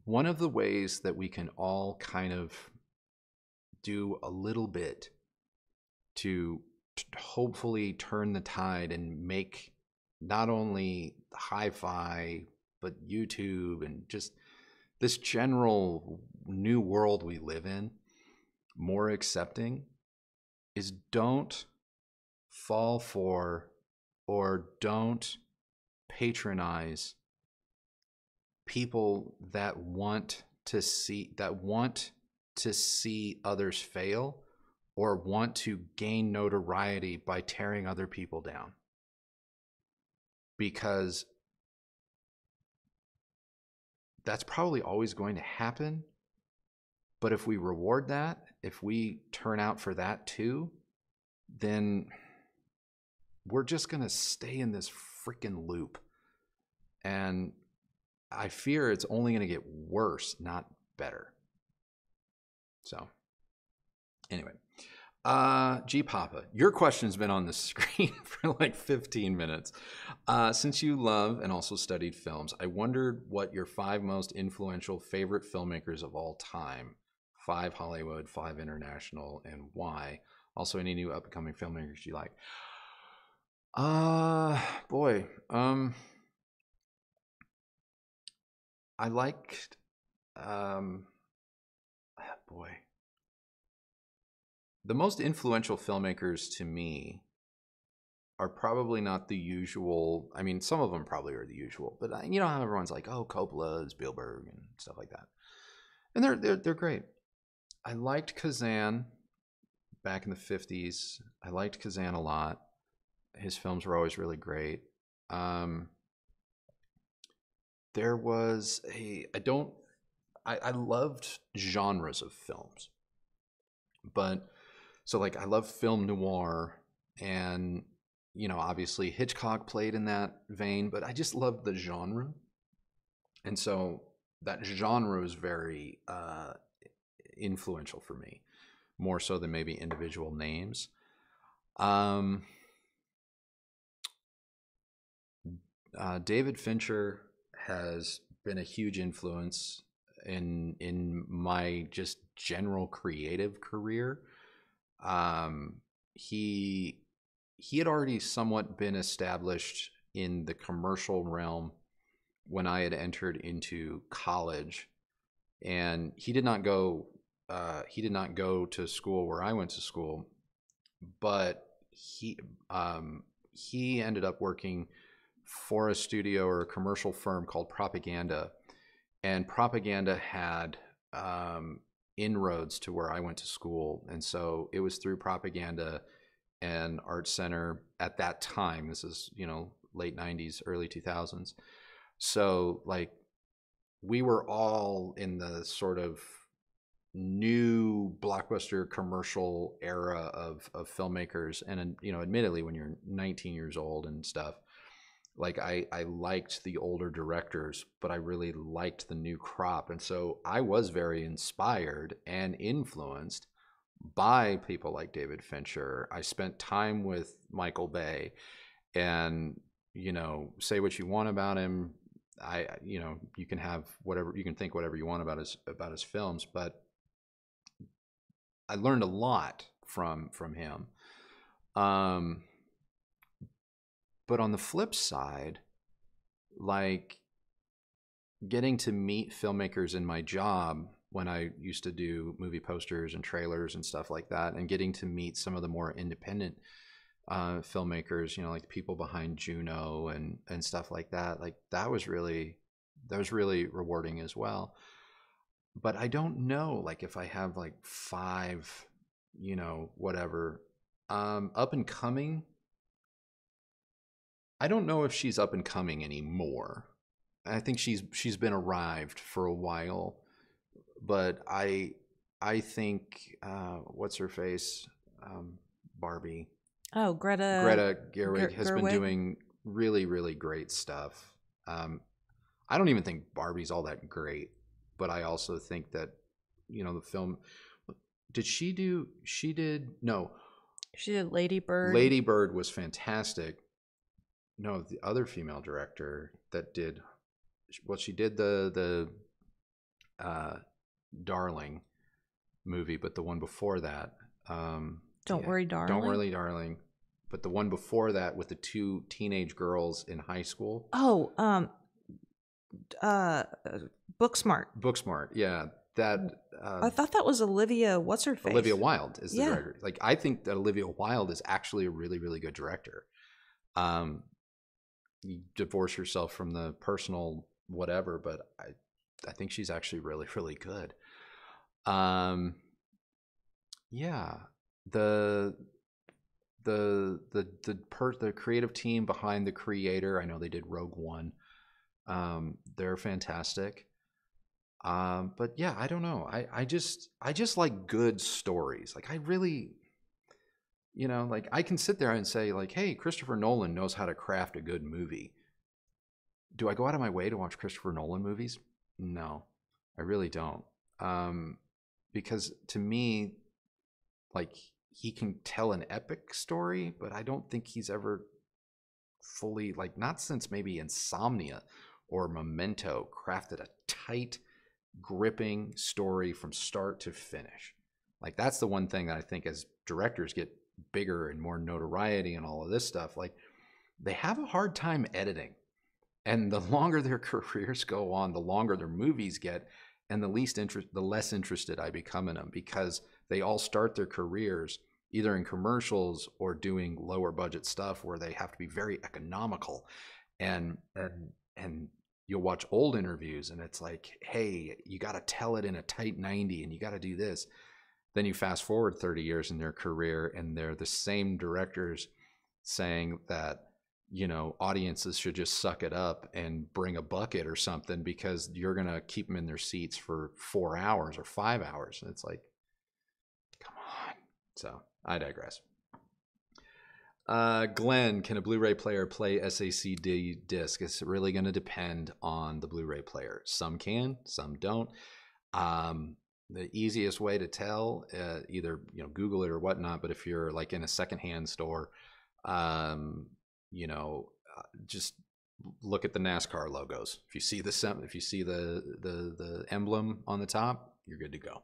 [SPEAKER 2] one of the ways that we can all kind of do a little bit to hopefully turn the tide and make not only hi-fi but YouTube and just this general new world we live in more accepting is don't fall for or don't patronize people that want to see that want to see others fail or want to gain notoriety by tearing other people down. Because that's probably always going to happen. But if we reward that, if we turn out for that too, then we're just going to stay in this freaking loop. And I fear it's only going to get worse, not better. So, anyway, uh, G Papa, your question's been on the screen for like 15 minutes. Uh, since you love and also studied films, I wondered what your five most influential favorite filmmakers of all time five Hollywood, five international, and why. Also, any new upcoming filmmakers you like. Uh, boy, um, I liked, um, boy, the most influential filmmakers to me are probably not the usual. I mean, some of them probably are the usual, but uh, you know how everyone's like, "Oh, Coppola, Spielberg, and stuff like that," and they're they're they're great. I liked Kazan back in the '50s. I liked Kazan a lot. His films were always really great. Um, there was a I don't I, I loved genres of films, but so like I love film noir and you know obviously Hitchcock played in that vein, but I just love the genre, and so that genre is very uh, influential for me, more so than maybe individual names. Um, uh, David Fincher has been a huge influence in in my just general creative career. Um, he he had already somewhat been established in the commercial realm when I had entered into college, and he did not go. Uh, he did not go to school where I went to school, but he um, he ended up working for a studio or a commercial firm called Propaganda, and Propaganda had um, inroads to where I went to school, and so it was through Propaganda and Art Center at that time. This is you know late '90s, early 2000s. So like we were all in the sort of new blockbuster commercial era of of filmmakers and you know admittedly when you're 19 years old and stuff like I, I liked the older directors, but I really liked the new crop. And so I was very inspired and influenced by people like David Fincher. I spent time with Michael Bay and, you know, say what you want about him. I, you know, you can have whatever, you can think whatever you want about his, about his films, but I learned a lot from, from him. Um, but on the flip side, like getting to meet filmmakers in my job when I used to do movie posters and trailers and stuff like that, and getting to meet some of the more independent uh, filmmakers, you know, like the people behind Juno and and stuff like that. Like that was really that was really rewarding as well. But I don't know, like if I have like five, you know, whatever, um, up and coming I don't know if she's up and coming anymore. I think she's she's been arrived for a while, but I I think uh, what's her face um, Barbie.
[SPEAKER 1] Oh, Greta.
[SPEAKER 2] Greta Gerwig has Gerwig? been doing really really great stuff. Um, I don't even think Barbie's all that great, but I also think that you know the film. Did she do? She did no.
[SPEAKER 1] She did Lady Bird.
[SPEAKER 2] Lady Bird was fantastic, no, the other female director that did well, she did the the uh, Darling movie, but the one before that. Um,
[SPEAKER 1] Don't yeah, worry, darling.
[SPEAKER 2] Don't worry, darling. But the one before that with the two teenage girls in high school.
[SPEAKER 1] Oh, um, uh, Booksmart.
[SPEAKER 2] Booksmart, yeah. That
[SPEAKER 1] uh, I thought that was Olivia. What's her face?
[SPEAKER 2] Olivia Wilde is the yeah. director. Like I think that Olivia Wilde is actually a really, really good director. Um, you divorce yourself from the personal whatever, but I I think she's actually really really good. Um yeah, the the the the per the creative team behind the creator, I know they did Rogue One. Um they're fantastic. Um but yeah, I don't know. I I just I just like good stories. Like I really you know, like I can sit there and say, like, hey, Christopher Nolan knows how to craft a good movie. Do I go out of my way to watch Christopher Nolan movies? No, I really don't. Um, because to me, like, he can tell an epic story, but I don't think he's ever fully, like, not since maybe Insomnia or Memento, crafted a tight, gripping story from start to finish. Like, that's the one thing that I think as directors get bigger and more notoriety and all of this stuff, like they have a hard time editing. And the longer their careers go on, the longer their movies get, and the least interest, the less interested I become in them because they all start their careers either in commercials or doing lower budget stuff where they have to be very economical, and and and you'll watch old interviews and it's like, hey, you got to tell it in a tight ninety, and you got to do this. Then you fast forward 30 years in their career, and they're the same directors saying that you know audiences should just suck it up and bring a bucket or something because you're going to keep them in their seats for four hours or five hours and it's like come on so i digress uh, Glenn, can a Blu-ray player play SACD disc? It's really going to depend on the Blu-ray player. Some can, some don't. Um, the easiest way to tell, uh, either you know Google it or whatnot, but if you're like in a secondhand store, um, you know, uh, just look at the NASCAR logos. If you see the if you see the the the emblem on the top, you're good to go.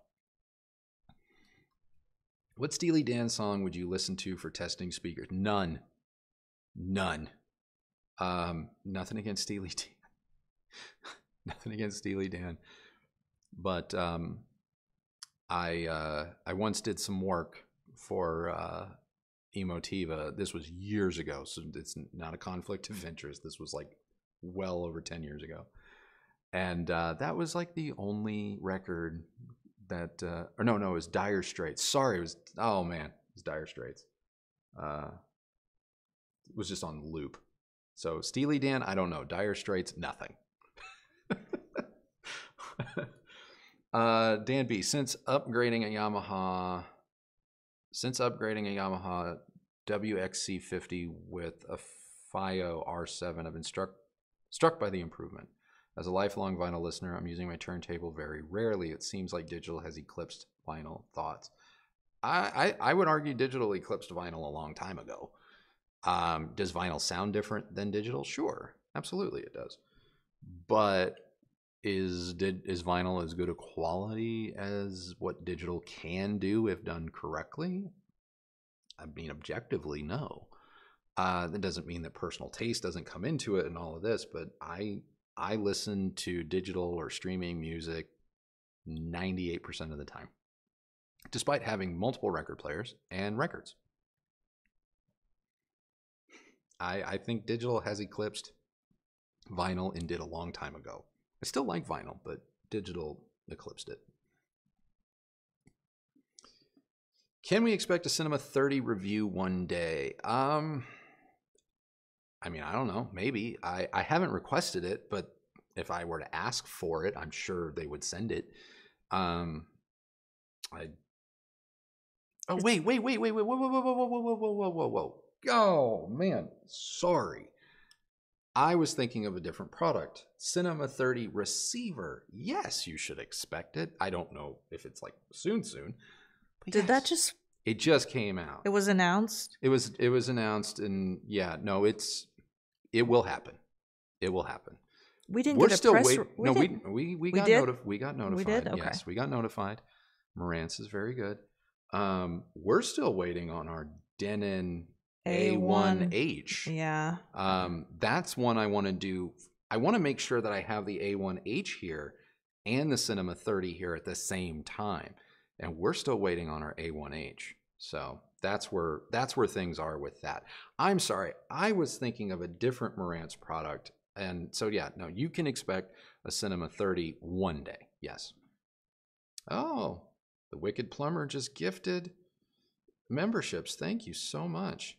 [SPEAKER 2] What Steely Dan song would you listen to for testing speakers? None. None. Um, nothing against Steely Dan. nothing against Steely Dan. But um, I uh, I once did some work for uh, Emotiva. This was years ago, so it's not a conflict of interest. This was like well over 10 years ago. And uh, that was like the only record that, uh, or no, no, it was Dire Straits. Sorry, it was, oh man, it was Dire Straits. Uh, it was just on loop. So Steely Dan, I don't know. Dire Straits, nothing. uh, Dan B, since upgrading a Yamaha since upgrading a Yamaha WXC50 with a FiiO R7, I've been struck struck by the improvement. As a lifelong vinyl listener, I'm using my turntable very rarely. It seems like digital has eclipsed vinyl thoughts. I, I, I would argue digital eclipsed vinyl a long time ago. Um, does vinyl sound different than digital? Sure, absolutely it does. But is did is vinyl as good a quality as what digital can do if done correctly? I mean, objectively, no. Uh, that doesn't mean that personal taste doesn't come into it and all of this, but I I listen to digital or streaming music 98% of the time, despite having multiple record players and records. I, I think digital has eclipsed vinyl and did a long time ago. I still like vinyl, but digital eclipsed it. Can we expect a Cinema 30 review one day? Um, I mean, I don't know. Maybe. I, I haven't requested it, but if I were to ask for it, I'm sure they would send it. Um, I. Oh wait, wait, wait, wait, wait, whoa, whoa, whoa, whoa, whoa, whoa, whoa, whoa, whoa, whoa! Oh man, sorry. I was thinking of a different product. Cinema 30 receiver. Yes, you should expect it. I don't know if it's like soon, soon.
[SPEAKER 1] Did yes, that just?
[SPEAKER 2] It just came out.
[SPEAKER 1] It was announced.
[SPEAKER 2] It was. It was announced, and yeah, no, it's. It will happen. It will happen.
[SPEAKER 1] We didn't We're get a still press. Wait,
[SPEAKER 2] we no, we we we got notified. We got notified. We did. Okay. Yes, we got notified. Marantz is very good. Um, we're still waiting on our Denon a1H.
[SPEAKER 1] Yeah.
[SPEAKER 2] Um, that's one I want to do. I want to make sure that I have the A1H here and the Cinema 30 here at the same time. And we're still waiting on our A1H. So that's where that's where things are with that. I'm sorry, I was thinking of a different Marantz product. And so yeah, no, you can expect a Cinema 30 one day. Yes. Oh, the Wicked Plumber just gifted memberships. Thank you so much.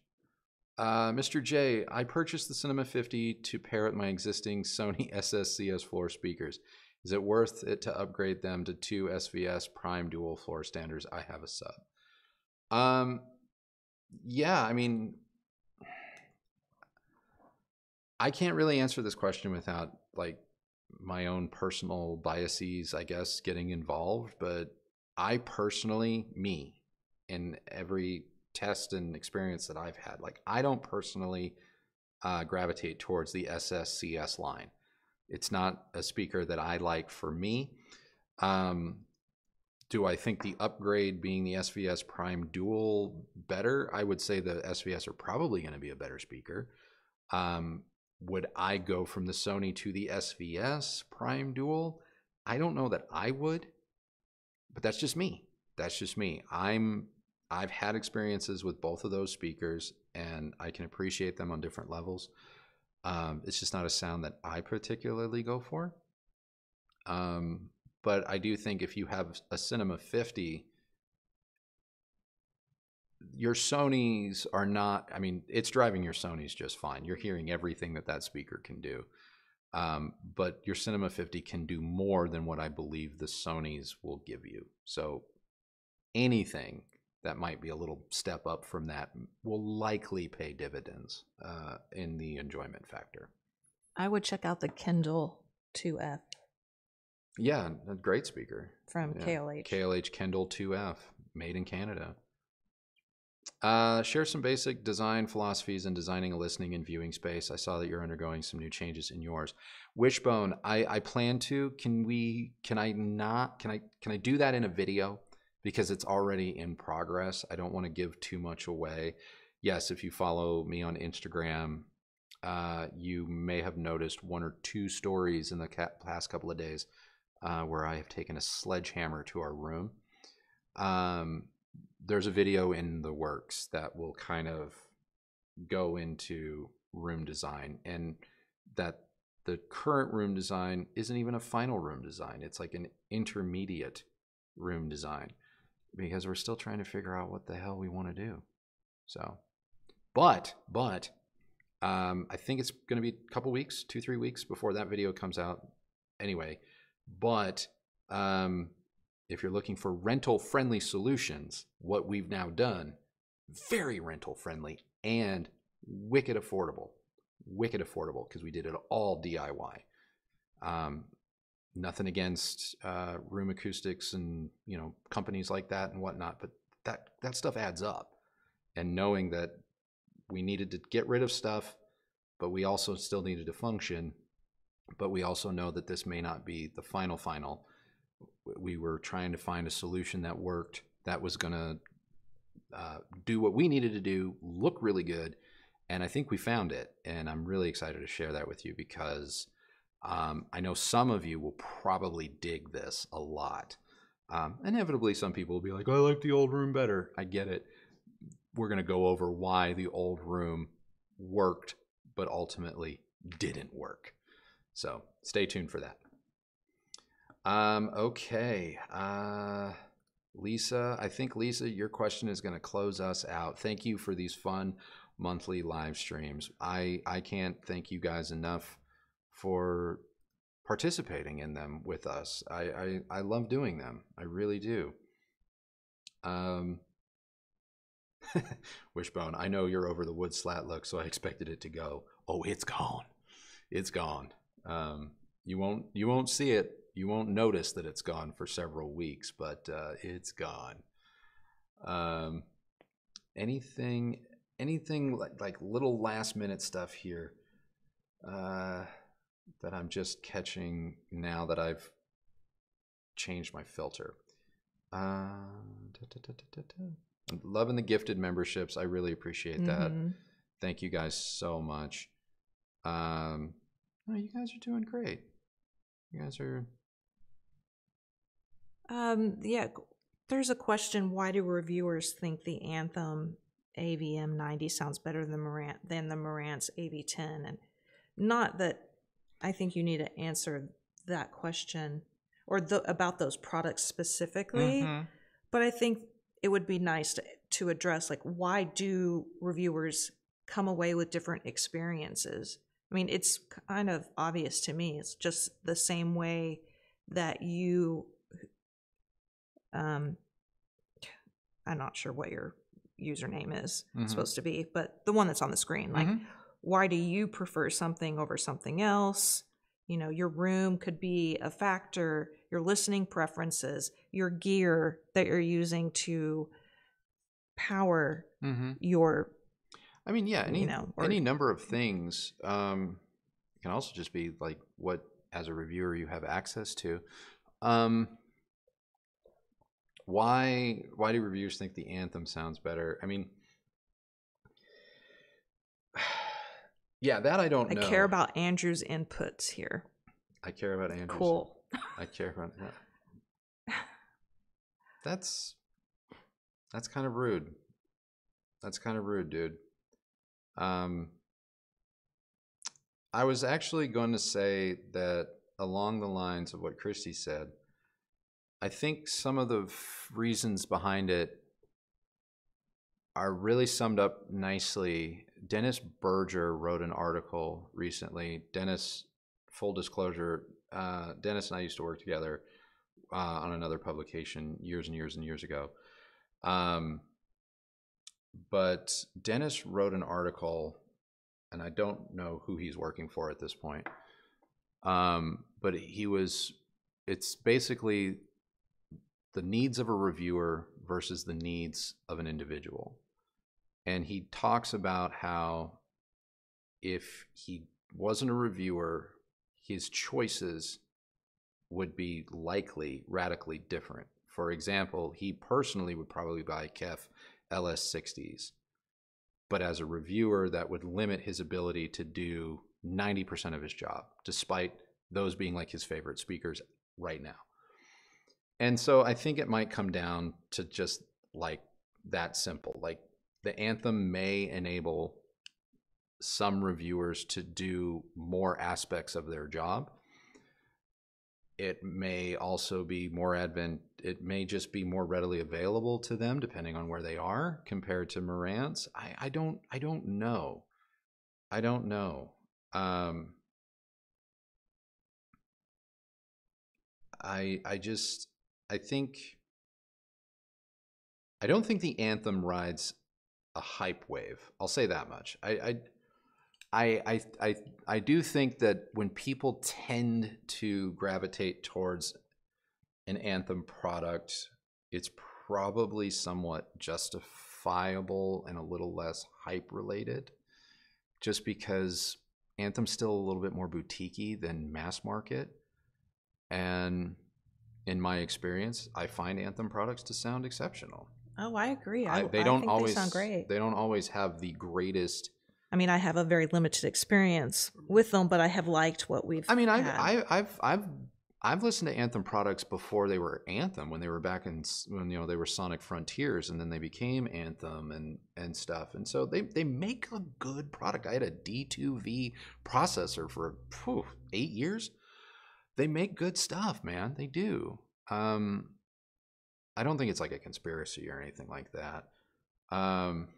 [SPEAKER 2] Uh, Mr. J, I purchased the Cinema 50 to pair with my existing Sony SSCS floor speakers. Is it worth it to upgrade them to two SVS Prime dual floor standards? I have a sub. Um, yeah, I mean, I can't really answer this question without like my own personal biases, I guess, getting involved. But I personally, me, in every test and experience that I've had. Like I don't personally uh, gravitate towards the SSCS line. It's not a speaker that I like for me. Um, do I think the upgrade being the SVS Prime Dual better? I would say the SVS are probably going to be a better speaker. Um, would I go from the Sony to the SVS Prime Dual? I don't know that I would, but that's just me. That's just me. I'm I've had experiences with both of those speakers and I can appreciate them on different levels. Um, it's just not a sound that I particularly go for. Um, but I do think if you have a Cinema 50, your Sony's are not, I mean, it's driving your Sony's just fine. You're hearing everything that that speaker can do. Um, but your Cinema 50 can do more than what I believe the Sony's will give you. So anything that might be a little step up from that will likely pay dividends uh, in the enjoyment factor.
[SPEAKER 1] I would check out the Kindle 2F.
[SPEAKER 2] Yeah, a great speaker
[SPEAKER 1] from yeah. KLH.
[SPEAKER 2] KLH Kindle 2F, made in Canada. Uh, share some basic design philosophies in designing a listening and viewing space. I saw that you're undergoing some new changes in yours. Wishbone, I, I plan to. Can we? Can I not? Can I? Can I do that in a video? Because it's already in progress. I don't want to give too much away. Yes, if you follow me on Instagram, uh, you may have noticed one or two stories in the past couple of days uh, where I have taken a sledgehammer to our room. Um, there's a video in the works that will kind of go into room design and that the current room design isn't even a final room design it's like an intermediate room design because we're still trying to figure out what the hell we want to do so but but um, i think it's going to be a couple weeks two three weeks before that video comes out anyway but um, if you're looking for rental friendly solutions, what we've now done, very rental friendly and wicked affordable. Wicked affordable because we did it all DIY. Um, nothing against uh, room acoustics and you know companies like that and whatnot, but that that stuff adds up. And knowing that we needed to get rid of stuff, but we also still needed to function. But we also know that this may not be the final final we were trying to find a solution that worked that was going to uh, do what we needed to do, look really good, and I think we found it. And I'm really excited to share that with you because um, I know some of you will probably dig this a lot. Um, inevitably, some people will be like, "I like the old room better." I get it. We're going to go over why the old room worked, but ultimately didn't work. So stay tuned for that. Um, okay. Uh, Lisa, I think Lisa, your question is going to close us out. Thank you for these fun monthly live streams. I I can't thank you guys enough for participating in them with us. I I, I love doing them. I really do. Um, Wishbone, I know you're over the wood slat look, so I expected it to go. Oh, it's gone. It's gone. Um, you won't you won't see it you won't notice that it's gone for several weeks, but uh, it's gone. Um, anything, anything like, like little last minute stuff here uh, that I'm just catching now that I've changed my filter. Uh, I'm loving the gifted memberships. I really appreciate that. Mm-hmm. Thank you guys so much. Um, oh, you guys are doing great. You guys are
[SPEAKER 1] um, yeah, there's a question why do reviewers think the Anthem AVM 90 sounds better than, Marantz, than the Marantz AV10? And not that I think you need to answer that question or the, about those products specifically, mm-hmm. but I think it would be nice to, to address like why do reviewers come away with different experiences? I mean, it's kind of obvious to me. It's just the same way that you um, I'm not sure what your username is mm-hmm. supposed to be, but the one that's on the screen. Like, mm-hmm. Why do you prefer something over something else? You know, your room could be a factor, your listening preferences, your gear that you're using to power mm-hmm. your.
[SPEAKER 2] I mean, yeah, any you know, or, any number of things. Um, can also just be like what, as a reviewer, you have access to. Um, why why do reviewers think the anthem sounds better? I mean, yeah, that I don't
[SPEAKER 1] I
[SPEAKER 2] know.
[SPEAKER 1] care about Andrew's inputs here.
[SPEAKER 2] I care about Andrew's.
[SPEAKER 1] Cool.
[SPEAKER 2] I care about that. That's that's kind of rude. That's kind of rude, dude. Um, I was actually going to say that along the lines of what Kristi said, I think some of the f- reasons behind it are really summed up nicely. Dennis Burger wrote an article recently. Dennis, full disclosure, uh, Dennis and I used to work together uh, on another publication years and years and years ago. Um, but Dennis wrote an article, and I don't know who he's working for at this point. Um, but he was, it's basically the needs of a reviewer versus the needs of an individual. And he talks about how if he wasn't a reviewer, his choices would be likely radically different. For example, he personally would probably buy KEF LS60s. But as a reviewer, that would limit his ability to do 90% of his job, despite those being like his favorite speakers right now. And so I think it might come down to just like that simple. Like the anthem may enable some reviewers to do more aspects of their job. It may also be more advent. It may just be more readily available to them, depending on where they are, compared to Marantz. I, I don't. I don't know. I don't know. Um, I I just I think I don't think the anthem rides a hype wave. I'll say that much. I I I I I, do think that when people tend to gravitate towards an anthem product, it's probably somewhat justifiable and a little less hype related just because Anthem's still a little bit more boutiquey than mass market. And in my experience, I find Anthem products to sound exceptional.
[SPEAKER 1] Oh, I agree. I,
[SPEAKER 2] I- they don't
[SPEAKER 1] think
[SPEAKER 2] always
[SPEAKER 1] they sound great.
[SPEAKER 2] They don't always have the greatest.
[SPEAKER 1] I mean, I have a very limited experience with them, but I have liked what we've.
[SPEAKER 2] I mean, I,
[SPEAKER 1] had.
[SPEAKER 2] I I've I've I've listened to Anthem products before they were Anthem when they were back in when you know they were Sonic Frontiers and then they became Anthem and and stuff. And so they they make a good product. I had a D2V processor for phew, 8 years. They make good stuff, man. They do. Um I don't think it's like a conspiracy or anything like that. Um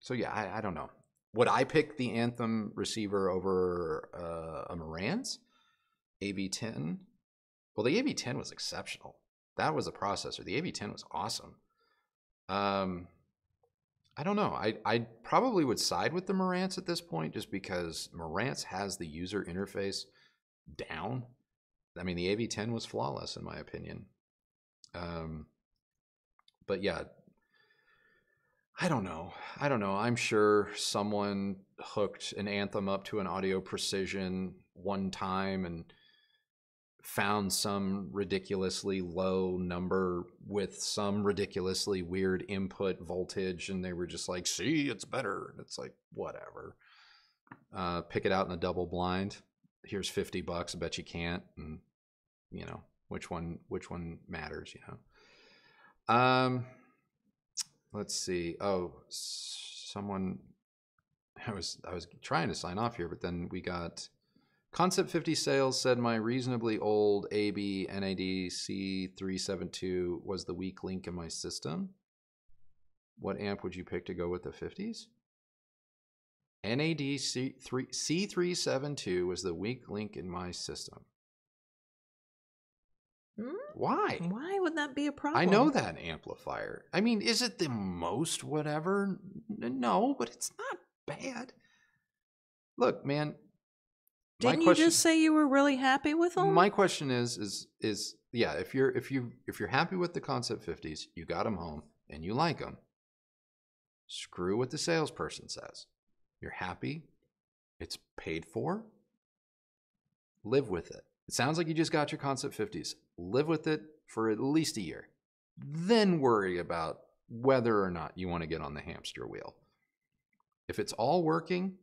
[SPEAKER 2] so yeah, I, I don't know. Would I pick the Anthem receiver over uh, a Marantz? AV10. Well, the AV10 was exceptional. That was a processor. The AV10 was awesome. Um, I don't know. I I probably would side with the Marantz at this point, just because Marantz has the user interface down. I mean, the AV10 was flawless in my opinion. Um, but yeah, I don't know. I don't know. I'm sure someone hooked an anthem up to an audio precision one time and found some ridiculously low number with some ridiculously weird input voltage and they were just like see it's better. And it's like whatever. Uh, pick it out in a double blind. Here's 50 bucks. I bet you can't. And you know which one which one matters you know um let's see oh someone i was i was trying to sign off here but then we got Concept 50 sales said my reasonably old AB NAD C372 was the weak link in my system. What amp would you pick to go with the 50s? NAD C3, C372 was the weak link in my system.
[SPEAKER 1] Hmm?
[SPEAKER 2] Why?
[SPEAKER 1] Why would that be a problem?
[SPEAKER 2] I know that amplifier. I mean, is it the most whatever? No, but it's not bad. Look, man.
[SPEAKER 1] Didn't you
[SPEAKER 2] question-
[SPEAKER 1] just say you were really happy with them?
[SPEAKER 2] my question is is is yeah if you're if you if you're happy with the concept 50s you got them home and you like them screw what the salesperson says you're happy it's paid for live with it it sounds like you just got your concept 50s live with it for at least a year. Then worry about whether or not you want to get on the hamster wheel. If it's all working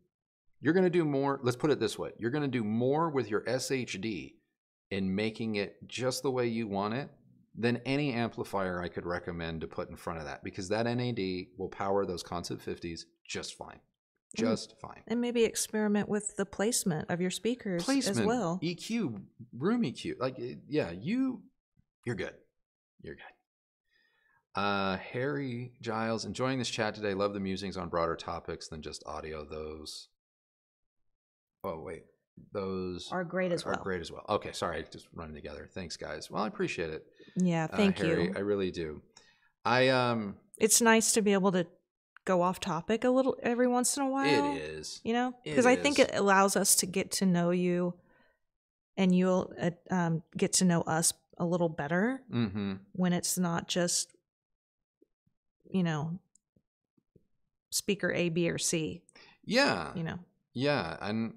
[SPEAKER 2] you're going to do more let's put it this way you're going to do more with your shd in making it just the way you want it than any amplifier I could recommend to put in front of that because that NAD will power those Concept 50s just fine.
[SPEAKER 1] Mm.
[SPEAKER 2] Just fine.
[SPEAKER 1] And maybe experiment with the placement of your speakers
[SPEAKER 2] Placement,
[SPEAKER 1] as well.
[SPEAKER 2] EQ, room EQ. Like, yeah, you, you're good. You're good. Uh, Harry Giles, enjoying this chat today. Love the musings on broader topics than just audio. Those. Oh wait, those
[SPEAKER 1] Are great as
[SPEAKER 2] are
[SPEAKER 1] well.
[SPEAKER 2] Are great as well. Okay, sorry, just running together. Thanks, guys. Well, I appreciate it.
[SPEAKER 1] Yeah,
[SPEAKER 2] uh,
[SPEAKER 1] thank
[SPEAKER 2] Harry.
[SPEAKER 1] you.
[SPEAKER 2] I really do. I um,
[SPEAKER 1] It's nice to be able to go off topic a little every once in a while.
[SPEAKER 2] it is.
[SPEAKER 1] You know, because I think it allows us to get to know you, and you'll uh, um, get to know us a little better
[SPEAKER 2] Mm-hmm.
[SPEAKER 1] when it's not just, you know, speaker A, B, or C.
[SPEAKER 2] Yeah.
[SPEAKER 1] You know,
[SPEAKER 2] Yeah, and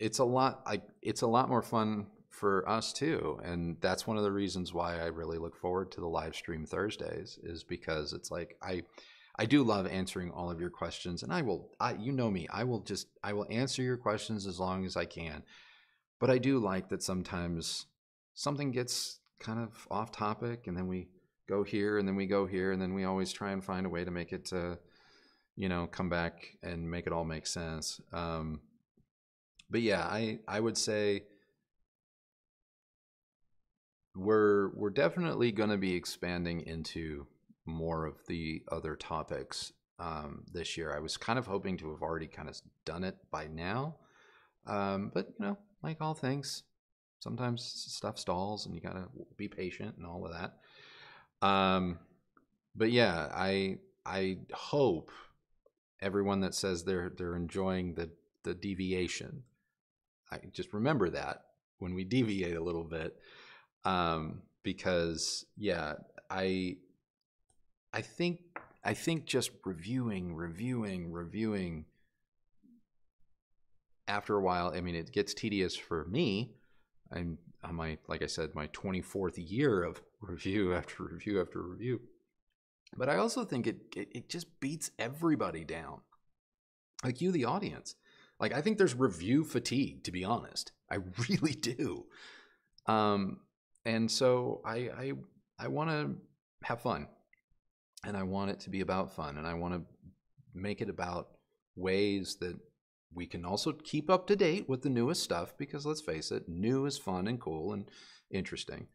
[SPEAKER 2] it's a lot I it's a lot more fun for us too. And that's one of the reasons why I really look forward to the live stream Thursdays is because it's like I I do love answering all of your questions and I will I you know me, I will just I will answer your questions as long as I can. But I do like that sometimes something gets kind of off topic and then we go here and then we go here and then we always try and find a way to make it uh you know come back and make it all make sense um but yeah i i would say we're we're definitely going to be expanding into more of the other topics um this year. I was kind of hoping to have already kind of done it by now um but you know like all things sometimes stuff stalls and you got to be patient and all of that. Um but yeah i i hope everyone that says they're they're enjoying the the deviation i just remember that when we deviate a little bit um because yeah i i think i think just reviewing reviewing reviewing after a while i mean it gets tedious for me i'm on my like i said my 24th year of review after review after review but I also think it, it it just beats everybody down. Like you, the audience. Like I think there's review fatigue, to be honest. I really do. Um, and so I I I want to have fun, and I want it to be about fun, and I want to make it about ways that we can also keep up to date with the newest stuff. Because let's face it, new is fun and cool and interesting.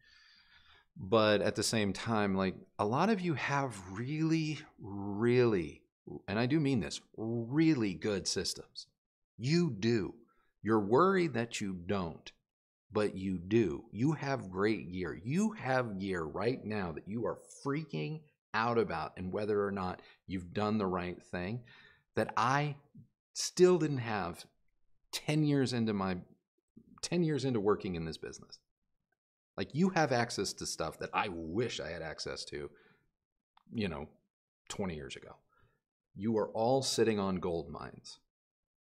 [SPEAKER 2] But at the same time like a lot of you have really really and i do mean this really good systems. You do. You're worried that you don't but you do. You have great gear. You have gear right now that you are freaking out about and whether or not you've done the right thing that i still didn't have 10 years into my 10 years into working in this business like you have access to stuff that I wish I had access to, you know, 20 years ago. You are all sitting on gold mines.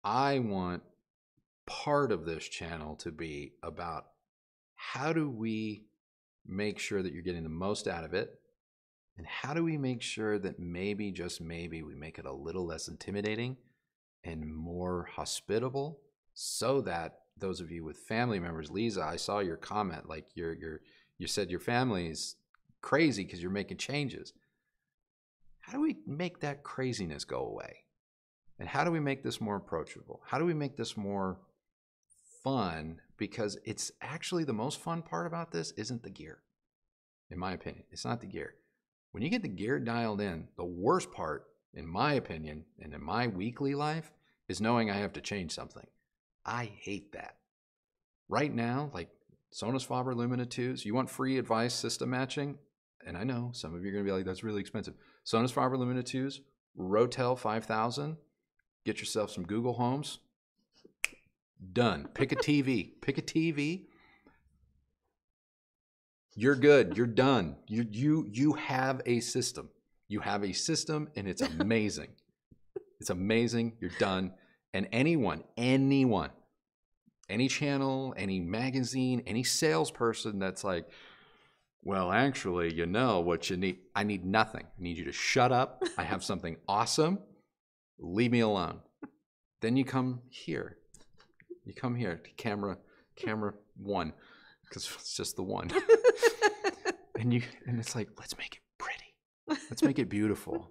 [SPEAKER 2] I want part of this channel to be about how do we make sure that you're getting the most out of it? And how do we make sure that maybe, just maybe, we make it a little less intimidating and more hospitable so that those of you with family members, Lisa, I saw your comment. Like you're you're you said your family's crazy because you're making changes. How do we make that craziness go away? And how do we make this more approachable? How do we make this more fun? Because it's actually the most fun part about this isn't the gear, in my opinion. It's not the gear. When you get the gear dialed in, the worst part, in my opinion, and in my weekly life, is knowing I have to change something. I hate that. Right now, like Sonus Faber Lumina 2s, you want free advice system matching? And I know some of you are going to be like, that's really expensive. Sonus Faber Lumina 2s, Rotel 5000, get yourself some Google Homes. Done. Pick a TV. Pick a TV. You're good. You're done. You you you have a system. You have a system and it's amazing. it's amazing. You're done. And anyone, anyone, any channel, any magazine, any salesperson that's like, well, actually, you know what you need. I need nothing. I need you to shut up. I have something awesome. Leave me alone. Then you come here. You come here to camera, camera one. Because it's just the one. and you and it's like, let's make it pretty. Let's make it beautiful.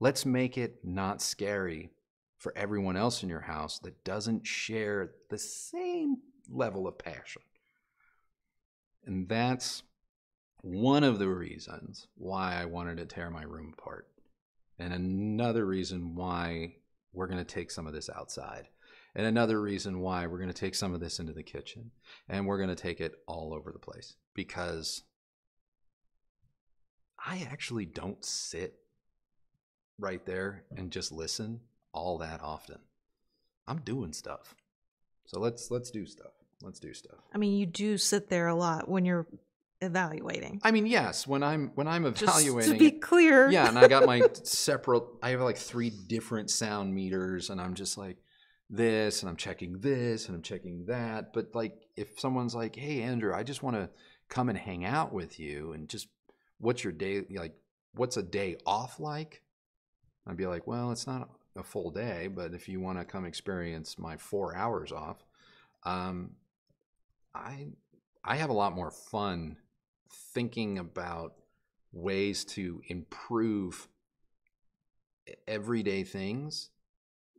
[SPEAKER 2] Let's make it not scary for everyone else in your house that doesn't share the same level of passion. And that's one of the reasons why I wanted to tear my room apart. And another reason why we're going to take some of this outside. And another reason why we're going to take some of this into the kitchen. And we're going to take it all over the place because I actually don't sit right there and just listen all that often. I'm doing stuff. So let's let's do stuff. Let's do stuff.
[SPEAKER 1] I mean, you do sit there a lot when you're evaluating.
[SPEAKER 2] I mean, yes, when I'm when I'm
[SPEAKER 1] Just
[SPEAKER 2] evaluating
[SPEAKER 1] to be clear.
[SPEAKER 2] yeah, and I got my separate I have like three different sound meters and I'm just like this and I'm checking this and I'm checking that. But like if someone's like, "Hey Andrew, I just want to come and hang out with you and just what's your day like what's a day off like?" I'd be like, "Well, it's not a full day, but if you want to come experience my 4 hours off, um I I have a lot more fun thinking about ways to improve everyday things,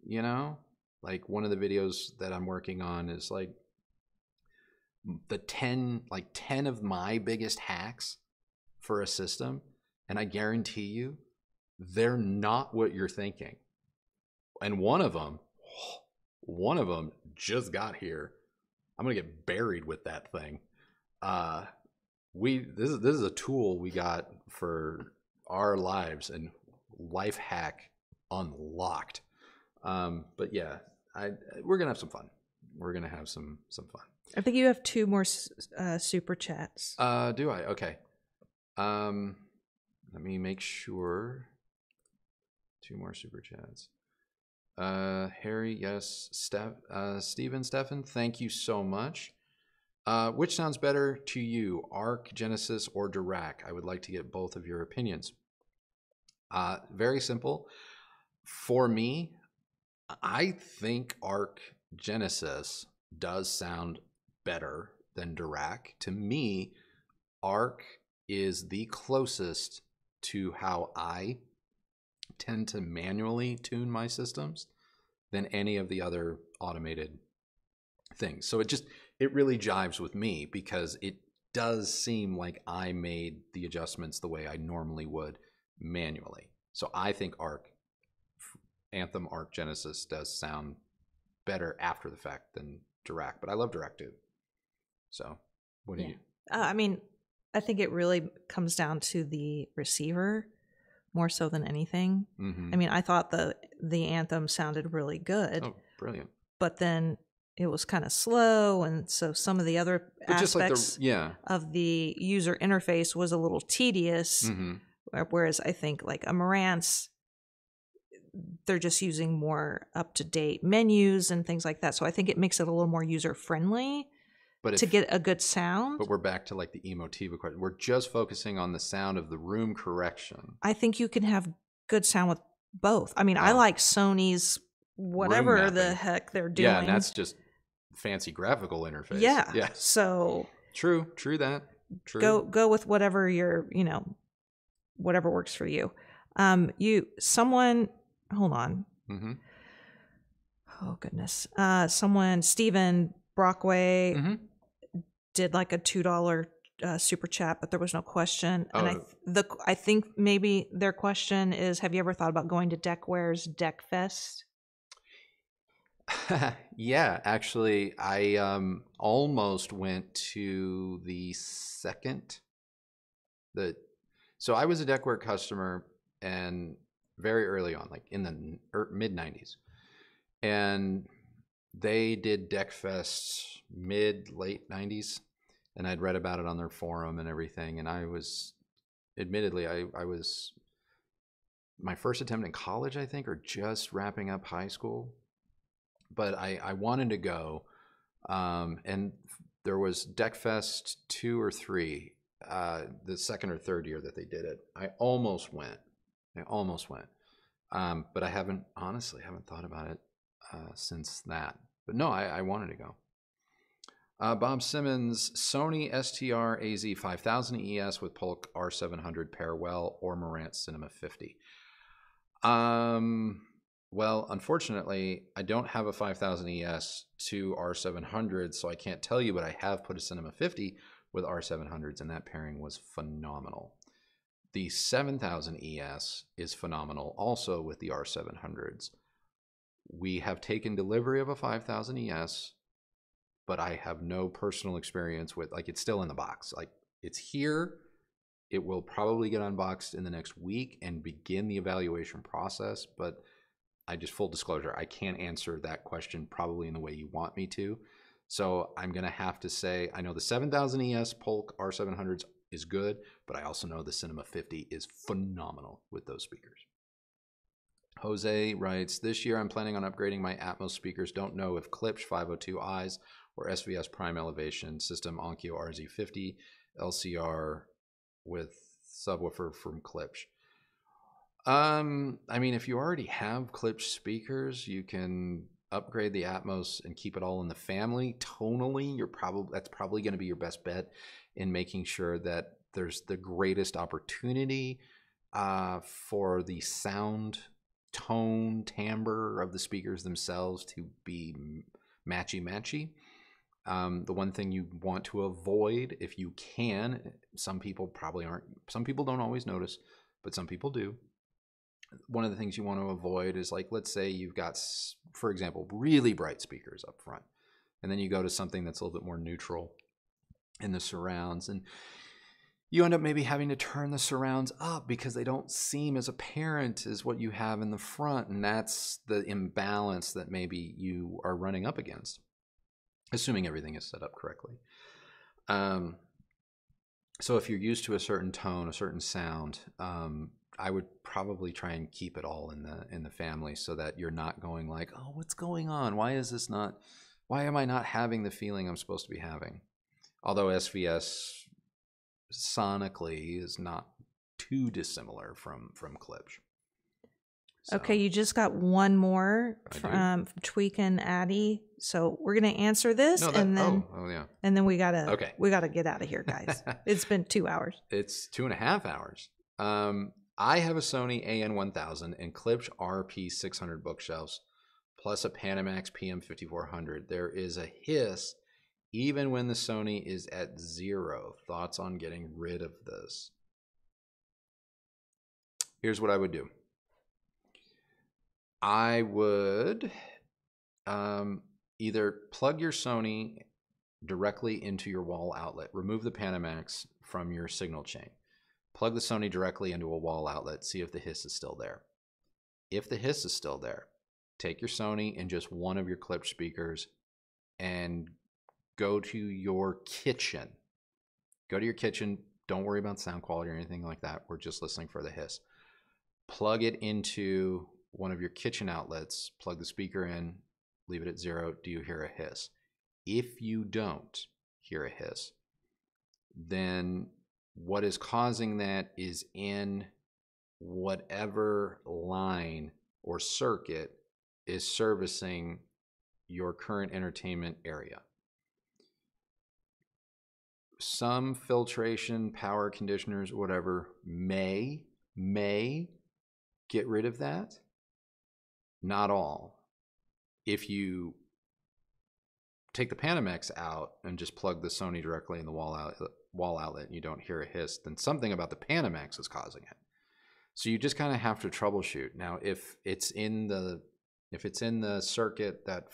[SPEAKER 2] you know? Like one of the videos that I'm working on is like the 10 like 10 of my biggest hacks for a system and I guarantee you they're not what you're thinking. And one of them one of them just got here. I'm going to get buried with that thing. Uh we this is this is a tool we got for our lives and life hack unlocked. Um, but yeah, I we're gonna have some fun. We're gonna have some some fun.
[SPEAKER 1] I think you have two more uh, super chats.
[SPEAKER 2] Uh, do I? Okay. Um, let me make sure. Two more super chats. Uh, Harry, yes. Steph, uh, Steven, Stefan, thank you so much. Uh, which sounds better to you, Arc, Genesis, or Dirac? I would like to get both of your opinions. Uh, very simple. For me, I think Arc Genesis does sound better than Dirac. To me, Arc is the closest to how I tend to manually tune my systems than any of the other automated things. So it just it really jives with me because it does seem like I made the adjustments the way I normally would manually. So I think Arc Anthem Arc Genesis does sound better after the fact than Dirac, but I love Dirac too. So, what do
[SPEAKER 1] Yeah.
[SPEAKER 2] you?
[SPEAKER 1] Uh, I mean, I think it really comes down to the receiver more so than anything.
[SPEAKER 2] mhm.
[SPEAKER 1] I mean, I thought the the anthem sounded really good,
[SPEAKER 2] oh, brilliant!
[SPEAKER 1] but then it was kind of slow, and so some of the other
[SPEAKER 2] But just like
[SPEAKER 1] aspects
[SPEAKER 2] the yeah,
[SPEAKER 1] of the user interface was a little tedious.
[SPEAKER 2] hmm
[SPEAKER 1] Whereas I think like a Marantz, they're just using more up to date menus and things like that. So I think it makes it a little more user friendly
[SPEAKER 2] but if,
[SPEAKER 1] to get a good sound.
[SPEAKER 2] but we're back to like the emotiva question. We're just focusing on the sound of the room correction.
[SPEAKER 1] I think you can have good sound with both. I mean, I
[SPEAKER 2] Oh.
[SPEAKER 1] like Sony's whatever the heck they're doing.
[SPEAKER 2] Yeah, and that's just fancy graphical interface.
[SPEAKER 1] yeah.
[SPEAKER 2] yeah,
[SPEAKER 1] So
[SPEAKER 2] true, true that. True.
[SPEAKER 1] go go with whatever your you know whatever works for you. Um, you someone hold on.
[SPEAKER 2] hmm
[SPEAKER 1] Oh goodness. Uh, someone Stephen Brockway
[SPEAKER 2] hmm
[SPEAKER 1] did like a two dollar uh, super chat, but there was no question. And I
[SPEAKER 2] Oh.
[SPEAKER 1] the I think maybe their question is: Have you ever thought about going to Decware's Deck Fest?
[SPEAKER 2] yeah, actually, I um almost went to the second. The so I was a Deckware customer and very early on, like in the er, mid '90s, and they did DecFest mid late '90s, and I'd read about it on their forum and everything, and I was, admittedly, I I was my first attempt in college, I think, or just wrapping up high school but I, I wanted to go. Um, and there was DecFest two or three, uh, the second or third year that they did it. I almost went. I almost went. Um, but I haven't, honestly, haven't thought about it uh, since that. But no, I, I wanted to go. Uh, Bob Simmons, Sony STR AZ 5000 ES with Polk R700 pair well or Marantz Cinema 50. Um, well, unfortunately, I don't have a 5000 ES to R700, so I can't tell you, but I have put a Cinema 50 with R700s, and that pairing was phenomenal. The 7000 ES is phenomenal also with the R700s. We have taken delivery of a 5000 ES but I have no personal experience with like it's still in the box. Like it's here. It will probably get unboxed in the next week and begin the evaluation process, but I just full disclosure, I can't answer that question probably in the way you want me to. So I'm going to have to say I know the 7000 ES Polk R700s is good, but I also know the Cinema 50 is phenomenal with those speakers. Jose writes, This year I'm planning on upgrading my Atmos speakers. Don't know if Klipsch 502Is or SVS Prime Elevation System Onkyo RZ50 LCR with subwoofer from Klipsch. Um, I mean, if you already have Klipsch speakers, you can upgrade the Atmos and keep it all in the family. Tonally, you're probably that's probably going to be your best bet in making sure that there's the greatest opportunity uh, for the sound, tone, timbre of the speakers themselves to be matchy matchy. Um, the one thing you want to avoid, if you can, some people probably aren't, some people don't always notice, but some people do. One of the things you want to avoid is like, let's say you've got, for example, really bright speakers up front, and then you go to something that's a little bit more neutral in the surrounds, and you end up maybe having to turn the surrounds up because they don't seem as apparent as what you have in the front, and that's the imbalance that maybe you are running up against assuming everything is set up correctly. Um, so if you're used to a certain tone, a certain sound, um, I would probably try and keep it all in the in the family so that you're not going like, oh, what's going on? Why is this not? Why am I not having the feeling I'm supposed to be having? Although SVS sonically is not too dissimilar from from Klipsch.
[SPEAKER 1] So. Okay, you just got one more from Tweak and Addy. So we're gonna answer this, no, that, and then
[SPEAKER 2] oh, oh, yeah,
[SPEAKER 1] and then we gotta okay, we gotta get out of here, guys. it's been two hours.
[SPEAKER 2] It's two and a half hours. Um, I have a Sony AN1000 and Klipsch RP600 bookshelves, plus a Panamax PM5400. There is a hiss even when the Sony is at zero. Thoughts on getting rid of this? Here's what I would do. I would um, either plug your Sony directly into your wall outlet, remove the Panamax from your signal chain, plug the Sony directly into a wall outlet, see if the hiss is still there. If the hiss is still there, take your Sony and just one of your Klipsch speakers and go to your kitchen. Go to your kitchen. Don't worry about sound quality or anything like that. We're just listening for the hiss. Plug it into one of your kitchen outlets, plug the speaker in, leave it at zero, do you hear a hiss? If you don't hear a hiss, then what is causing that is in whatever line or circuit is servicing your current entertainment area. Some filtration, power conditioners, whatever, may, may get rid of that not all. If you take the Panamax out and just plug the Sony directly in the wall outlet, wall outlet and you don't hear a hiss, then something about the Panamax is causing it. So you just kind of have to troubleshoot. Now, if it's in the if it's in the circuit that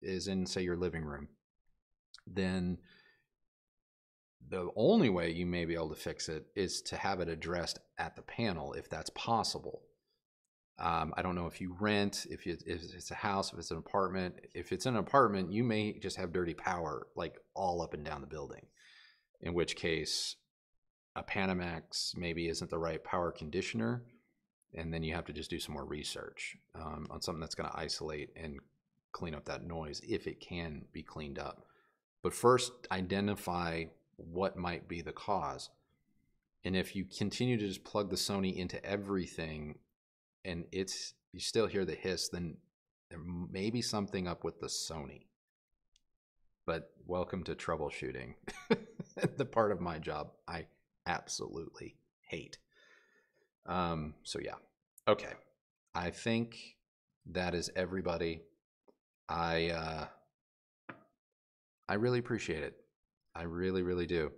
[SPEAKER 2] is in say your living room, then the only way you may be able to fix it is to have it addressed at the panel if that's possible. Um, I don't know if you rent, if, if it's a house, if it's an apartment. If it's an apartment, you may just have dirty power like all up and down the building. In which case, a Panamax maybe isn't the right power conditioner, and then you have to just do some more research um, on something that's going to isolate and clean up that noise if it can be cleaned up. But first, identify what might be the cause. And if you continue to just plug the Sony into everything, and it's you still hear the hiss, then there may be something up with the Sony. but welcome to troubleshooting. the part of my job I absolutely hate. Um, so yeah. Okay. I think that is everybody. I uh I really appreciate it. I really, really do.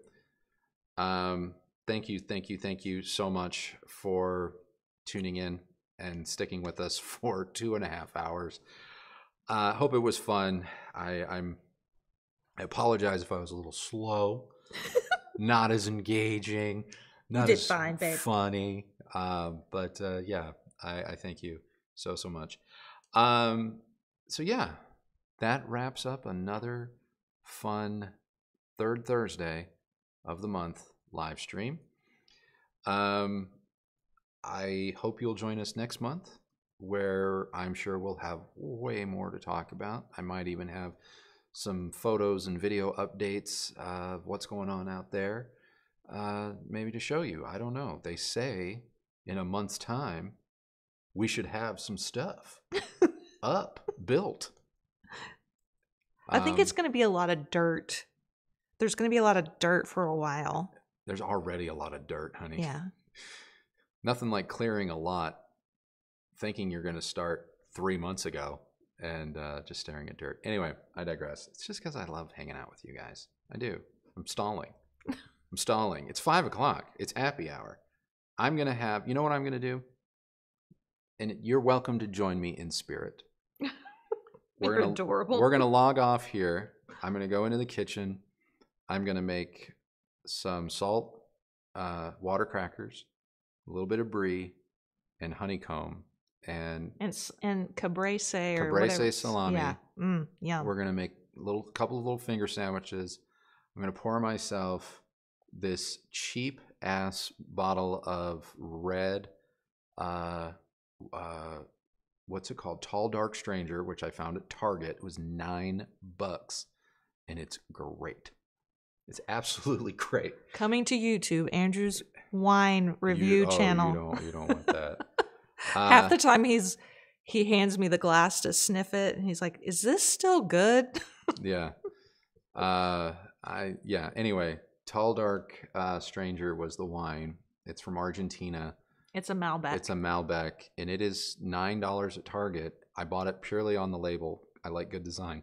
[SPEAKER 2] Um, thank you, thank you, thank you so much for tuning in and sticking with us for two and a half hours. I uh, hope it was fun. I, I'm I apologize if I was a little slow, not as engaging, not as
[SPEAKER 1] fine,
[SPEAKER 2] funny. Um, but uh, yeah, I, I thank you so so much. Um, so yeah, that wraps up another fun third Thursday of the month live stream. Um, I hope you'll join us next month, where I'm sure we'll have way more to talk about. I might even have some photos and video updates of what's going on out there, uh, maybe to show you. I don't know. They say in a month's time, we should have some stuff up, built.
[SPEAKER 1] I think um, it's going to be a lot of dirt. There's going to be a lot of dirt for a while.
[SPEAKER 2] There's already a lot of dirt, honey.
[SPEAKER 1] Yeah.
[SPEAKER 2] Nothing like clearing a lot, thinking you're going to start three months ago and uh, just staring at dirt. Anyway, I digress. It's just because I love hanging out with you guys. I do. I'm stalling. I'm stalling. It's five o'clock. It's happy hour. I'm going to have, you know what I'm going to do? And you're welcome to join me in spirit.
[SPEAKER 1] We're You're gonna, adorable.
[SPEAKER 2] We're gonna log off here. I'm gonna go into the kitchen. I'm gonna make some salt, uh, water crackers, a little bit of brie, and honeycomb, and
[SPEAKER 1] and and caprese
[SPEAKER 2] or whatever. salami.
[SPEAKER 1] Yeah, mm, yeah.
[SPEAKER 2] We're gonna make a little couple of little finger sandwiches. I'm gonna pour myself this cheap ass bottle of red uh, uh, what's it called? Tall Dark Stranger, which I found at Target. It was nine bucks, and it's great. It's absolutely great.
[SPEAKER 1] Coming to YouTube, Andrew's wine review
[SPEAKER 2] you,
[SPEAKER 1] oh, channel.
[SPEAKER 2] You don't, you don't want that.
[SPEAKER 1] uh, Half the time he's he hands me the glass to sniff it, and he's like, "Is this still good?"
[SPEAKER 2] yeah. Uh, I yeah. Anyway, Tall Dark uh, Stranger was the wine. It's from Argentina.
[SPEAKER 1] It's a Malbec.
[SPEAKER 2] It's a Malbec, and it is nine dollars at Target. I bought it purely on the label. I like good design,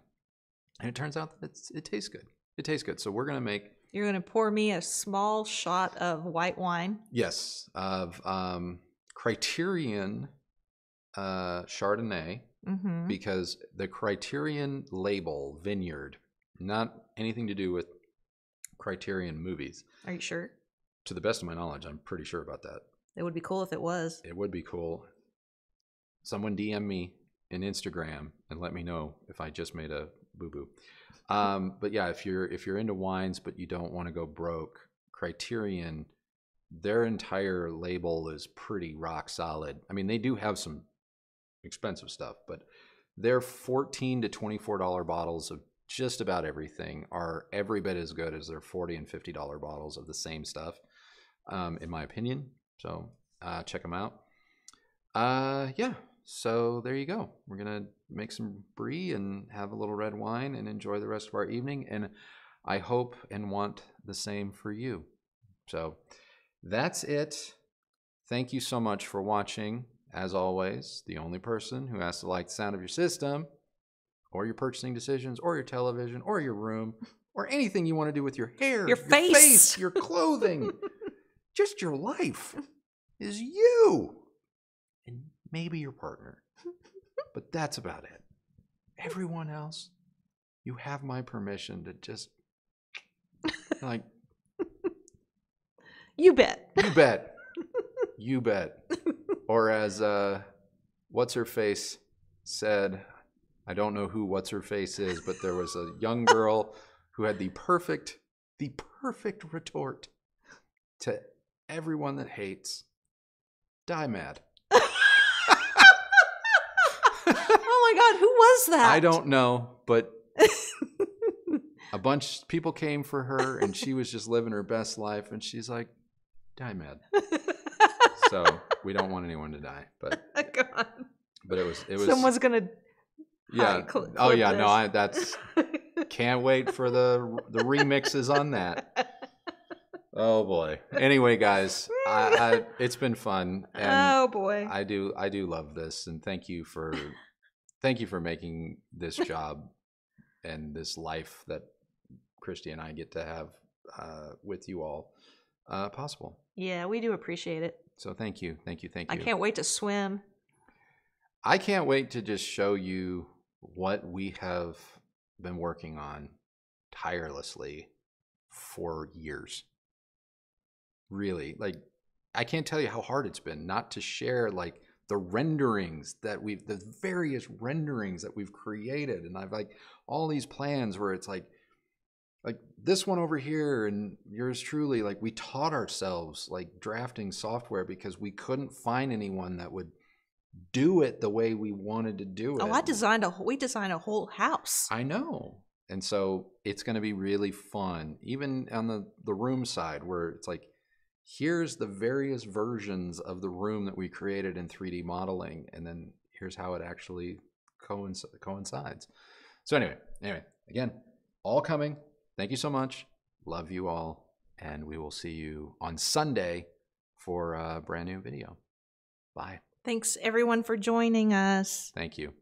[SPEAKER 2] and it turns out that it's, it tastes good. It tastes good. So we're gonna make.
[SPEAKER 1] You're gonna pour me a small shot of white wine.
[SPEAKER 2] Yes, of um, Criterion uh, Chardonnay,
[SPEAKER 1] mm-hmm.
[SPEAKER 2] because the Criterion label Vineyard, not anything to do with Criterion movies.
[SPEAKER 1] Are you sure?
[SPEAKER 2] To the best of my knowledge, I'm pretty sure about that.
[SPEAKER 1] It would be cool if it was.
[SPEAKER 2] It would be cool. Someone DM me in Instagram and let me know if I just made a boo boo. Um, but yeah, if you're if you're into wines but you don't want to go broke, Criterion, their entire label is pretty rock solid. I mean, they do have some expensive stuff, but their fourteen to twenty four dollar bottles of just about everything are every bit as good as their forty and fifty dollar bottles of the same stuff, um, in my opinion. So uh, check them out. Uh, yeah. So there you go. We're gonna make some brie and have a little red wine and enjoy the rest of our evening. And I hope and want the same for you. So that's it. Thank you so much for watching. As always, the only person who has to like the sound of your system or your purchasing decisions or your television or your room or anything you want to do with your hair,
[SPEAKER 1] your face, your, face,
[SPEAKER 2] your clothing, just your life is you and maybe your partner. but that's about it. Everyone else, you have my permission to just like
[SPEAKER 1] you bet.
[SPEAKER 2] You bet. you bet. Or as uh what's her face said, I don't know who what's her face is, but there was a young girl who had the perfect the perfect retort to everyone that hates die mad.
[SPEAKER 1] oh my god, who was that?
[SPEAKER 2] I don't know, but a bunch of people came for her and she was just living her best life and she's like die mad. so, we don't want anyone to die, but
[SPEAKER 1] god.
[SPEAKER 2] But it was it was
[SPEAKER 1] Someone's going to
[SPEAKER 2] Yeah. oh yeah, this. no, I that's can't wait for the the remixes on that. Oh boy. Anyway, guys, I, I, it's been fun, and
[SPEAKER 1] oh boy.
[SPEAKER 2] I do I do love this, and thank you for thank you for making this job and this life that Kristi and I get to have uh, with you all uh, possible.
[SPEAKER 1] yeah, we do appreciate it.
[SPEAKER 2] So thank you, thank you, thank you.
[SPEAKER 1] I can't wait to swim.
[SPEAKER 2] I can't wait to just show you what we have been working on tirelessly for years. Really, like I can't tell you how hard it's been not to share like the renderings that we've the various renderings that we've created and I've like all these plans where it's like like this one over here and yours truly like we taught ourselves like drafting software because we couldn't find anyone that would do it the way we wanted to do oh, it.
[SPEAKER 1] Oh, I designed a whole, we designed a whole house.
[SPEAKER 2] I know. And so it's going to be really fun, even on the, the room side, where it's like, here's the various versions of the room that we created in 3D modeling, and then here's how it actually coinc- coincides. So, anyway, anyway, again, all coming. Thank you so much. Love you all. And we will see you on Sunday for a brand new video. Bye.
[SPEAKER 1] Thanks everyone for joining us.
[SPEAKER 2] Thank you.